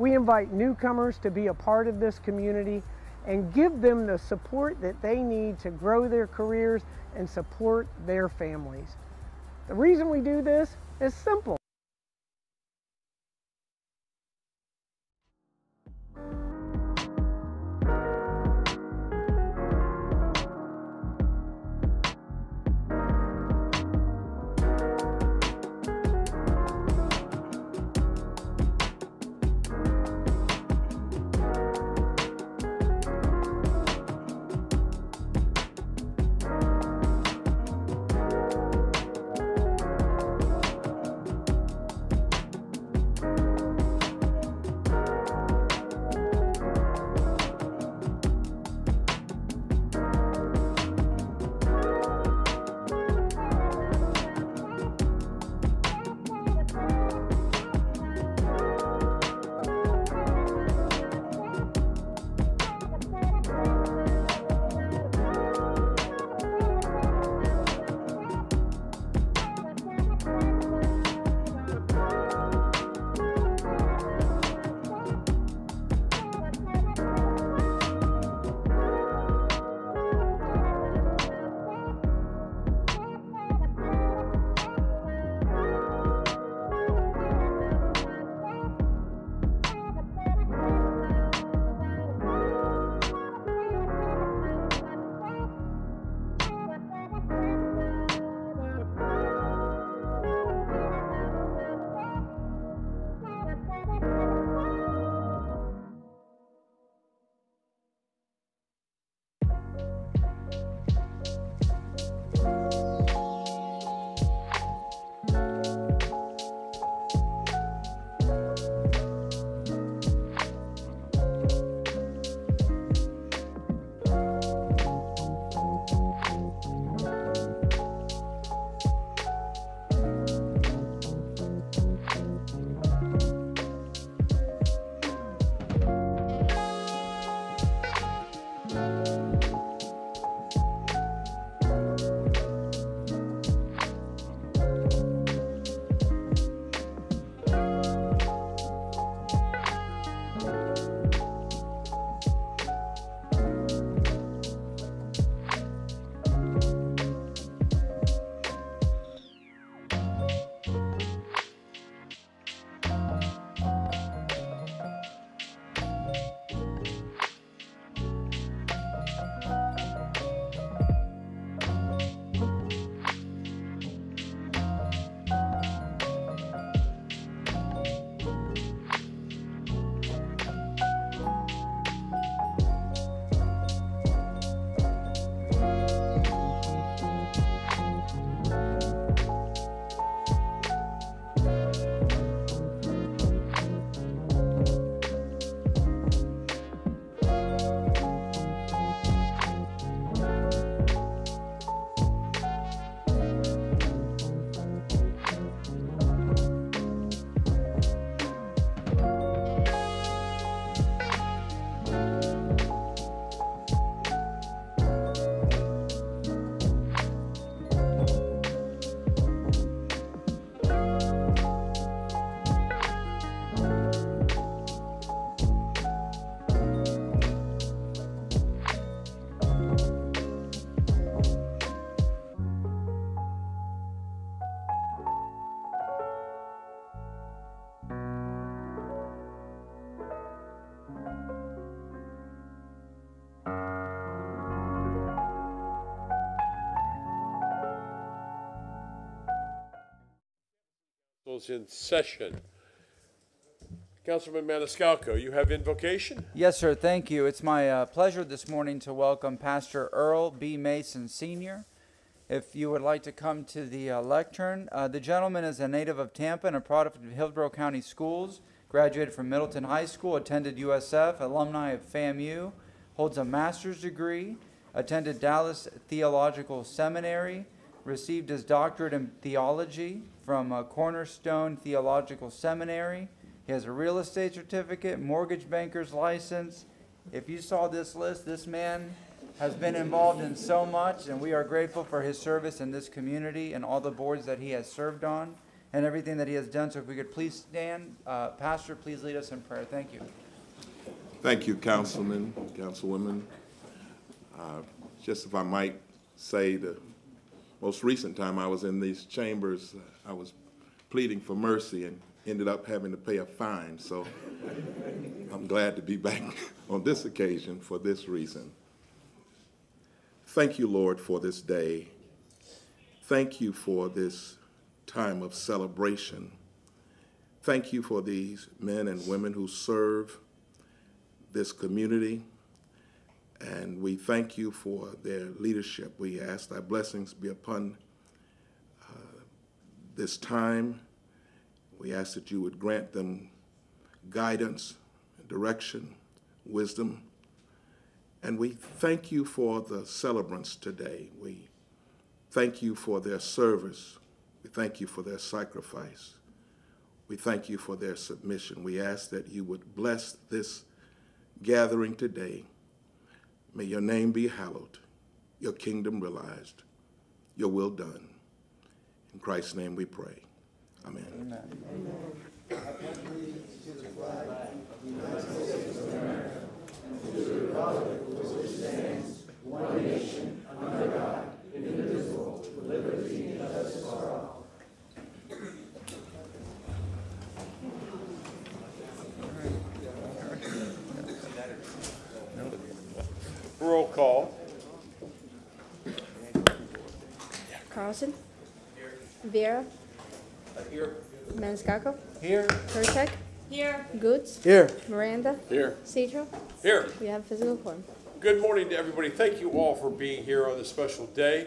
We invite newcomers to be a part of this community and give them the support that they need to grow their careers and support their families. The reason we do this is simple. Council's in session. Councilman Maniscalco, you have invocation? Yes, sir. Thank you. It's my uh, pleasure this morning to welcome Pastor Earl B. Mason Sr. If you would like to come to the uh, lectern, uh, the gentleman is a native of Tampa and a product of Hillsborough County Schools. Graduated from Middleton High School, attended USF, alumni of FAMU, holds a master's degree, attended Dallas Theological Seminary, received his doctorate in theology from Cornerstone Theological Seminary. He has a real estate certificate, mortgage banker's license. If you saw this list, this man has been involved in so much, and we are grateful for his service in this community and all the boards that he has served on. and everything that he has done. So if we could please stand, uh, Pastor, please lead us in prayer. Thank you. Thank you, Councilman, Councilwomen. Uh, Just if I might say, the most recent time I was in these chambers, I was pleading for mercy and ended up having to pay a fine. So I'm glad to be back on this occasion for this reason. Thank you, Lord, for this day. Thank you for this time of celebration. Thank you for these men and women who serve this community, and we thank you for their leadership. We ask thy blessings be upon uh, this time. We ask that you would grant them guidance, direction, wisdom, and we thank you for the celebrants today. We thank you for their service. We thank you for their sacrifice. We thank you for their submission. We ask that you would bless this gathering today. May your name be hallowed, your kingdom realized, your will done. In Christ's name we pray. Amen. Roll call. Carlson. Viera. Here. Maniscalco. Here. Hurtak. Here. Gudes. Here. Miranda. Here. Citro. Here. We have physical form. Good morning to everybody. Thank you all for being here on this special day.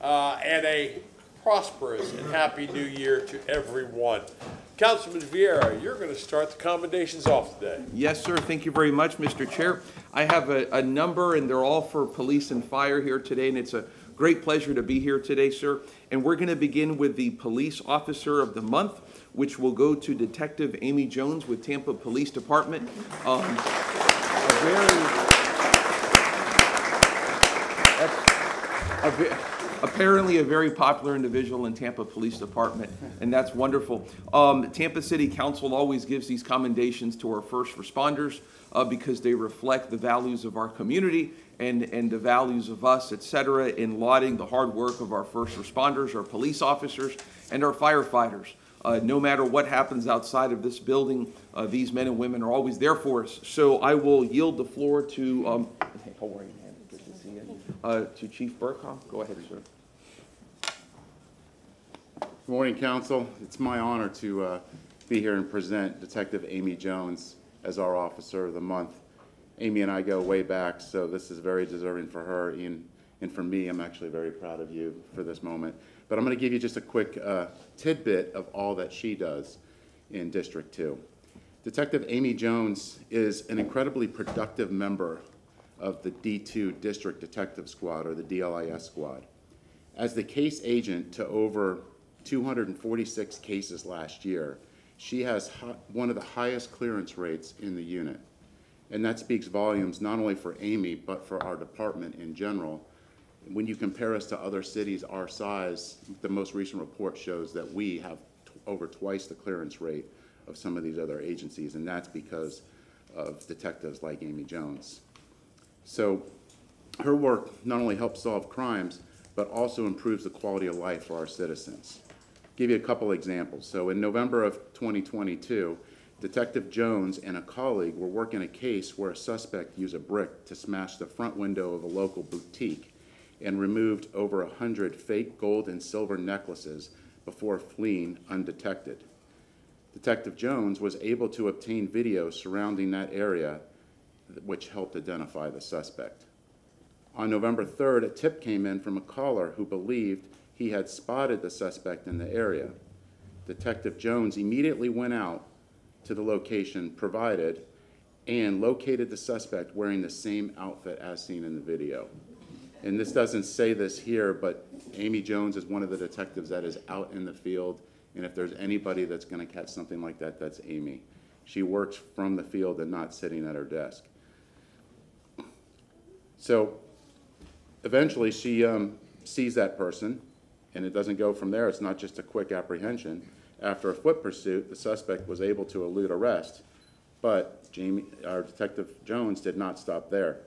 Uh, and a prosperous and happy new year to everyone. Councilman Viera, you're going to start the commendations off today. Yes, sir. Thank you very much, Mr. Chair. I have a, a number, and they're all for police and fire here today, and it's a great pleasure to be here today, sir. And we're going to begin with the Police Officer of the Month, which will go to Detective Amy Jones with Tampa Police Department. Um, a very, apparently a very popular individual in Tampa Police Department, and that's wonderful. Um, Tampa City Council always gives these commendations to our first responders uh, because they reflect the values of our community and, and the values of us, et cetera, in lauding the hard work of our first responders, our police officers, and our firefighters. Uh, no matter what happens outside of this building, uh, these men and women are always there for us. So I will yield the floor to, um, how are you, man? Good to see you. Uh, to Chief Bercaw. Go ahead, sir. Good morning, council. It's my honor to uh, be here and present Detective Amy Jones as our Officer of the Month. Amy and I go way back, so this is very deserving for her, and, and for me, I'm actually very proud of you for this moment. But I'm going to give you just a quick uh, tidbit of all that she does in District 2. Detective Amy Jones is an incredibly productive member of the D2 District Detective Squad, or the DLIS Squad. As the case agent to over 246 cases last year, she has one of the highest clearance rates in the unit. And that speaks volumes not only for Amy, but for our department in general. When you compare us to other cities our size, the most recent report shows that we have over twice the clearance rate of some of these other agencies, and that's because of detectives like Amy Jones. So her work not only helps solve crimes, but also improves the quality of life for our citizens. Give you a couple examples. So in November of 2022, Detective Jones and a colleague were working a case where a suspect used a brick to smash the front window of a local boutique and removed over 100 fake gold and silver necklaces before fleeing undetected. Detective Jones was able to obtain video surrounding that area, which helped identify the suspect. On November 3rd, a tip came in from a caller who believed he had spotted the suspect in the area. Detective Jones immediately went out to the location provided and located the suspect wearing the same outfit as seen in the video. And this doesn't say this here, but Amy Jones is one of the detectives that is out in the field. And if there's anybody that's going to catch something like that, that's Amy. She works from the field and not sitting at her desk. So eventually she um, sees that person, and it doesn't go from there. It's not just a quick apprehension. After a foot pursuit, the suspect was able to elude arrest, but Jamie, our Detective Jones did not stop there.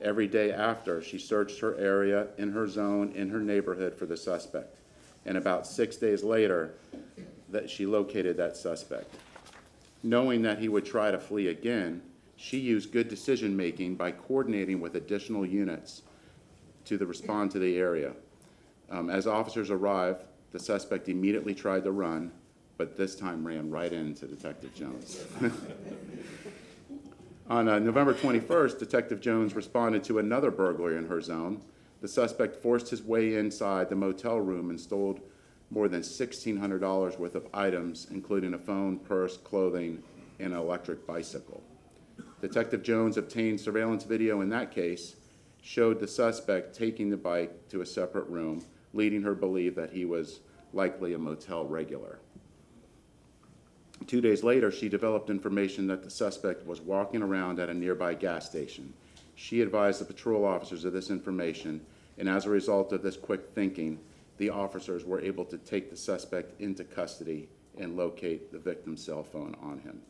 Every day after, she searched her area, in her zone, in her neighborhood for the suspect. And about six days later, that she located that suspect. Knowing that he would try to flee again, she used good decision-making by coordinating with additional units to the, respond to the area. Um, as officers arrived, the suspect immediately tried to run, but this time ran right into Detective Jones. On uh, November 21st, Detective Jones responded to another burglary in her zone. The suspect forced his way inside the motel room and stole more than $1,600 worth of items, including a phone, purse, clothing, and an electric bicycle. Detective Jones obtained surveillance video in that case, showed the suspect taking the bike to a separate room, leading her to believe that he was likely a motel regular. Two days later, she developed information that the suspect was walking around at a nearby gas station. She advised the patrol officers of this information, and as a result of this quick thinking, the officers were able to take the suspect into custody and locate the victim's cell phone on him.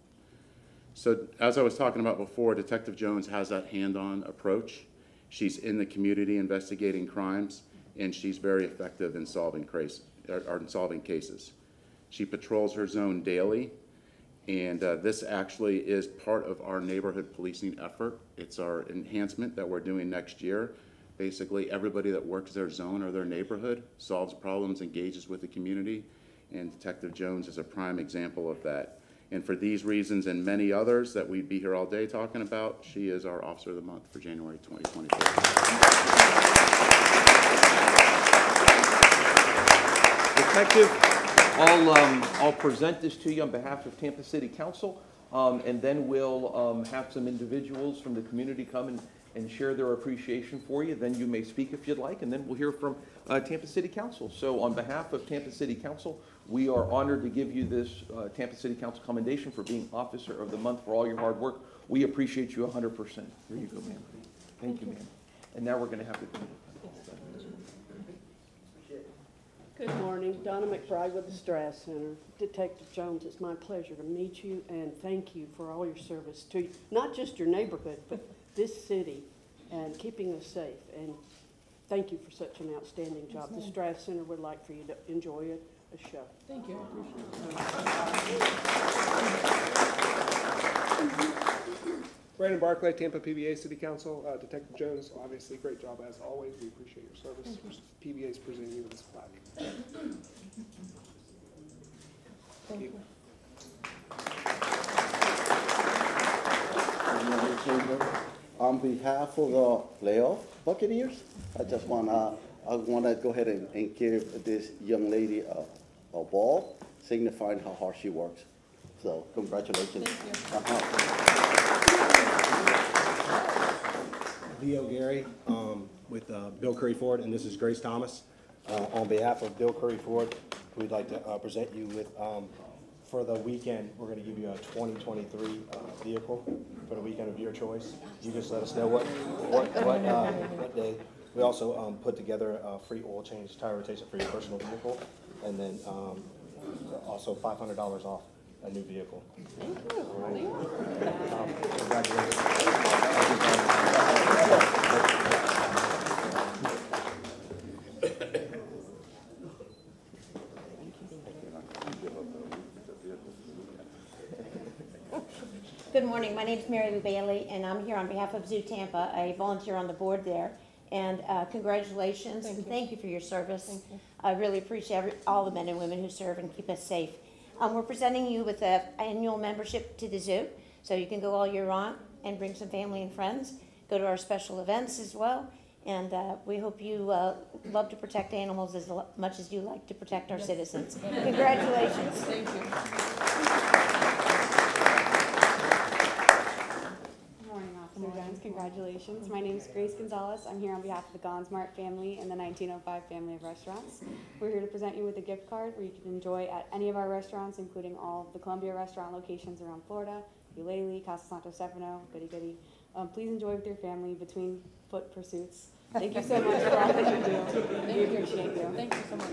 So as I was talking about before, Detective Jones has that hand-on approach. She's in the community investigating crimes, and she's very effective in solving, or- or in solving cases. She patrols her zone daily, and uh, this actually is part of our neighborhood policing effort. It's our enhancement that we're doing next year. Basically, everybody that works their zone or their neighborhood solves problems, engages with the community, and Detective Jones is a prime example of that. And for these reasons and many others that we'd be here all day talking about, she is our Officer of the Month for January 2024. Detective, I'll, um, I'll present this to you on behalf of Tampa City Council, um, and then we'll, um, have some individuals from the community come and, and share their appreciation for you. Then you may speak if you'd like, and then we'll hear from, uh, Tampa City Council. So on behalf of Tampa City Council, we are honored to give you this, uh, Tampa City Council commendation for being Officer of the Month for all your hard work. We appreciate you hundred percent. Here you go, ma'am. Thank you, ma'am. And now we're gonna have to. Good morning, Donna McBride with the Straz Center. Detective Jones, it's my pleasure to meet you and thank you for all your service to, not just your neighborhood, but this city and keeping us safe. And thank you for such an outstanding job. The Straz Center would like for you to enjoy a, a show. Thank you. Brandon Barclay, Tampa PBA City Council. Uh, Detective Jones, obviously, great job as always. We appreciate your service. PBA is presenting you with this plaque. Thank you. Mayor Chamber. On behalf of the playoff Buccaneers, I just wanna, I wanna go ahead and, and give this young lady a, a ball signifying how hard she works. So congratulations. Uh-huh. Leo Gary um, with uh, Bill Currie Ford, and this is Grace Thomas. Uh, On behalf of Bill Currie Ford, we'd like to uh, present you with, um, for the weekend, we're going to give you a 2023 uh, vehicle for the weekend of your choice. You just let us know what, what, what uh, what day. We also um, put together a free oil change, tire rotation for your personal vehicle, and then um, also $500 off a new vehicle. Um, Congratulations. Good morning. My name is Mary Lou Bailey, and I'm here on behalf of Zoo Tampa. a volunteer on the board there. And uh, congratulations, and thank you for your service. I really appreciate every- all the men and women who serve and keep us safe. Um, We're presenting you with an annual membership to the zoo, so you can go all year round and bring some family and friends. Go to our special events as well, and uh, we hope you uh, love to protect animals as lo- much as you like to protect our citizens. Congratulations. Thank you. Good morning, Officer Jones. Congratulations. My name is Grace Gonzalez. I'm here on behalf of the Gonzmart family and the 1905 family of restaurants. We're here to present you with a gift card where you can enjoy at any of our restaurants, including all of the Columbia restaurant locations around Florida, Ulele, Casa Santo Stefano, Goody Goody. Um, please enjoy with your family between foot pursuits. Thank you so much for all that you do. We appreciate you. Thank you so much.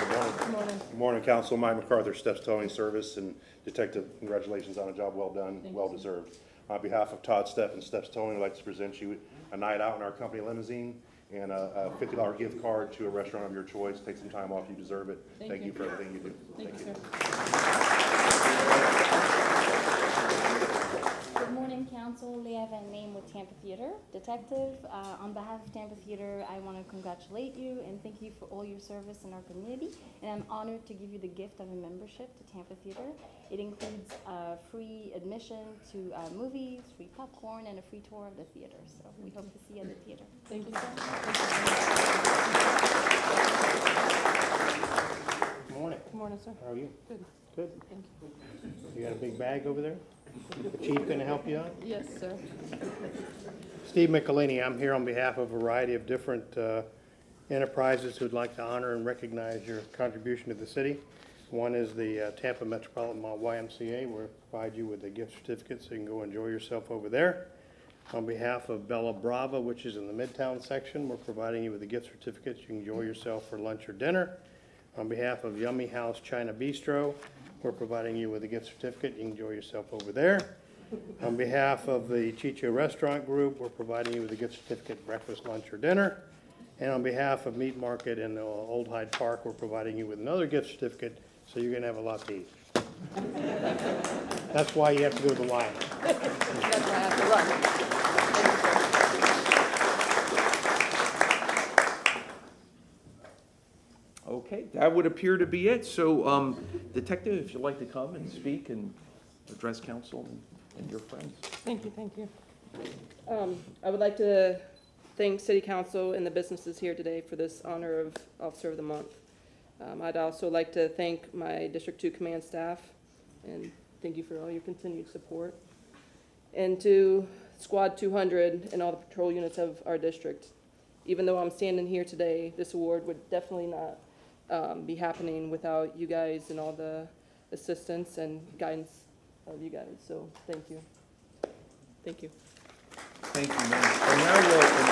Good morning. Good morning. Good morning, Council. Mike MacArthur, Stepp's Towing Service, and Detective, congratulations on a job well done, well deserved. On behalf of Todd Stepp and Stepp's Towing, I'd like to present you a night out in our company limousine and a a $50 gift card to a restaurant of your choice. Take some time off, you deserve it. Thank Thank you. you for everything you do. Thank you, Good morning, Council. Leah Van Name with Tampa Theater. Detective, uh, on behalf of Tampa Theater, I want to congratulate you and thank you for all your service in our community. And I'm honored to give you the gift of a membership to Tampa Theater. It includes uh, free admission to uh, movies, free popcorn, and a free tour of the theater. So we hope to see you at the theater. Thank you Good morning. Good morning, sir. How are you? Good. Good. Thank you. You got a big bag over there? The chief gonna help you out? Yes, sir. Steve Michelini, I'm here on behalf of a variety of different uh, enterprises who'd like to honor and recognize your contribution to the city. One is the uh, Tampa Metropolitan Mall YMCA. We'll provide you with a gift certificate so you can go enjoy yourself over there. On behalf of Bella Brava, which is in the Midtown section, we're providing you with a gift certificate. You can enjoy yourself for lunch or dinner. On behalf of Yummy House China Bistro, we're providing you with a gift certificate. You can enjoy yourself over there. On behalf of the Ciccio Restaurant Group, we're providing you with a gift certificate, breakfast, lunch, or dinner. And on behalf of Meat Market in uh, Old Hyde Park, we're providing you with another gift certificate, so you're gonna have a lot to eat. That's why you have to go to the line. That's why I have to run. Okay, that would appear to be it. So, um, Detective, if you'd like to come and speak and address council and- and your friends. Thank you, thank you. Um, I would like to thank City Council and the businesses here today for this honor of Officer of the Month. Um, I'd also like to thank my District Two Command staff, and thank you for all your continued support. And to Squad two hundred and all the patrol units of our district. Even though I'm standing here today, this award would definitely not, um, be happening without you guys and all the assistance and guidance of you guys, so thank you. Thank you. Thank you, ma'am. And now we'll, and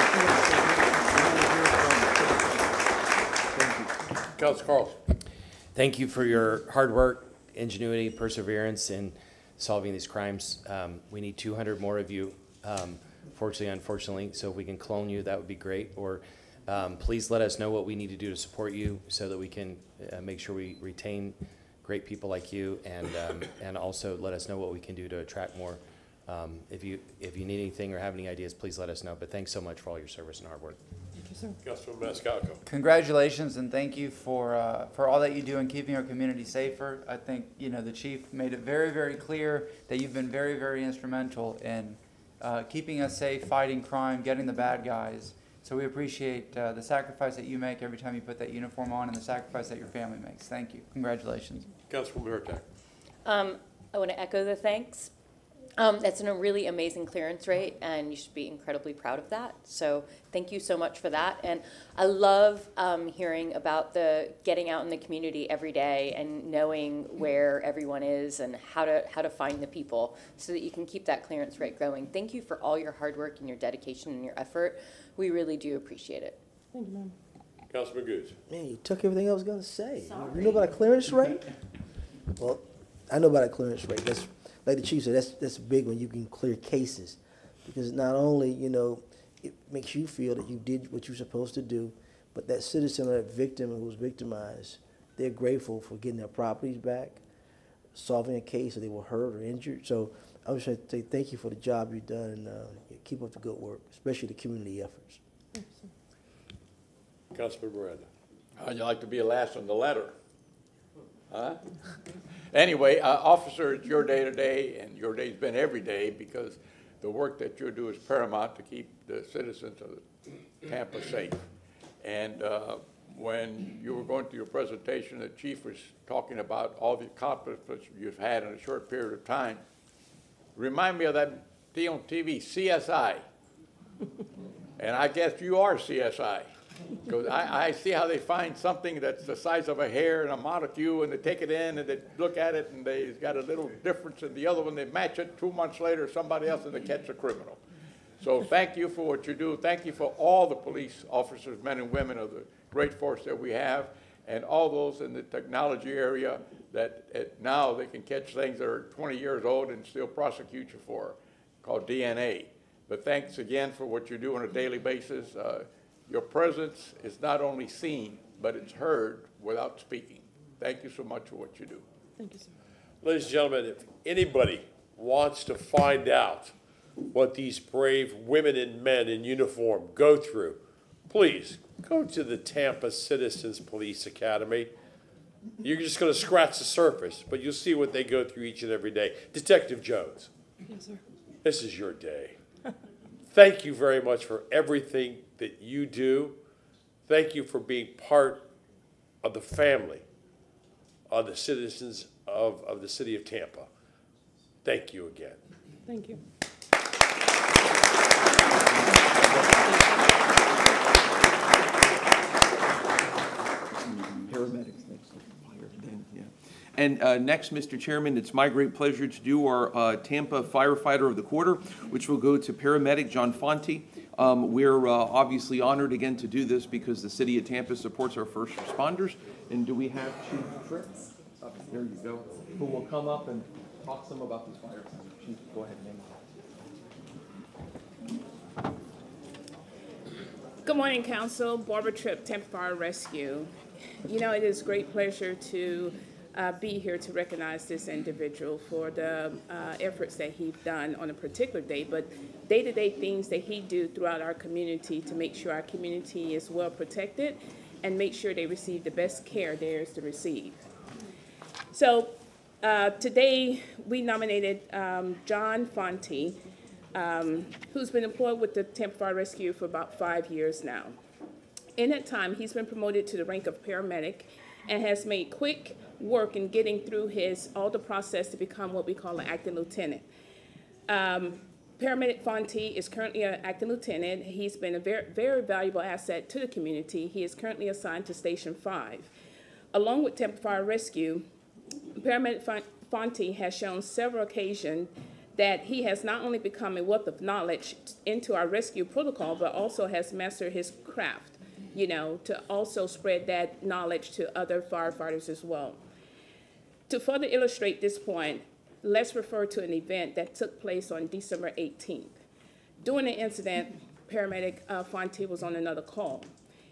the Council Carlson. Thank you for your hard work, ingenuity, perseverance in solving these crimes. Um, we need 200 more of you, um, fortunately, unfortunately. So if we can clone you, that would be great. Or um, please let us know what we need to do to support you so that we can uh, make sure we retain great people like you, and um, and also let us know what we can do to attract more. Um, if you if you need anything or have any ideas, please let us know. But thanks so much for all your service and hard work. Thank you, sir. Councilman Maniscalco. Congratulations and thank you for, uh, for all that you do in keeping our community safer. I think, you know, the chief made it very, very clear that you've been very, very instrumental in uh, keeping us safe, fighting crime, getting the bad guys. So we appreciate uh, the sacrifice that you make every time you put that uniform on and the sacrifice that your family makes. Thank you. Congratulations. Councilwoman Hurtak. Um, I want to echo the thanks. Um, that's a really amazing clearance rate, and you should be incredibly proud of that. So, thank you so much for that. And I love um, hearing about the getting out in the community every day and knowing where everyone is and how to how to find the people so that you can keep that clearance rate growing. Thank you for all your hard work and your dedication and your effort. We really do appreciate it. Thank you, ma'am. Councilman Gudes. Man, you took everything I was gonna say. You know about a clearance rate? Well, I know about a clearance rate. That's, like the chief said, that's, that's big when you can clear cases. Because not only, you know, it makes you feel that you did what you're supposed to do, but that citizen or that victim who was victimized, they're grateful for getting their properties back, solving a case that they were hurt or injured. So I wish I'd say thank you for the job you've done and, uh, keep up the good work, especially the community efforts. Councilman Miranda. How'd you like to be last on the letter? Huh? Anyway, uh, officer, it's your day today, and your day's been every day, because the work that you do is paramount to keep the citizens of Tampa safe. And uh, when you were going through your presentation, the chief was talking about all the accomplishments you've had in a short period of time. Remind me of that thing on TV, CSI. And I guess you are CSI. Because I, I see how they find something that's the size of a hair and a molecule, and they take it in, and they look at it, and they've got a little difference in the other one, they match it, two months later, somebody else, and they catch a criminal. So thank you for what you do. Thank you for all the police officers, men and women of the great force that we have. and all those in the technology area that uh, now they can catch things that are 20 years old and still prosecute you for, called DNA. But thanks again for what you do on a daily basis. Uh, Your presence is not only seen, but it's heard without speaking. Thank you so much for what you do. Thank you, sir. Ladies and gentlemen, if anybody wants to find out what these brave women and men in uniform go through, please go to the Tampa Citizens Police Academy. You're just going to scratch the surface, but you'll see what they go through each and every day. Detective Jones, Yes, sir. this is your day. Thank you very much for everything that you do. Thank you for being part of the family of the citizens of, of the city of Tampa. Thank you again. Thank you. Paramedics next, fire, then, yeah. And uh, next, Mr. Chairman, it's my great pleasure to do our uh, Tampa firefighter of the quarter, which will go to paramedic John Fonte. Um, We're uh, obviously honored again to do this because the city of Tampa supports our first responders. And do we have Chief? Up There you go, who will come up and talk some about this fire. Chief, go ahead, ma'am. Good morning, Council. Barbara Tripp, Tampa Fire Rescue. You know, it is great pleasure to uh, be here to recognize this individual for the uh, efforts that he's done on a particular day, but day-to-day things that he do throughout our community to make sure our community is well protected and make sure they receive the best care there is to receive. So uh, today, we nominated um, John Fonte, um, who's been employed with the Tampa Fire Rescue for about five years now. In that time, he's been promoted to the rank of paramedic and has made quick work in getting through his all the process to become what we call an acting lieutenant. Um, Paramedic Fonte is currently an acting lieutenant. He's been a very, very valuable asset to the community. He is currently assigned to Station 5. Along with Tampa Fire Rescue, Paramedic Fon- Fonte has shown several occasions that he has not only become a wealth of knowledge into our rescue protocol, but also has mastered his craft, you know, to also spread that knowledge to other firefighters as well. To further illustrate this point, let's refer to an event that took place on December 18th. During the incident, paramedic uh, Fonte was on another call.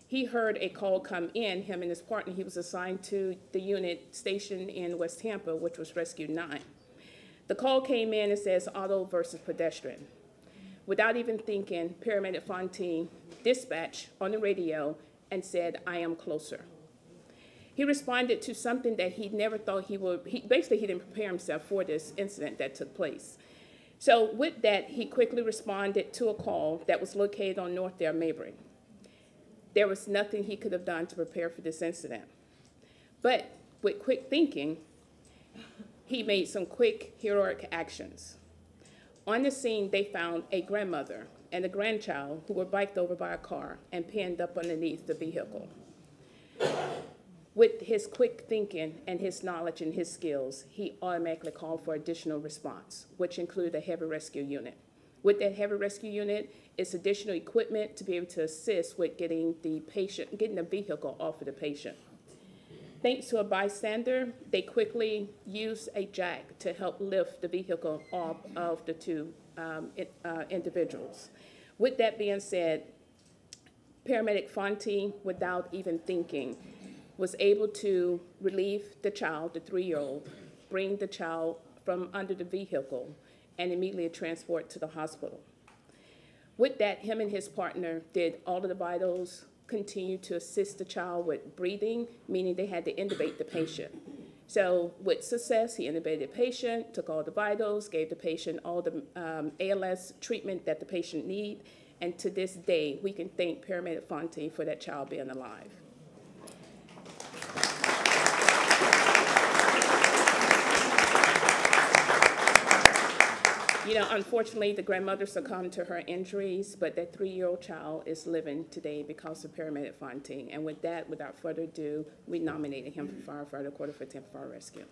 He heard a call come in, him and his partner, he was assigned to the unit stationed in West Tampa, which was Rescue 9. The call came in and says auto versus pedestrian. Without even thinking, paramedic Fonte dispatched on the radio and said, I am closer. He responded to something that he never thought he would, he, basically he didn't prepare himself for this incident that took place. So with that, he quickly responded to a call that was located on North Dale Mabry. There was nothing he could have done to prepare for this incident. But with quick thinking, he made some quick heroic actions. On the scene, they found a grandmother and a grandchild who were biked over by a car and pinned up underneath the vehicle. With his quick thinking and his knowledge and his skills, he automatically called for additional response, which included a heavy rescue unit. With that heavy rescue unit, it's additional equipment to be able to assist with getting the patient, getting the vehicle off of the patient. Thanks to a bystander, they quickly used a jack to help lift the vehicle off of the two um, uh, individuals. With that being said, paramedic Fonte, without even thinking, was able to relieve the child, the three-year-old, bring the child from under the vehicle, and immediately transport to the hospital. With that, him and his partner did all of the vitals, continued to assist the child with breathing, meaning they had to intubate the patient. So with success, he intubated the patient, took all the vitals, gave the patient all the um, ALS treatment that the patient need, and to this day, we can thank Paramedic Fonte for that child being alive. You know, unfortunately, the grandmother succumbed to her injuries, but that three-year-old child is living today because of paramedic Fontaine. And with that, without further ado, we nominated him for firefighter quarter for Tampa Fire Rescue.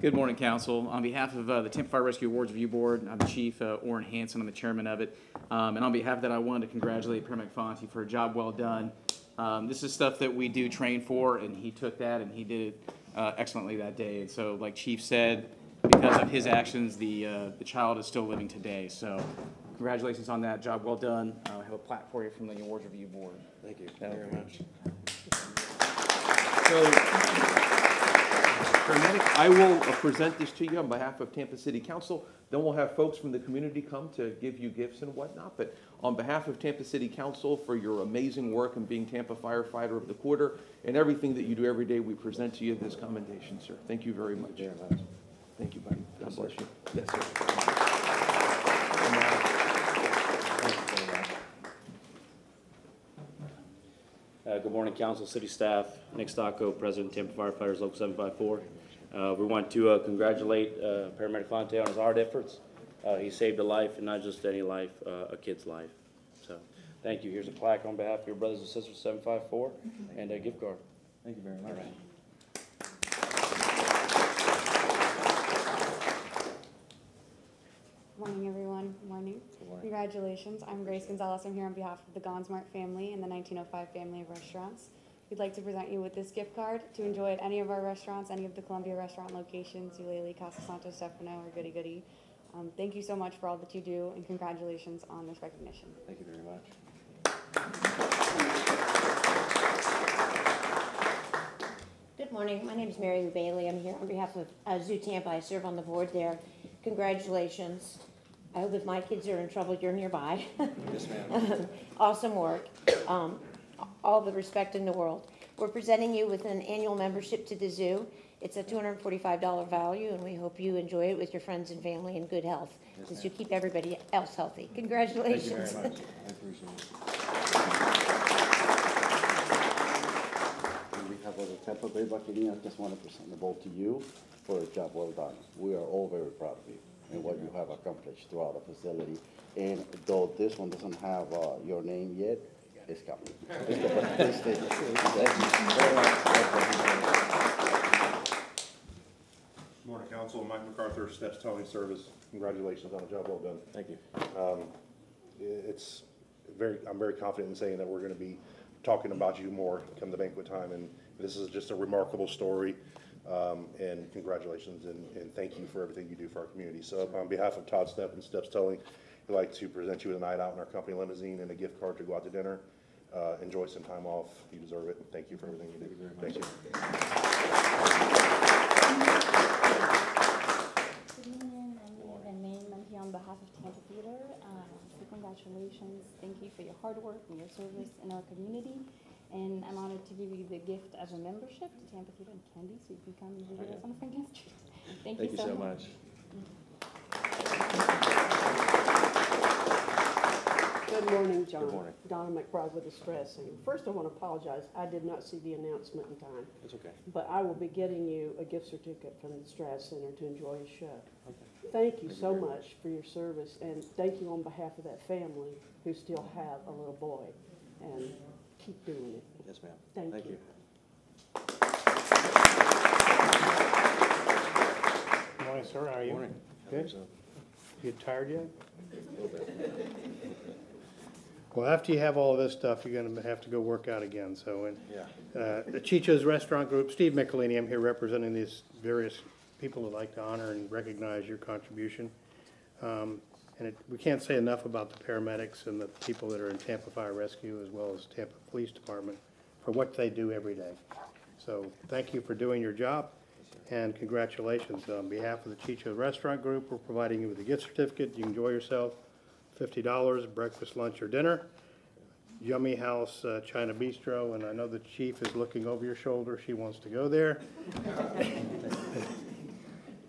Good morning, Council. On behalf of uh, the Tampa Fire Rescue Awards Review Board, I'm Chief, uh, Orrin Hanson, I'm the chairman of it. Um, And on behalf of that, I wanted to congratulate Paramedic Fonte for a job well done. Um, This is stuff that we do train for, and he took that and he did it uh, excellently that day. And so, like Chief said, because of his actions, the, uh, the child is still living today. So congratulations on that, job well done. Uh, I have a plaque for you from the Awards Review Board. Thank you Thank you very much. So, Paramedic, I will uh, present this to you on behalf of Tampa City Council. Then we'll have folks from the community come to give you gifts and whatnot. But on behalf of Tampa City Council, for your amazing work and being Tampa Firefighter of the Quarter and everything that you do every day, we present to you this commendation, sir. Thank you very much. Thank you, buddy. God bless you. Yes, sir. Uh, Good morning, council, city staff. Nick Stocco, President Tampa Firefighters Local 754. Uh, We want to uh, congratulate uh, Paramedic Fonte on his hard efforts. Uh, He saved a life, and not just any life, uh, a kid's life. So, thank you. Here's a plaque on behalf of your brothers and sisters, 754, and a gift card. Thank you very much. All right. Morning, everyone. Morning. Congratulations. I'm Grace Gonzalez. I'm here on behalf of the Gonzmart family and the 1905 family of restaurants. We'd like to present you with this gift card to enjoy at any of our restaurants, any of the Columbia restaurant locations, Ulele, Casa Santo, Stefano, or Goody Goody. Um, thank you so much for all that you do, and congratulations on this recognition. Thank you very much. Good morning. My name is Mary Lou Bailey. I'm here on behalf of uh, Zoo Tampa. I serve on the board there. Congratulations. I hope if my kids are in trouble, you're nearby. Yes, ma'am. Awesome work. Um, All the respect in the world. We're presenting you with an annual membership to the zoo. It's a $245 value, and we hope you enjoy it with your friends and family in good health, Yes, since ma'am. you keep everybody else healthy. Thank you Congratulations. very much. I appreciate it. On behalf of the Tampa Bay Buccaneers, I just want to present the ball to you for a job well done. We are all very proud of you and what you have accomplished throughout the facility. And though this one doesn't have uh, your name yet, it's coming. It's coming. Please stay. Thank you very much. Morning, council. Mike MacArthur, Stepp's Towing Service. Congratulations on a job well done. Thank you. Um, It's very, I'm very confident in saying that we're going to be talking about you more come the banquet time, and this is just a remarkable story. Um, And congratulations, and, and thank you for everything you do for our community. So on behalf of Todd Stepp and Stepp's Towing, I'd like to present you with a night out in our company limousine and a gift card to go out to dinner. Uh, Enjoy some time off. You deserve it. and Thank you for everything you do. Thank you. Good morning, I'm Evan Main, I'm here on behalf of Tampa Theater. Um, So congratulations, thank you for your hard work and your service in our community. And I'm honored to give you the gift of a membership to Tampa Theater and Candy, so you can come and visit us on Franklin Street. Thank you. Thank you so much. Good morning, John. Good morning. Donna McBride with the Straz Center. First, I want to apologize. I did not see the announcement in time. It's okay. But I will be getting you a gift certificate from the Straz Center to enjoy a show. Okay. Thank you so much for your service, and thank you on behalf of that family who still have a little boy. And keep doing it. Yes, ma'am. Thank Thank you. Good morning, sir. How are you? Morning. Good. You tired yet? A little bit. Well, after you have all of this stuff, you're gonna have to go work out again, so, and, Yeah. uh, the Ciccio's Restaurant Group, Steve Michelini, I'm here representing these various people who'd like to honor and recognize your contribution. Um, and it, we can't say enough about the paramedics and the people that are in Tampa Fire Rescue as well as Tampa Police Department for what they do every day. So, thank you for doing your job, and congratulations. On behalf of the Ciccio's Restaurant Group, we're providing you with a gift certificate. You enjoy yourself, fifty dollars, breakfast, lunch, or dinner. Yummy House uh, China Bistro, and I know the chief is looking over your shoulder. She wants to go there.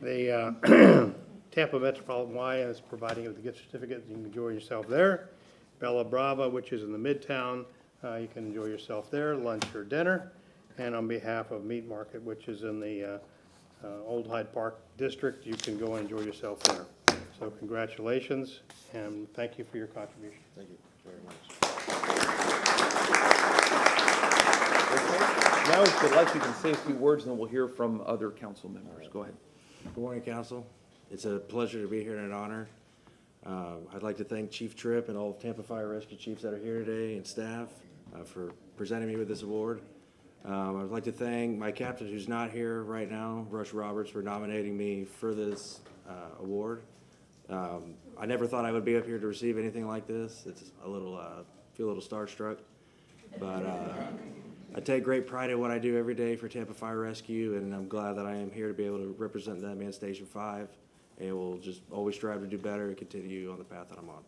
The uh, Tampa Metropolitan Y is providing you with a gift certificate. You can enjoy yourself there. Bella Brava, which is in the Midtown, uh, you can enjoy yourself there, lunch or dinner. And on behalf of Meat Market, which is in the uh, uh, Old Hyde Park District, you can go and enjoy yourself there. So congratulations, and thank you for your contribution. Thank you very much. Now, if you'd like, you can say a few words, and then we'll hear from other council members. Go ahead. Good morning, council. It's a pleasure to be here and an honor. Uh, I'd like to thank Chief Tripp and all Tampa Fire Rescue Chiefs that are here today and staff uh, for presenting me with this award. Um, I'd like to thank my captain who's not here right now, Rush Roberts, for nominating me for this uh, award. Um, I never thought I would be up here to receive anything like this. It's a little, uh, feel a little starstruck. But uh, I take great pride in what I do every day for Tampa Fire Rescue, and I'm glad that I am here to be able to represent them in Station 5. And we'll just always strive to do better and continue on the path that I'm on.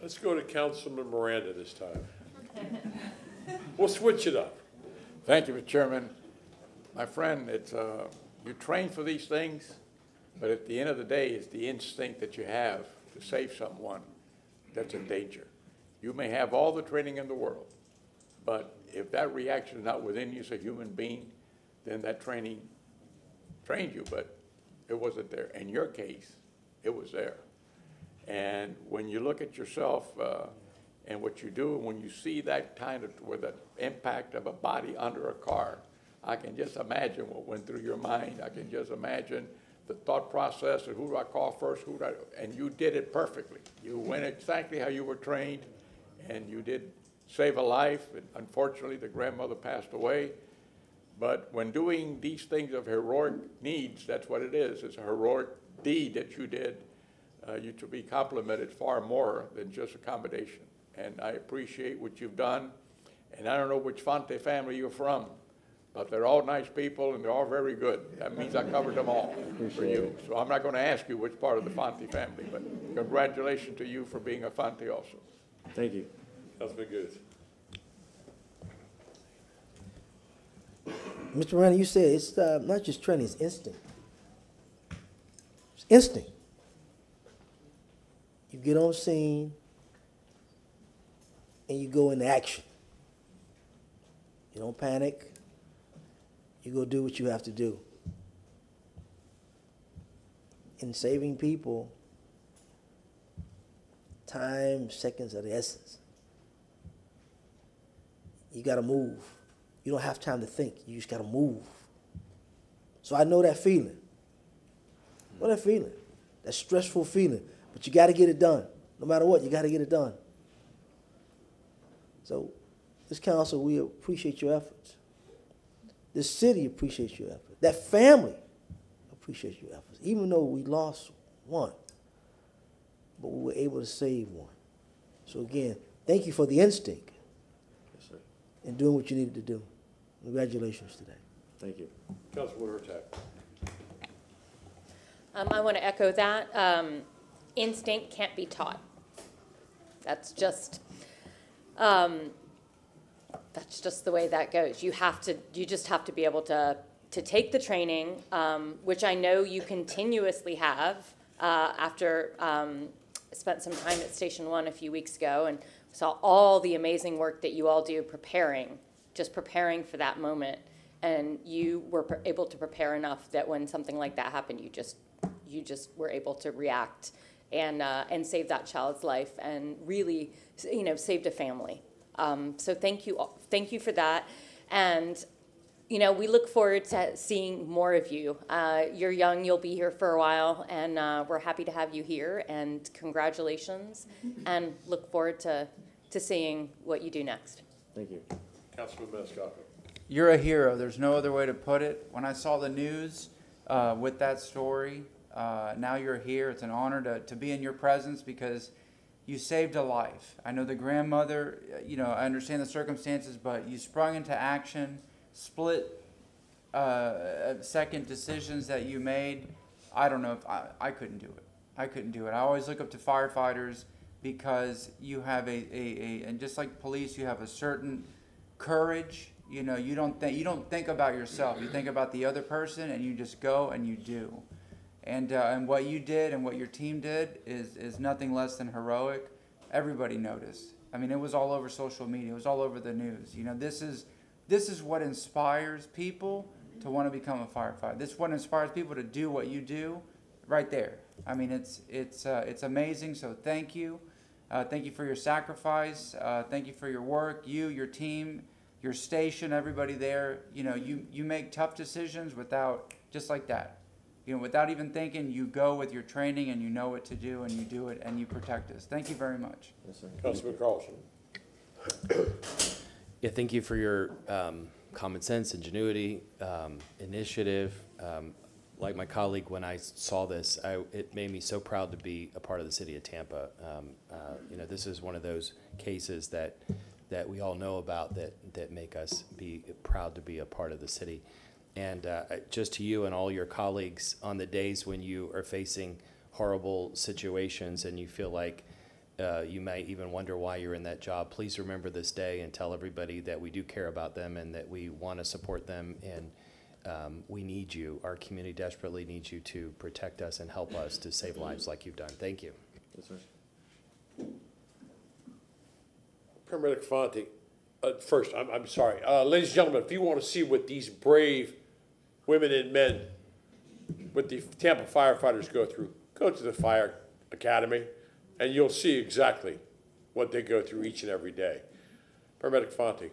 Let's go to Councilman Miranda this time. We'll switch it up. Thank you, Mr. Chairman. My friend, it's, uh, you train for these things, but at the end of the day, it's the instinct that you have to save someone that's in danger. You may have all the training in the world, but if that reaction is not within you as a human being, then that training trained you, but it wasn't there. In your case, it was there. And when you look at yourself uh, and what you do, and when you see that kind of, with the impact of a body under a car, I can just imagine what went through your mind. I can just imagine the thought process of who do I call first, who do I, and you did it perfectly. You went exactly how you were trained, and you did save a life. Unfortunately, the grandmother passed away. But when doing these things of heroic needs, that's what it is. It's a heroic deed that you did. Uh, you should be complimented far more than just accommodation. And I appreciate what you've done. And I don't know which Fonte family you're from, but they're all nice people and they're all very good. That means I covered them all for you. So I'm not going to ask you which part of the Fonte family, but congratulations to you for being a Fonte also. Thank you. Councilman Gudes. Mr. Miranda, you said it's uh, not just training, it's instinct. It's instinct. You get on scene and you go into action. You don't panic. You go do what you have to do. In saving people, time, seconds are the essence. You got to move. You don't have time to think. You just got to move. So I know that feeling. What that feeling. That stressful feeling. But you got to get it done. No matter what, you got to get it done. So, this council, we appreciate your efforts. This city appreciates your efforts. That family appreciates your efforts. Even though we lost one, but we were able to save one. So again, thank you for the instinct. And doing what you needed to do. Congratulations today. Thank you. Councilwoman Hurtak. Um, I want to echo that. Um, instinct can't be taught. That's just, um, that's just the way that goes. You have to, you just have to be able to, to take the training, um, which I know you continuously have, uh, after, um, spent some time at Station One a few weeks ago and saw all the amazing work that you all do preparing, just preparing for that moment. And you were pre- able to prepare enough that when something like that happened, you just, you just were able to react and, uh, and save that child's life and really, you know, saved a family. Um, so thank you, all- thank you for that. And, you know, we look forward to seeing more of you. Uh, you're young, you'll be here for a while, and uh, we're happy to have you here. And congratulations, and look forward to, to seeing what you do next. Thank you. Councilman Maniscalco. You're a hero. There's no other way to put it. When I saw the news uh, with that story, uh, now you're here. It's an honor to, to be in your presence because you saved a life. I know the grandmother, uh, you know, I understand the circumstances, but you sprung into action, split uh, second decisions that you made. I don't know if I, I couldn't do it. I couldn't do it. I always look up to firefighters because you have a, a, a and just like police, you have a certain courage. You know, you don't think you don't think about yourself. You think about the other person, and you just go and you do. And uh, and what you did and what your team did is is nothing less than heroic. Everybody noticed. I mean, it was all over social media. It was all over the news. You know, this is this is what inspires people to want to become a firefighter. This is what inspires people to do what you do, right there. I mean, it's it's uh, it's amazing. So thank you, Uh, thank you for your sacrifice. Uh, thank you for your work. You, your team, your station, everybody there. You know, you, you make tough decisions without, just like that. You know, without even thinking, you go with your training and you know what to do and you do it and you protect us. Thank you very much. Councilman Carlson. Yeah, thank you for your um, common sense, ingenuity, um, initiative. Um, like my colleague, when I saw this, I, it made me so proud to be a part of the city of Tampa. Um, uh, you know, this is one of those cases that that we all know about that that make us be proud to be a part of the city. And uh, just to you and all your colleagues, on the days when you are facing horrible situations and you feel like uh, you might even wonder why you're in that job. Please remember this day and tell everybody that we do care about them and that we want to support them and um, we need you. Our community desperately needs you to protect us and help us to save lives like you've done. Thank you. Yes, sir. Paramedic Fonte, uh, first, I'm, I'm sorry. Uh, ladies and gentlemen, if you want to see what these brave women and men with the Tampa firefighters go through, go to the fire academy and you'll see exactly what they go through each and every day. Paramedic Fonte,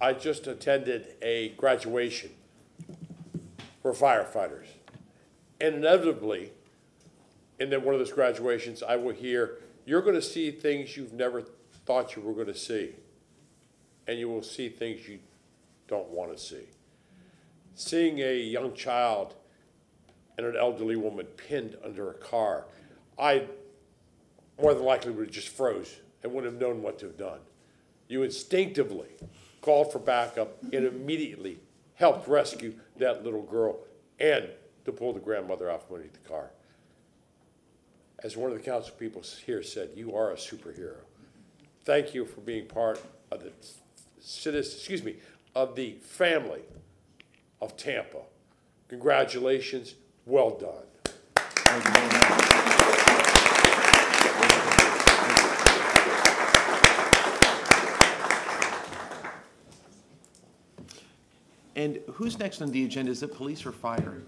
I just attended a graduation for firefighters. And inevitably, in the- one of those graduations, I will hear, you're going to see things you've never thought you were going to see. And you will see things you don't want to see. Seeing a young child and an elderly woman pinned under a car, I more than likely would have just froze and wouldn't have known what to have done. You instinctively called for backup and immediately helped rescue that little girl and to pull the grandmother from underneath the car. As one of the council people here said, you are a superhero. Thank you for being part of the citizens, excuse me, of the family of Tampa. Congratulations, well done. And who's next on the agenda? Is it police or fire?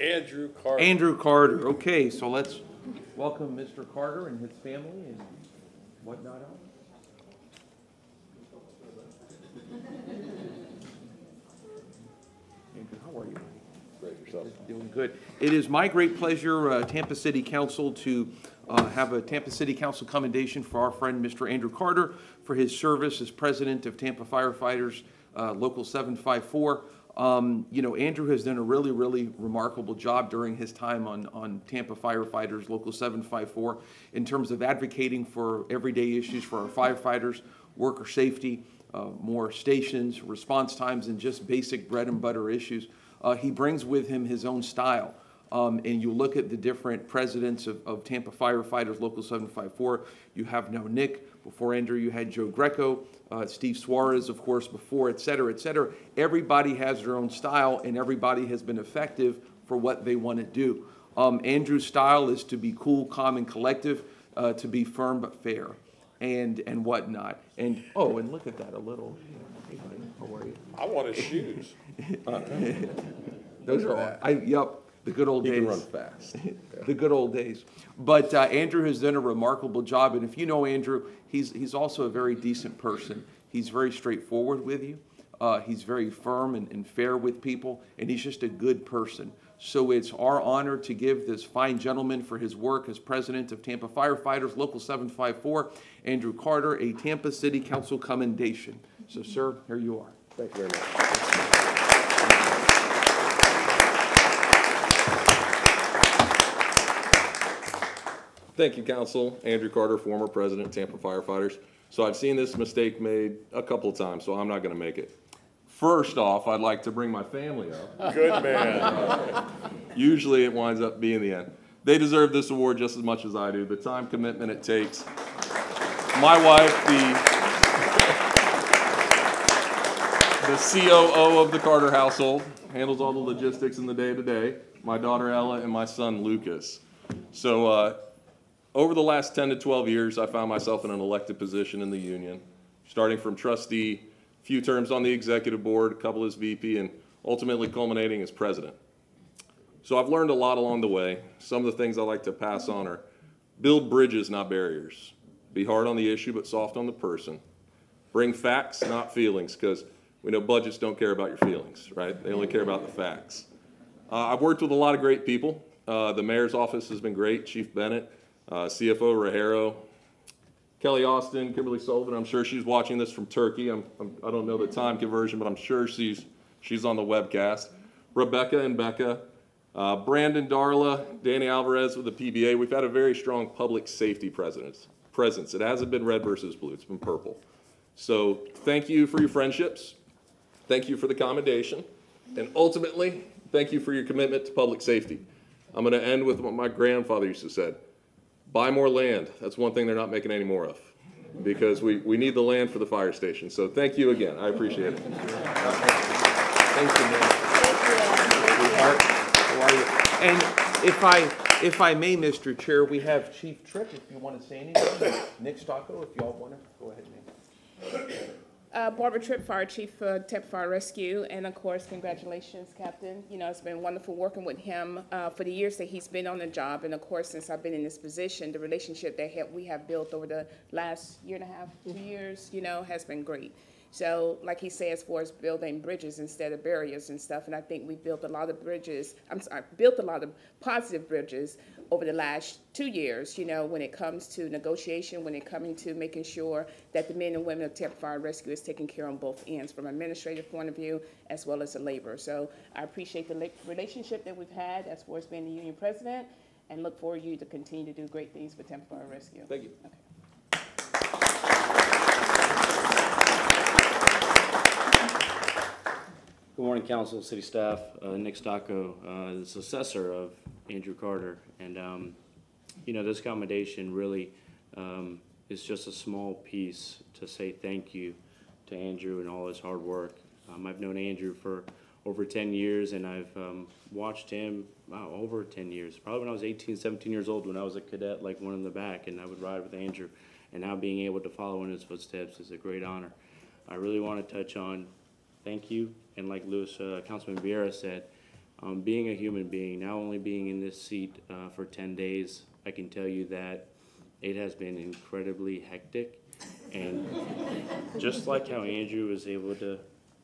Andrew Carter. Andrew Carter. Okay, so let's welcome Mr. Carter and his family and whatnot else. Andrew, how are you? Great, yourself. Doing good. It is my great pleasure, uh, Tampa City Council, to uh, have a Tampa City Council commendation for our friend, Mr. Andrew Carter, for his service as president of Tampa Firefighters, uh, Local 754. Um, You know, Andrew has done a really, really remarkable job during his time on, on Tampa Firefighters, Local 754, in terms of advocating for everyday issues for our firefighters, worker safety, uh, more stations, response times, and just basic bread and butter issues. Uh, he brings with him his own style. Um, and you look at the different presidents of, of Tampa firefighters, Local 754. You have now Nick. Before Andrew, you had Joe Greco, uh, Steve Suarez, of course, before, et cetera, et cetera. Everybody has their own style, and everybody has been effective for what they want to do. Um, Andrew's style is to be cool, calm, and collective, uh, to be firm but fair, and and whatnot. And oh, and look at that, a little. Hey, buddy, how are you? I want his shoes. Those Look are, at I, yep, the good old He days. can run fast. The good old days. But uh, Andrew has done a remarkable job, and if you know Andrew, he's, he's also a very decent person. He's very straightforward with you. Uh, he's very firm and, and fair with people, and he's just a good person. So it's our honor to give this fine gentleman for his work as president of Tampa Firefighters, Local 754, Andrew Carter, a Tampa City Council commendation. So, sir, here you are. Thank you very much. Thank you, Council. Andrew Carter, former president, Tampa Firefighters. So I've seen this mistake made a couple of times, so I'm not going to make it. First off, I'd like to bring my family up. Good man. Usually it winds up being the end. They deserve this award just as much as I do. The time commitment it takes. My wife, the the COO of the Carter household, handles all the logistics in the day to day. My daughter Ella and my son Lucas. So, uh, over the last 10 to 12 years, I found myself in an elected position in the union, starting from trustee, few terms on the executive board, a couple as VP, and ultimately culminating as president. So I've learned a lot along the way. Some of the things I like to pass on are Build bridges, not barriers. Be hard on the issue, but soft on the person. Bring facts, not feelings, because we know budgets don't care about your feelings, right? They only care about the facts. Uh, I've worked with a lot of great people. Uh, the mayor's office has been great, Chief Bennett, uh, CFO Rogero, Kelly Austin, Kimberly Sullivan. I'm sure she's watching this from Turkey. I'm, I'm, I don't know the time conversion, but I'm sure she's she's on the webcast. Rebecca and Becca, uh, Brandon Darla, Danny Alvarez with the PBA. We've had a very strong public safety presence. Presence. It hasn't been red versus blue. It's been purple. So thank you for your friendships. Thank you for the commendation. And ultimately, thank you for your commitment to public safety. I'm going to end with what my grandfather used to say buy more land. That's one thing they're not making any more of because we, we need the land for the fire station. So thank you again. I appreciate it. Thank you, man. And if I, if I may, Mr. Chair, we have Chief Tripp, if you want to say anything. Nick Stocco, if y'all want to, go ahead, Nick. Uh, Barbara Tripp, Fire Chief for Tampa Fire Rescue, and of course, congratulations, Captain. You know, it's been wonderful working with him uh, for the years that he's been on the job, and of course, since I've been in this position, the relationship that we have built over the last year and a half, two years, you know, has been great. So, like he says, for us building bridges instead of barriers and stuff, and I think we built a lot of bridges. I'm sorry, built a lot of positive bridges over the last two years. You know, when it comes to negotiation, when it coming to making sure that the men and women of Tampa Fire Rescue is taken care on both ends, from an administrative point of view as well as the labor. So, I appreciate the relationship that we've had as far as being the union president, and look forward you to continue to do great things for Tampa Fire Rescue. Thank you. Good morning, council, city staff. Uh, Nick Stocco, uh, the successor of Andrew Carter. And, um, you know, this commendation really um, is just a small piece to say thank you to Andrew and all his hard work. Um, I've known Andrew for over 10 years and I've um, watched him, wow, over 10 years. Probably when I was 18, 17 years old when I was a cadet, like one in the back, and I would ride with Andrew. And now being able to follow in his footsteps is a great honor. I really want to touch on thank you. And like Luis, uh, Councilman Viera said, um, being a human being, not only being in this seat uh, for 10 days, I can tell you that it has been incredibly hectic. And just like how Andrew was able to,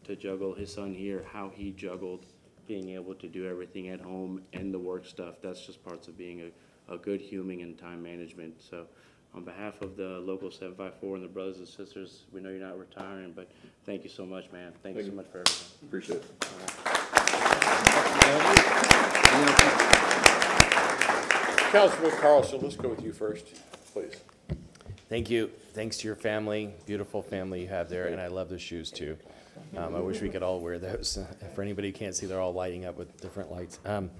to juggle his son here, how he juggled being able to do everything at home and the work stuff, that's just parts of being a, a good human and time management. So on behalf of the local 754 and the brothers and sisters, we know you're not retiring, but thank you so much, man. Thank you so much for everything. Appreciate it. Councilman Carlson, let's go with you first, please. Thank you. Thanks to your family, beautiful family you have there, and I love those shoes too. Um, I wish we could all wear those. For anybody who can't see, they're all lighting up with different lights. Um,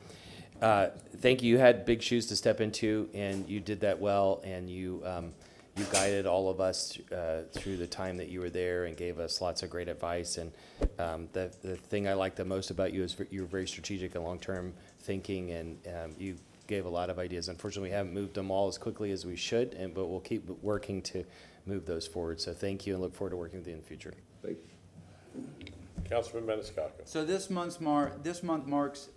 uh, thank you. You had big shoes to step into, and you did that well. And you um, you guided all of us uh, through the time that you were there, and gave us lots of great advice. And um, the the thing I like the most about you is you're very strategic and long term thinking, and um, you gave a lot of ideas. Unfortunately, we haven't moved them all as quickly as we should, and but we'll keep working to move those forward. So thank you, and look forward to working with you in the future. Thank you. Councilman Maniscalco. So this month's mar, this month marks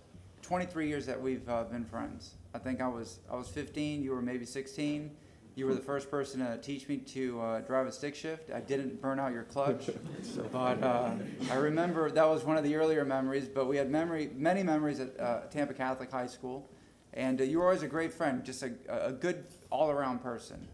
23 years that we've uh, been friends. I think I was I was 15. You were maybe 16. You were the first person to teach me to uh, drive a stick shift. I didn't burn out your clutch, but uh, I remember that was one of the earlier memories. But we had memory, many memories at uh, Tampa Catholic High School, and uh, you were always a great friend, just a, a good all-around person.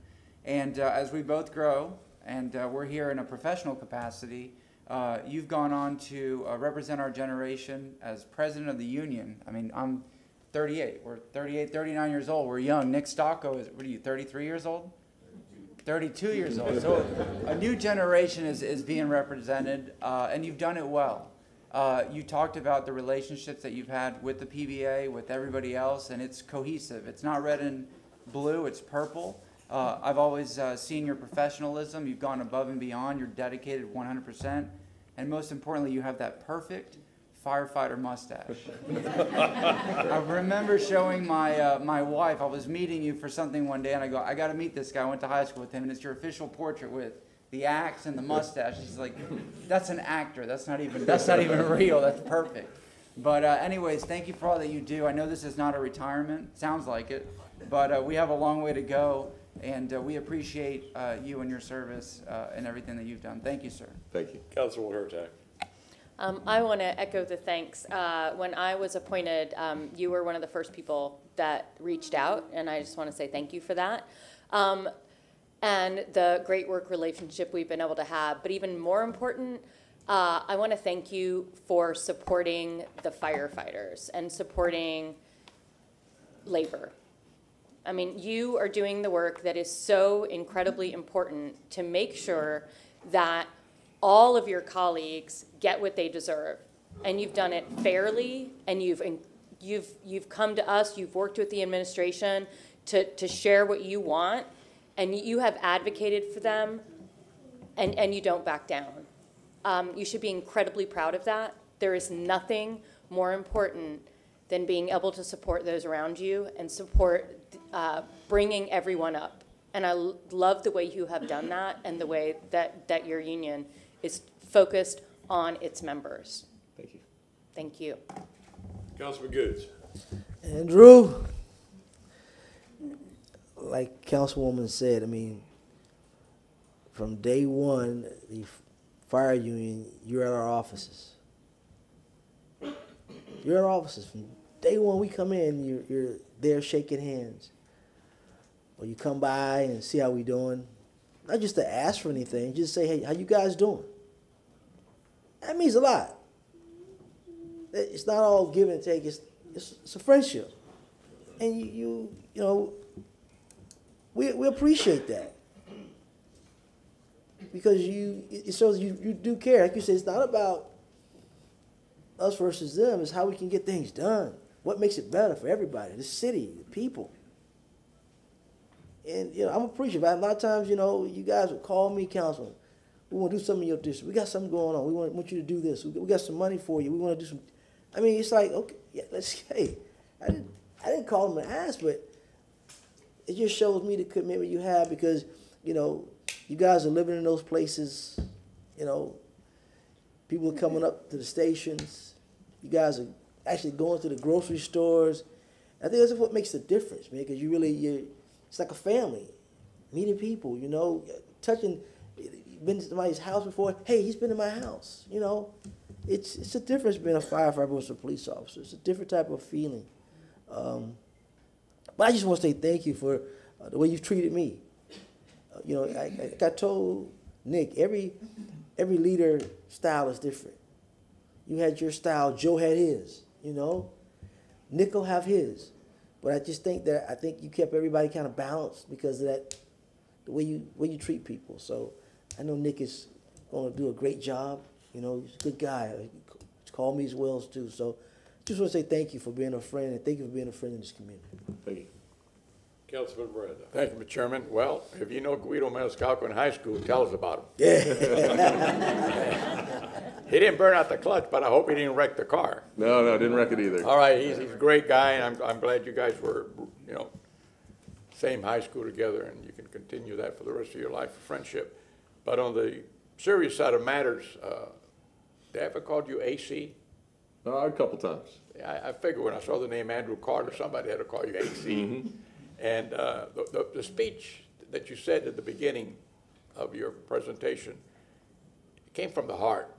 And uh, as we both grow, and uh, we're here in a professional capacity, uh, you've gone on to uh, represent our generation as president of the union. I mean, I'm 38. We're 38, 39 years old. We're young. Nick Stocco is, what are you, 33 years old? 32 years old. So a new generation is, is being represented, uh, and you've done it well. Uh, you talked about the relationships that you've had with the PBA, with everybody else, and it's cohesive. It's not red and blue, it's purple. Uh, I've always uh, seen your professionalism. You've gone above and beyond. You're dedicated 100%. And most importantly, you have that perfect firefighter mustache. I remember showing my, uh, my wife, I was meeting you for something one day, and I go, I got to meet this guy. I went to high school with him, and it's your official portrait with the axe and the mustache. She's like, that's an actor. That's not even, that's not even real. That's perfect. But uh, anyways, thank you for all that you do. I know this is not a retirement, sounds like it, but uh, we have a long way to go, and uh, we appreciate uh, you and your service uh, and everything that you've done. Thank you, sir. Thank you. Councilwoman Hurtak. Um, I want to echo the thanks. Uh, when I was appointed, um, you were one of the first people that reached out, and I just want to say thank you for that. Um, and the great work relationship we've been able to have. But even more important, uh, I want to thank you for supporting the firefighters and supporting labor. I mean, you are doing the work that is so incredibly important to make sure that all of your colleagues get what they deserve. And you've done it fairly, and you've, you've, you've come to us, you've worked with the administration to, to share what you want, and you have advocated for them, and, and you don't back down. Um, you should be incredibly proud of that. There is nothing more important than being able to support those around you and support uh, bringing everyone up. And I l- love the way you have done that and the way that, that your union is focused on its members. Thank you. Thank you. Councilman Gudes. Andrew, like Councilwoman said, I mean, from day one, the fire union, you're at our offices. You're at our offices. From day one we come in, you're, you're there shaking hands. Or you come by and see how we doing. Not just to ask for anything, just say, hey, how you guys doing? That means a lot. It's not all give and take, it's, it's, it's a friendship. And you, you, you know, we, we appreciate that. Because you, it shows you, you do care. Like you said, it's not about us versus them, it's how we can get things done. What makes it better for everybody, the city, the people. And, you know, I'm appreciative. A lot of times, you know, you guys would call me, Councilman. We want to do something in your district. We got something going on. We want, want you to do this. We, we got some money for you. We want to do some. I mean, it's like, okay, yeah, let's, hey, I didn't, I didn't call them and ask, but it just shows me the commitment you have because, you know, you guys are living in those places, you know, people are coming up to the stations. You guys are actually going to the grocery stores. I think that's what makes the difference, man, because you really, you it's like a family, meeting people, you know, touching, been to somebody's house before, hey, he's been in my house, you know. It's, it's a difference being a firefighter versus a police officer. It's a different type of feeling. Um, but I just want to say thank you for uh, the way you've treated me. Uh, you know, I, I, I told Nick, every, every leader style is different. You had your style, Joe had his, you know. Nick will have his. But I just think that I think you kept everybody kind of balanced because of that, the way you way you treat people. So I know Nick is going to do a great job. You know, he's a good guy. He's called me as well too. So just want to say thank you for being a friend and thank you for being a friend in this community. Thank you. Councilman Miranda. Thank you, Mr. Chairman. Well, if you know Guido Maniscalco in high school, tell us about him. Yeah. He didn't burn out the clutch, but I hope he didn't wreck the car. No, no, didn't wreck it either. All right, he's, he's a great guy, and I'm, I'm glad you guys were, you know, same high school together, and you can continue that for the rest of your life, friendship. But on the serious side of matters, uh, they ever called you AC? Uh, a couple times. I, I figured when I saw the name Andrew Carter, somebody had to call you AC. And uh, the, the, the speech that you said at the beginning of your presentation came from the heart.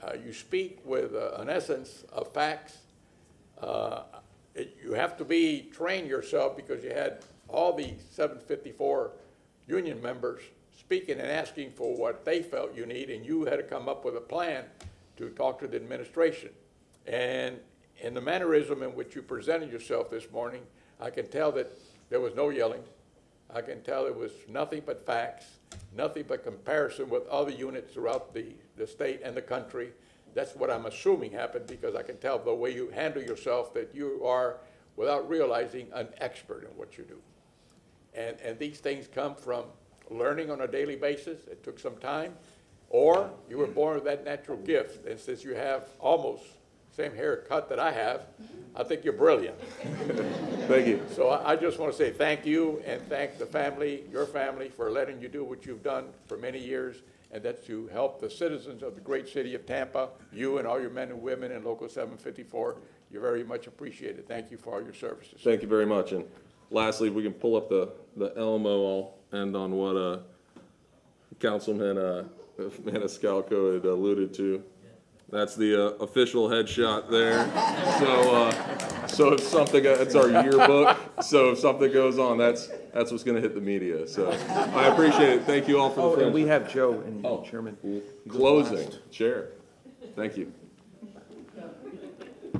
Uh, you speak with uh, an essence of facts. Uh, it, you have to be trained yourself because you had all the 754 union members speaking and asking for what they felt you need, and you had to come up with a plan to talk to the administration. And in the mannerism in which you presented yourself this morning, I can tell that there was no yelling. I can tell it was nothing but facts, nothing but comparison with other units throughout the, the state and the country. That's what I'm assuming happened because I can tell the way you handle yourself that you are, without realizing, an expert in what you do. And, and these things come from learning on a daily basis. It took some time. Or you were born with that natural gift. And since you have almost same haircut that I have. I think you're brilliant. Thank you. So I, I just want to say thank you and thank the family, your family, for letting you do what you've done for many years, and that you help the citizens of the great city of Tampa, you and all your men and women in Local 754. You're very much appreciated. Thank you for all your services. Thank you very much. And lastly, if we can pull up the, the Elmo, I'll end on what, uh, Councilman, uh, Maniscalco had alluded to. That's the, uh, official headshot there. So, uh, so if something, it's our yearbook, so if something goes on, that's, that's what's gonna hit the media, so. I appreciate it. Thank you all for the Oh, and we have Joe and Oh. Chairman. Closing, Chair. Thank you.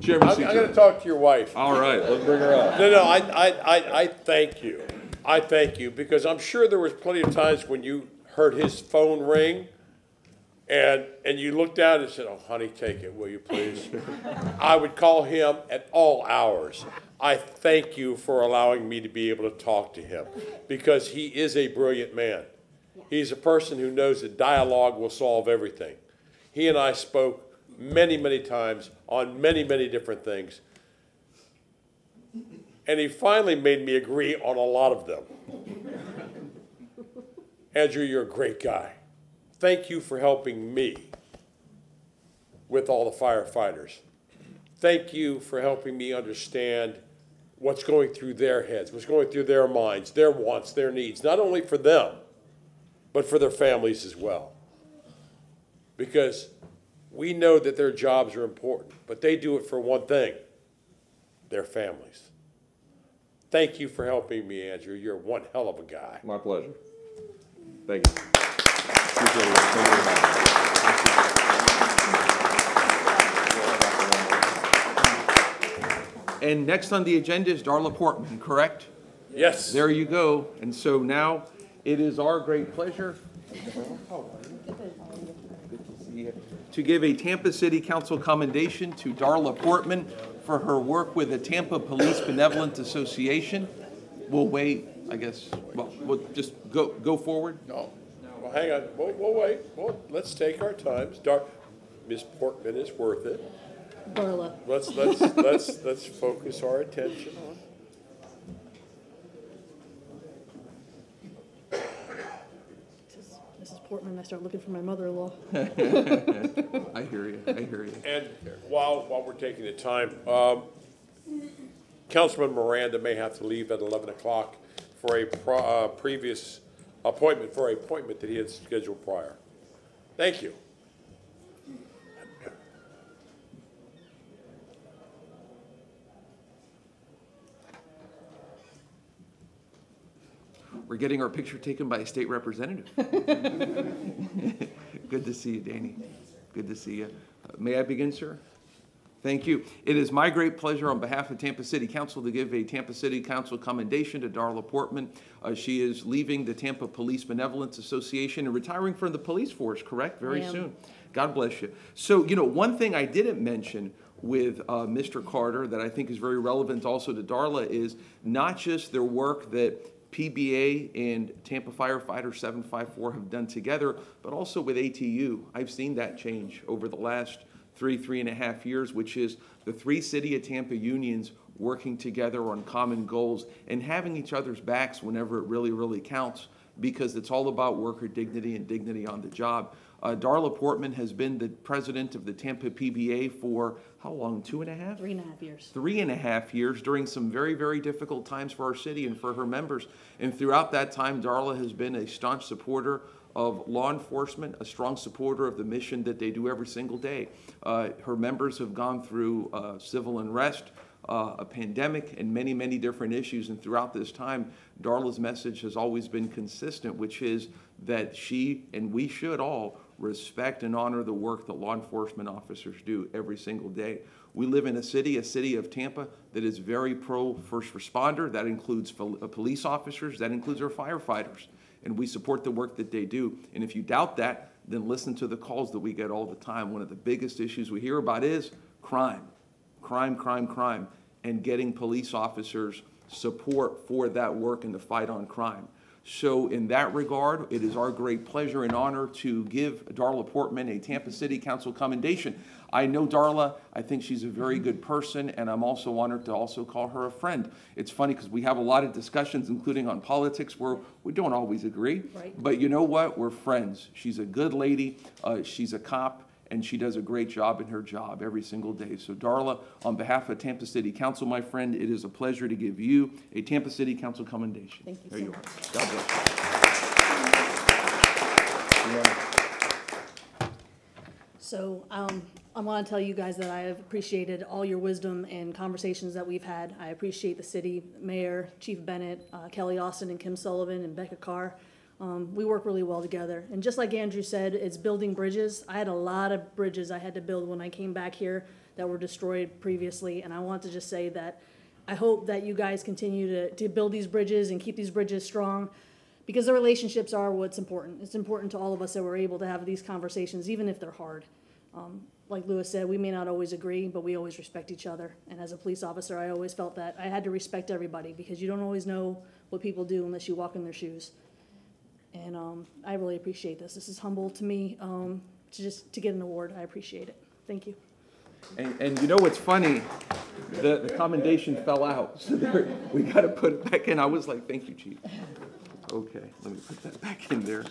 Chairman I'm, I'm gonna talk to your wife. All right, let's bring her up. No, no, I, I, I, I thank you. I thank you, because I'm sure there was plenty of times when you heard his phone ring and, and you looked down and said, oh, honey, take it, will you please? I would call him at all hours. I thank you for allowing me to be able to talk to him, because he is a brilliant man. He's a person who knows that dialogue will solve everything. He and I spoke many, many times on many, many different things. And he finally made me agree on a lot of them. Andrew, you're a great guy. Thank you for helping me with all the firefighters. Thank you for helping me understand what's going through their heads, what's going through their minds, their wants, their needs, not only for them, but for their families as well. Because we know that their jobs are important, but they do it for one thing their families. Thank you for helping me, Andrew. You're one hell of a guy. My pleasure. Thank you. Appreciate it. Thank you very much. And next on the agenda is Darla Portman, correct? Yes. There you go. And so now it is our great pleasure to give a Tampa City Council commendation to Darla Portman for her work with the Tampa Police Benevolent Association. We'll wait, I guess, well, we'll just go, go forward. No. Well, hang on. We'll, we'll wait. Well, let's take our times. Dar- Ms. Portman is worth it. Darla. Let's, let's, let's, let's focus our attention on. Mrs. Portman, I start looking for my mother-in-law. I hear you, I hear you. And while, while we're taking the time, um, Councilman Miranda may have to leave at eleven o'clock for a pro, uh, previous appointment, for a appointment that he had scheduled prior. Thank you. We're getting our picture taken by a state representative. Good to see you, Danny. Good to see you. Uh, May I begin, sir? Thank you. It is my great pleasure on behalf of Tampa City Council to give a Tampa City Council commendation to Darla Portman. Uh, she is leaving the Tampa Police Benevolence Association and retiring from the police force, correct? Very soon. God bless you. So, you know, one thing I didn't mention with uh, Mr. Carter that I think is very relevant also to Darla is not just their work that PBA and Tampa Firefighter 754 have done together, but also with ATU. I've seen that change over the last three, three and a half years, which is the three City of Tampa unions working together on common goals and having each other's backs whenever it really, really counts, because it's all about worker dignity and dignity on the job. Uh, Darla Portman has been the president of the Tampa PBA for how long? Two and a half? Three and a half years. three and a half years during some very, very difficult times for our city and for her members. And throughout that time, Darla has been a staunch supporter of law enforcement, a strong supporter of the mission that they do every single day. Uh, her members have gone through uh, civil unrest, uh, a pandemic, and many, many different issues. And throughout this time, Darla's message has always been consistent, which is that she and we should all respect and honor the work that law enforcement officers do every single day. We live in a city, a city of Tampa, that is very pro first responder. That includes police officers, that includes our firefighters. And we support the work that they do. And if you doubt that, then listen to the calls that we get all the time. One of the biggest issues we hear about is crime. Crime, crime, crime. And getting police officers support for that work in the fight on crime. So in that regard, it is our great pleasure and honor to give Darla Portman a Tampa City Council commendation. I know Darla, I think she's a very good person, and I'm also honored to also call her a friend. It's funny because we have a lot of discussions, including on politics, where we don't always agree. Right. But you know what? We're friends. She's a good lady, uh, she's a cop, and she does a great job in her job every single day. So Darla, on behalf of Tampa City Council, my friend, it is a pleasure to give you a Tampa City Council commendation. Thank you There so you much. are. God bless. So um, I want to tell you guys that I have appreciated all your wisdom and conversations that we've had. I appreciate the city mayor, Chief Bennett, uh, Kelly Austin, and Kim Sullivan, and Becca Carr. Um, we work really well together. And just like Andrew said, it's building bridges. I had a lot of bridges I had to build when I came back here that were destroyed previously. And I want to just say that I hope that you guys continue to, to build these bridges and keep these bridges strong because the relationships are what's important. It's important to all of us that we're able to have these conversations, even if they're hard. Um, like Luis said, we may not always agree, but we always respect each other. And as a police officer, I always felt that I had to respect everybody because you don't always know what people do unless you walk in their shoes. And um, I really appreciate this. This is humble to me um, to just to get an award. I appreciate it. Thank you. And, and you know what's funny? The, the commendation fell out. So there, we got to put it back in. I was like, thank you, Chief. Okay, let me put that back in there.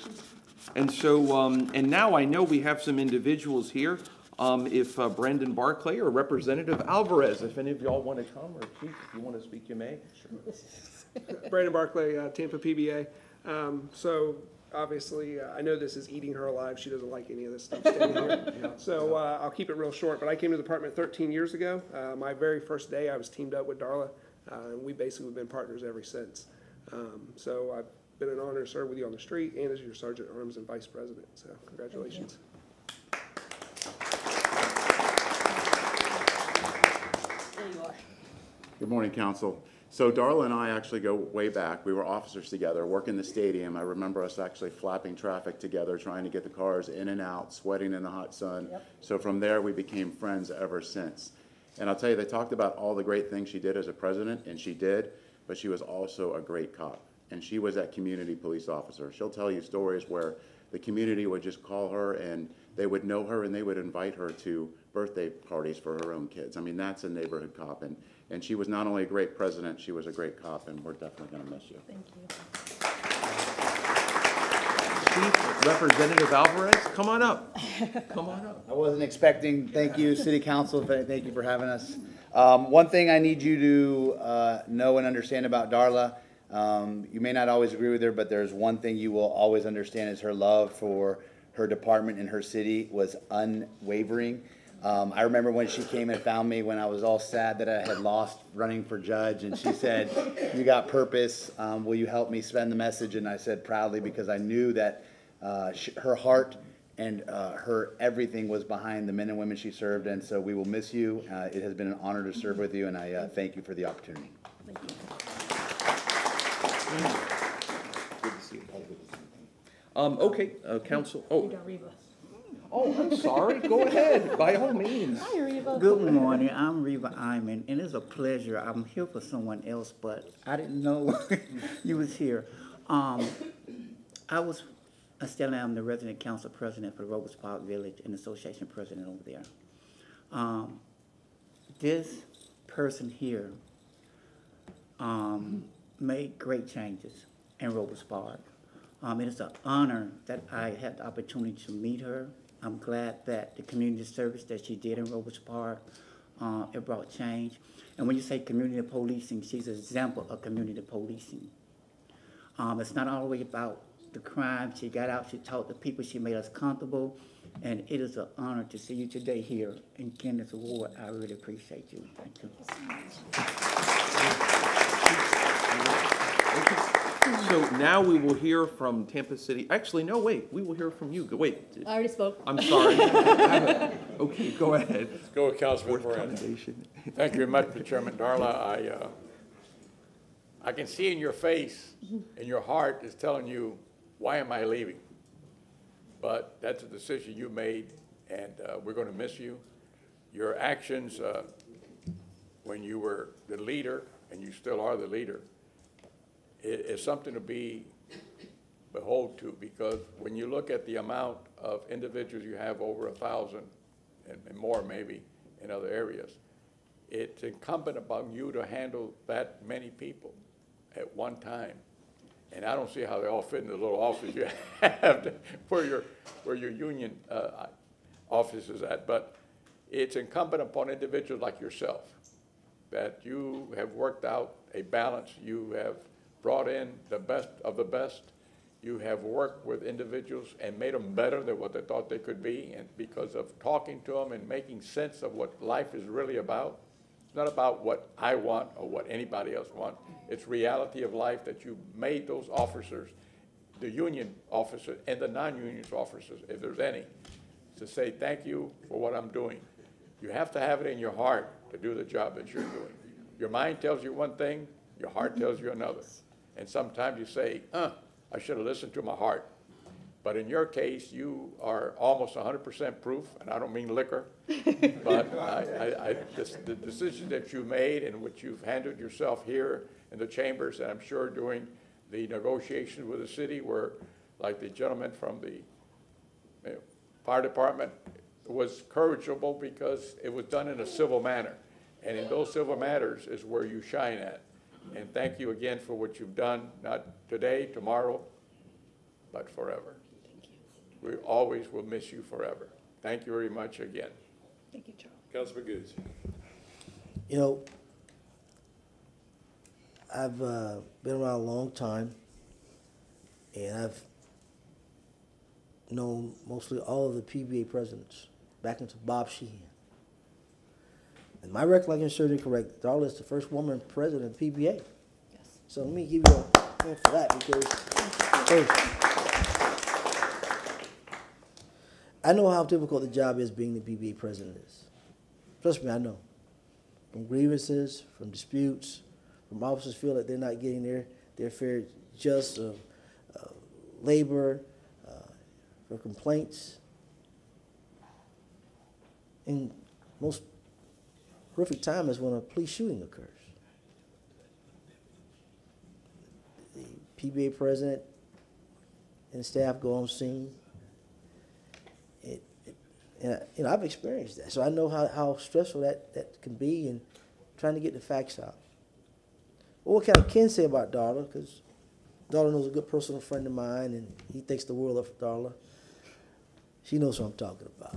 And so, um, and now I know we have some individuals here. Um, if uh, Brandon Barclay or Representative Alvarez, if any of y'all want to come, or Chief, if you want to speak, you may. Sure. Brandon Barclay, uh, Tampa PBA. Um, so obviously, uh, I know this is eating her alive. She doesn't like any of this stuff standing here. So uh, I'll keep it real short. But I came to the department 13 years ago. Uh, my very first day, I was teamed up with Darla, uh, and we basically have been partners ever since. Um, so I've been an honor to serve with you on the street and as your sergeant at arms and vice president. So congratulations. There you are. Good morning, council. So Darla and I actually go way back. We were officers together, working the stadium. I remember us actually flapping traffic together, trying to get the cars in and out, sweating in the hot sun. So from there, we became friends ever since. And I'll tell you, they talked about all the great things she did as a president, and she did, but she was also a great cop. And she was that community police officer. She'll tell you stories where the community would just call her and they would know her and they would invite her to birthday parties for her own kids. I mean, that's a neighborhood cop. And, and she was not only a great president, she was a great cop, and we're definitely going to miss you. Thank you. Chief Representative Alvarez, come on up. Come on up. I wasn't expecting, thank you, city council, thank you for having us. Um, one thing I need you to, uh, know and understand about Darla, um, you may not always agree with her, but there's one thing you will always understand is her love for her department and her city was unwavering. Um, I remember when she came and found me when I was all sad that I had lost running for judge, and she said, "You got purpose. Um, will you help me spread the message?" And I said proudly because I knew that uh, sh her heart and uh, her everything was behind the men and women she served. And so we will miss you. Uh, it has been an honor to serve with you, and I uh, thank you for the opportunity. Good to see you. Um, okay, uh, council, oh, oh, I'm sorry, go ahead, by all means. Hi, Reva. Good morning, I'm Reva Iman, and it's a pleasure. I'm here for someone else, but I didn't know you was here. Um, I was, I still am the resident council president for Robles Park Village and association president over there. Um, this person here, um, made great changes in Robles Park. Um, it is an honor that I had the opportunity to meet her. I'm glad that the community service that she did in Robles Park, uh, it brought change. And when you say community policing, she's an example of community policing. Um, it's not always about the crime. She got out, she taught the people, she made us comfortable. And it is an honor to see you today here in this award. I really appreciate you. Thank you. So now we will hear from Tampa City, actually, no, wait, we will hear from you, Go- wait. I already spoke. I'm sorry. Okay, go ahead. Let's go with Councilman Fourth Miranda. commendation. Thank you very much, Mr. Chairman. Darla, I, uh, I can see in your face and your heart is telling you, why am I leaving? But that's a decision you made, and uh, we're going to miss you. Your actions, uh, when you were the leader, and you still are the leader, i- is something to be behold to, because when you look at the amount of individuals you have over a thousand and more maybe in other areas, it's incumbent upon you to handle that many people at one time. And I don't see how they all fit in the little office you have to- where your, where your union uh, office is at. But it's incumbent upon individuals like yourself that you have worked out a balance, you have brought in the best of the best, you have worked with individuals and made them better than what they thought they could be, and because of talking to them and making sense of what life is really about. It's not about what I want or what anybody else wants. It's reality of life that you made those officers, the union officers and the non-union officers, if there's any, to say thank you for what I'm doing. You have to have it in your heart to do the job that you're doing. Your mind tells you one thing, your heart tells you another. And sometimes you say, uh, I should have listened to my heart. But in your case, you are almost hundred percent proof, and I don't mean liquor. But I, I, I, this- the decision that you made and which you've handled yourself here in the chambers, and I'm sure during the negotiations with the city were like the gentleman from the uh, fire department was courageable because it was done in a civil manner. And in those civil matters is where you shine at. And thank you again for what you've done, not today, tomorrow, but forever. We always will miss you forever. Thank you very much again. Thank you, Charles. Councilman Gudes. You know, I've uh, been around a long time, and I've known mostly all of the PBA presidents, back into Bob Sheehan. And my recollection is certainly correct. Darla is the first woman president of PBA. Yes. So let me give you a hand for that because hey, I know how difficult the job is being the PBA president is. Trust me, I know from grievances, from disputes, from officers feel that they're not getting their, their fair just of uh, labor, uh, for complaints. And most horrific time is when a police shooting occurs. The PBA president and staff go on scene. And I, you know, I've experienced that, so I know how, how stressful that, that can be and trying to get the facts out. Well, what can I can say about Darla? Because Darla knows a good personal friend of mine, and he thinks the world of Darla. She knows what I'm talking about.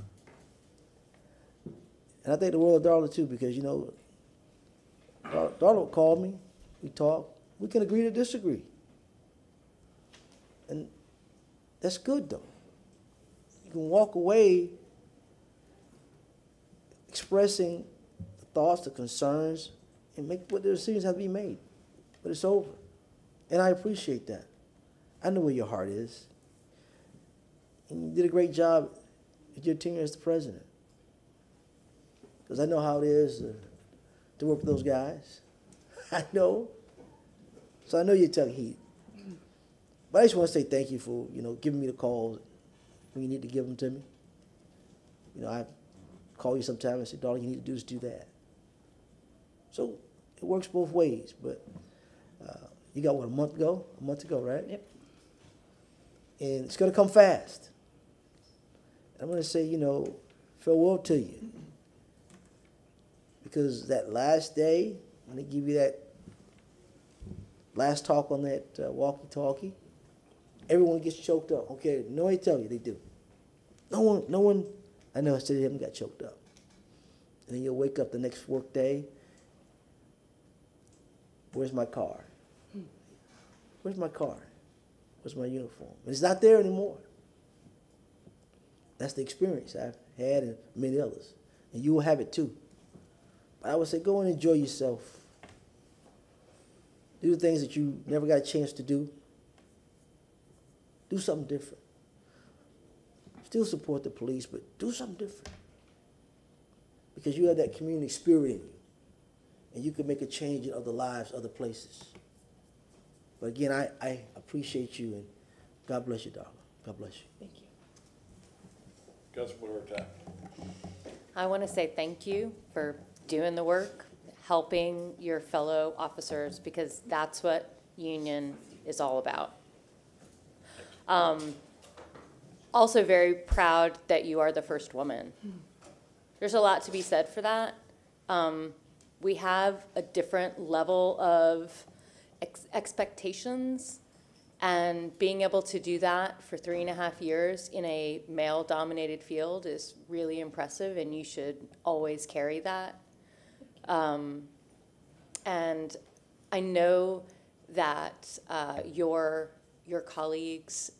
And I think the world of Darla too, because you know, uh, Darla, Darla will me, we talk, we can agree to disagree. And that's good though. You can walk away expressing the thoughts, the concerns, and make what the decisions have to be made. But it's over. And I appreciate that. I know where your heart is. And you did a great job at your tenure as the president. Because I know how it is to, to work with those guys. I know. So I know you took heat. But I just want to say thank you for, you know, giving me the calls when you need to give them to me. You know, I call you sometime and say, darling, you need to do this, do that. So it works both ways, but uh, you got what, a month ago? A month ago, right? Yep. And it's going to come fast. I'm going to say, you know, farewell to you. Because that last day, when they give you that last talk on that uh, walkie-talkie, everyone gets choked up. Okay, no one tell you they do. No one, no one, I know I said them got choked up. And then you'll wake up the next work day. Where's my car? Where's my car? Where's my uniform? And it's not there anymore. That's the experience I've had and many others. And you will have it too. But I would say go and enjoy yourself. Do the things that you never got a chance to do. Do something different. Still support the police, but do something different. Because you have that community spirit in you. And you can make a change in other lives, other places. But again, I, I appreciate you and God bless you, darling. God bless you. Thank you. Councilman Hurtak. I want to say thank you for doing the work, helping your fellow officers, because that's what union is all about. Um, also very proud that you are the first woman. There's a lot to be said for that. Um, we have a different level of ex- expectations, and being able to do that for three and a half years in a male dominated field is really impressive, and you should always carry that. Um, and I know that uh, your, your colleagues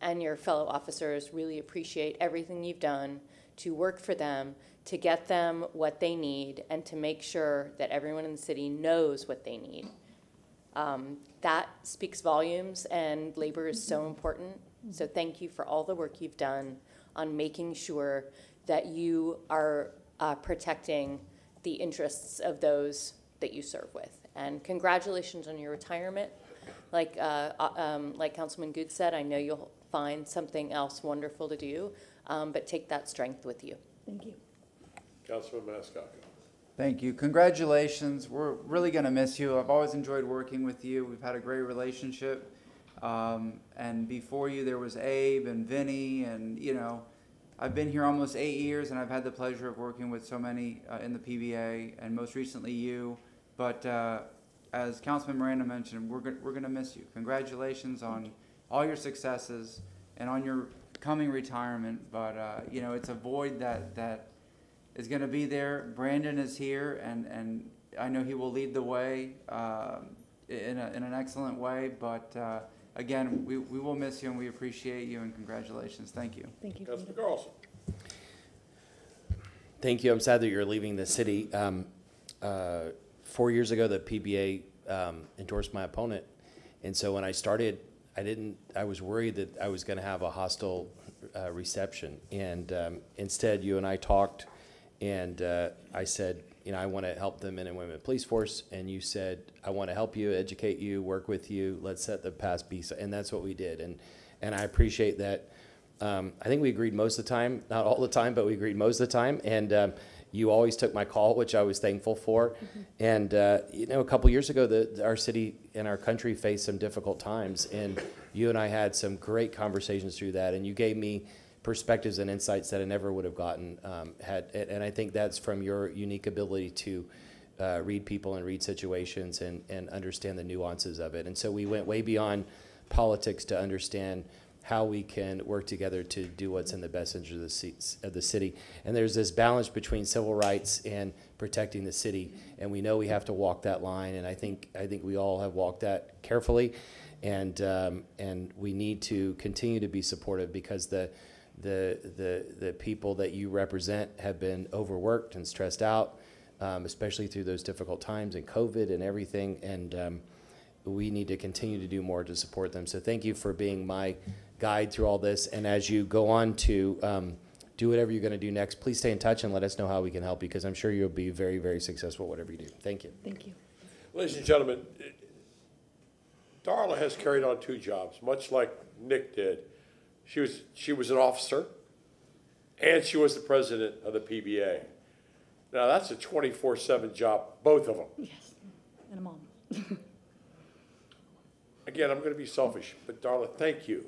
and your fellow officers really appreciate everything you've done to work for them, to get them what they need, and to make sure that everyone in the city knows what they need. Um, that speaks volumes, and labor is so important. So thank you for all the work you've done on making sure that you are uh, protecting the interests of those that you serve with. And congratulations on your retirement. Like, uh, uh, um, like Councilman Gudes said, I know you'll find something else wonderful to do, um, but take that strength with you. Thank you. Councilman Maniscalco. Thank you. Congratulations. We're really going to miss you. I've always enjoyed working with you. We've had a great relationship. Um, and before you, there was Abe and Vinny, and you know, I've been here almost eight years, and I've had the pleasure of working with so many uh, in the PBA, and most recently you. But uh, as Councilman Miranda mentioned, we're go- we're going to miss you. Congratulations on all your successes and on your coming retirement. But uh, you know, it's a void that that is going to be there. Brandon is here, and, and I know he will lead the way um, in, a, in an excellent way. But uh, again, we, we will miss you, and we appreciate you, and congratulations. Thank you. Thank you. Councilman Carlson. Thank you. I'm sad that you're leaving the city. Um, uh, four years ago, the PBA um, endorsed my opponent, and so when I started, I didn't. I was worried that I was going to have a hostile uh, reception, and um, instead, you and I talked, and uh, I said, you know, I want to help the men and women police force, and you said, I want to help you, educate you, work with you. Let's set the past be, and that's what we did, and and I appreciate that. Um, I think we agreed most of the time, not all the time, but we agreed most of the time. And um, you always took my call, which I was thankful for. And uh, you know, a couple years ago, the, our city and our country faced some difficult times, and you and I had some great conversations through that. And you gave me perspectives and insights that I never would have gotten. Um, had, and I think that's from your unique ability to. Uh, read people and read situations and, and understand the nuances of it. And so we went way beyond politics to understand how we can work together to do what's in the best interest of the, of the city. And there's this balance between civil rights and protecting the city, and we know we have to walk that line. And I think I think we all have walked that carefully, and um, and we need to continue to be supportive because the the the the people that you represent have been overworked and stressed out, um, especially through those difficult times and COVID and everything. And um, we need to continue to do more to support them. So thank you for being my guide through all this. And as you go on to um, do whatever you're going to do next, please stay in touch and let us know how we can help you because I'm sure you'll be very, very successful whatever you do. Thank you. Thank you. Ladies and gentlemen, Darla has carried on two jobs, much like Nick did. She was, she was an officer, and she was the president of the PBA. Now, that's a 24/7 job, both of them. Yes. And a mom. Again, I'm going to be selfish, but Darla, thank you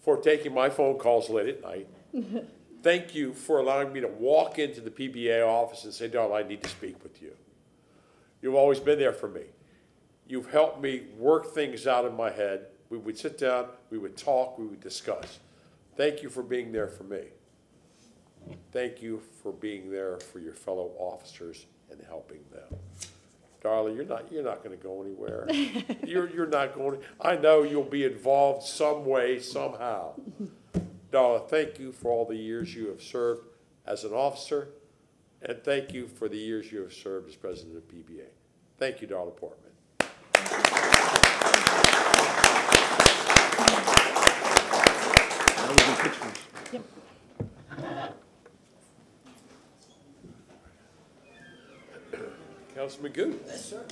for taking my phone calls late at night. Thank you for allowing me to walk into the PBA office and say, Darla, I need to speak with you. You've always been there for me. You've helped me work things out in my head. We would sit down, we would talk, we would discuss. Thank you for being there for me. Thank you for being there for your fellow officers and helping them. Darla, you're not, you're not gonna go anywhere. You're, you're not going, I know you'll be involved some way, somehow. Darla, thank you for all the years you have served as an officer, and thank you for the years you have served as president of PBA. Thank you, Darla Portman. Now we can pictures. Yep. Councilman Gudes. Yes, sir.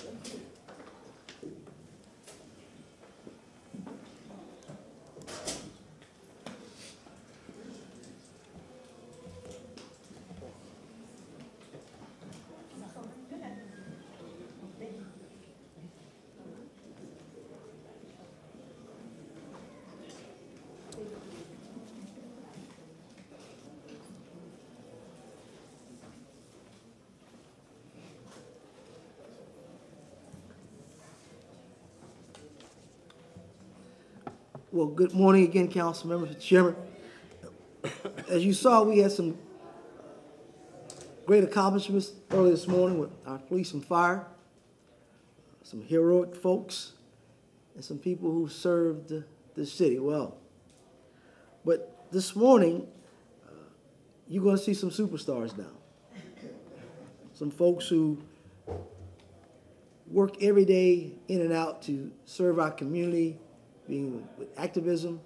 Well, good morning again, council members. Chairman. As you saw, we had some great accomplishments early this morning with our police and fire, some heroic folks, and some people who served the, city well. But this morning, uh, you're gonna see some superstars now. Some folks who work every day in and out to serve our community, being with activism,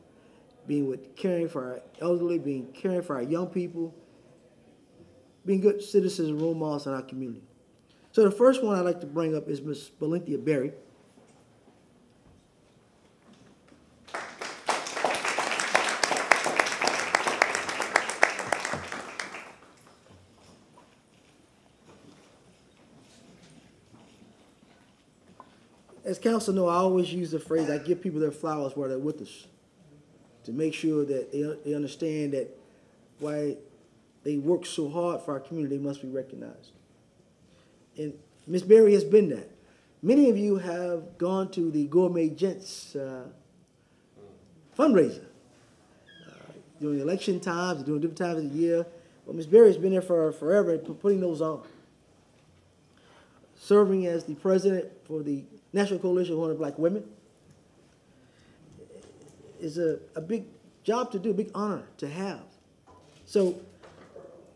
being with caring for our elderly, being caring for our young people, being good citizens and role models in our community. So the first one I'd like to bring up is Ms. Valentia Berry. As council know, I always use the phrase, I give people their flowers while they're with us, to make sure that they, they understand that why they work so hard for our community, they must be recognized. And Ms. Berry has been that. Many of you have gone to the Gourmet Gents uh, fundraiser uh, during election times, during different times of the year. But Ms. Berry has been there for forever, putting those on. Serving as the president for the National Coalition of 100 Black Women is a, a big job to do, a big honor to have. So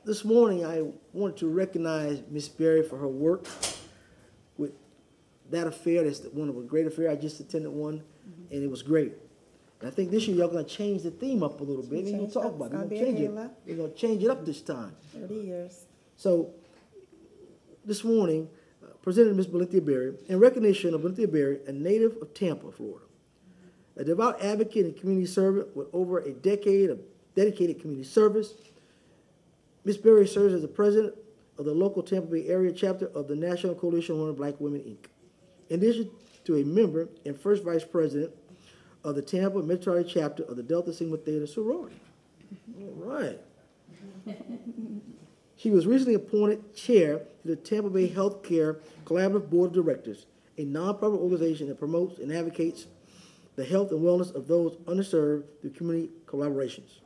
this morning, I wanted to recognize Miss Berry for her work with that affair. That's one of a great affair. I just attended one, mm-hmm. and it was great. And I think this year y'all gonna change the theme up a little bit. Ain't gonna talk about it. We're gonna change it. We're gonna change it up this time. Thirty years. So this morning, presented Ms. Valentia Berry in recognition of Valentia Berry, a native of Tampa, Florida. A devout advocate and community servant with over a decade of dedicated community service. Ms. Berry serves as the president of the local Tampa Bay area chapter of the National Coalition of 100 Black Women, Inc. In addition to a member and first vice president of the Tampa Metropolitan chapter of the Delta Sigma Theta sorority. All right. She was recently appointed chair the Tampa Bay Healthcare Collaborative Board of Directors, a nonprofit organization that promotes and advocates the health and wellness of those underserved through community collaborations.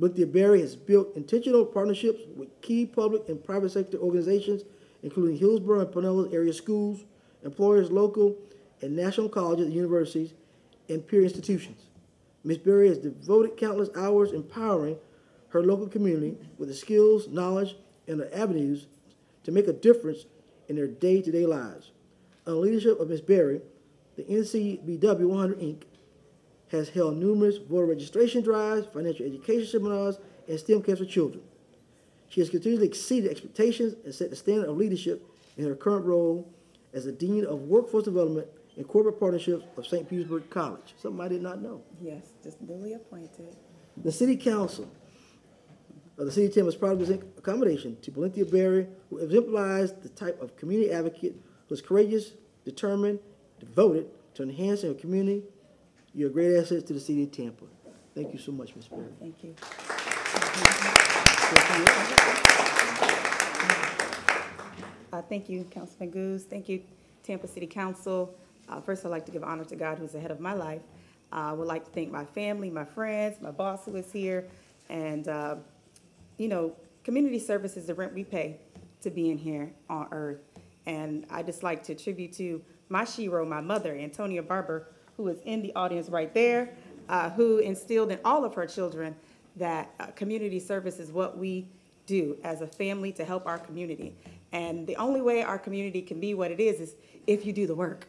Valentia Berry has built intentional partnerships with key public and private sector organizations, including Hillsborough and Pinellas area schools, employers, local and national colleges and universities, and peer institutions. Ms. Berry has devoted countless hours empowering her local community with the skills, knowledge, and the avenues to make a difference in their day-to-day lives. Under the leadership of Ms. Berry, the NCBW 100 Inc. has held numerous voter registration drives, financial education seminars, and STEM camps for children. She has continually exceeded expectations and set the standard of leadership in her current role as the Dean of Workforce Development and Corporate Partnerships of St. Petersburg College, something I did not know. Yes, just newly appointed. The City Council of the City of Tampa is proud to present accommodation to Valentia Berry, who exemplifies the type of community advocate who is courageous, determined, devoted to enhancing her community. You're a great asset to the City of Tampa. Thank you so much, Ms. Berry. Thank you. Uh, thank you, Councilman Gudes. Thank you, Tampa City Council. Uh, first, I'd like to give honor to God who's ahead of my life. Uh, I would like to thank my family, my friends, my boss who is here, and, uh, you know, community service is the rent we pay to being here on earth. And I just like to attribute to my shero, my mother, Antonia Barber, who is in the audience right there, uh, who instilled in all of her children that uh, community service is what we do as a family to help our community. And the only way our community can be what it is is if you do the work,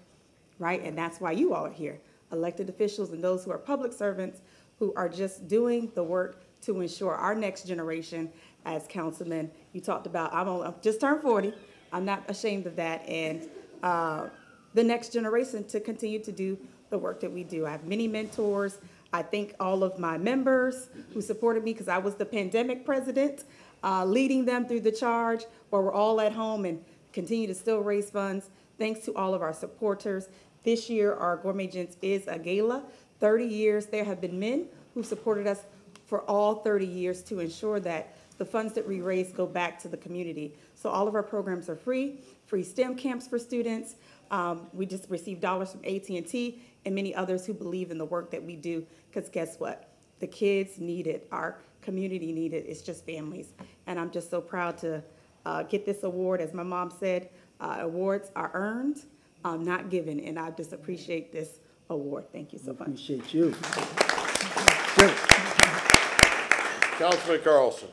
right? And that's why you all are here, elected officials and those who are public servants who are just doing the work to ensure our next generation as councilmen. You talked about, I'm, only, just turned 40. I'm not ashamed of that. And uh, the next generation to continue to do the work that we do. I have many mentors. I thank all of my members who supported me because I was the pandemic president, uh, leading them through the charge where we're all at home and continue to still raise funds. Thanks to all of our supporters. This year, our Gourmet Gents is a gala. 30 years, there have been men who supported us for all 30 years to ensure that the funds that we raise go back to the community. So all of our programs are free, free STEM camps for students, Um, we just received dollars from AT&T and many others who believe in the work that we do. Because guess what? The kids need it. Our community need it. It's just families. And I'm just so proud to uh, get this award. As my mom said, uh, awards are earned, um, not given. And I just appreciate this award. Thank you so much. Appreciate you. Councilman Carlson.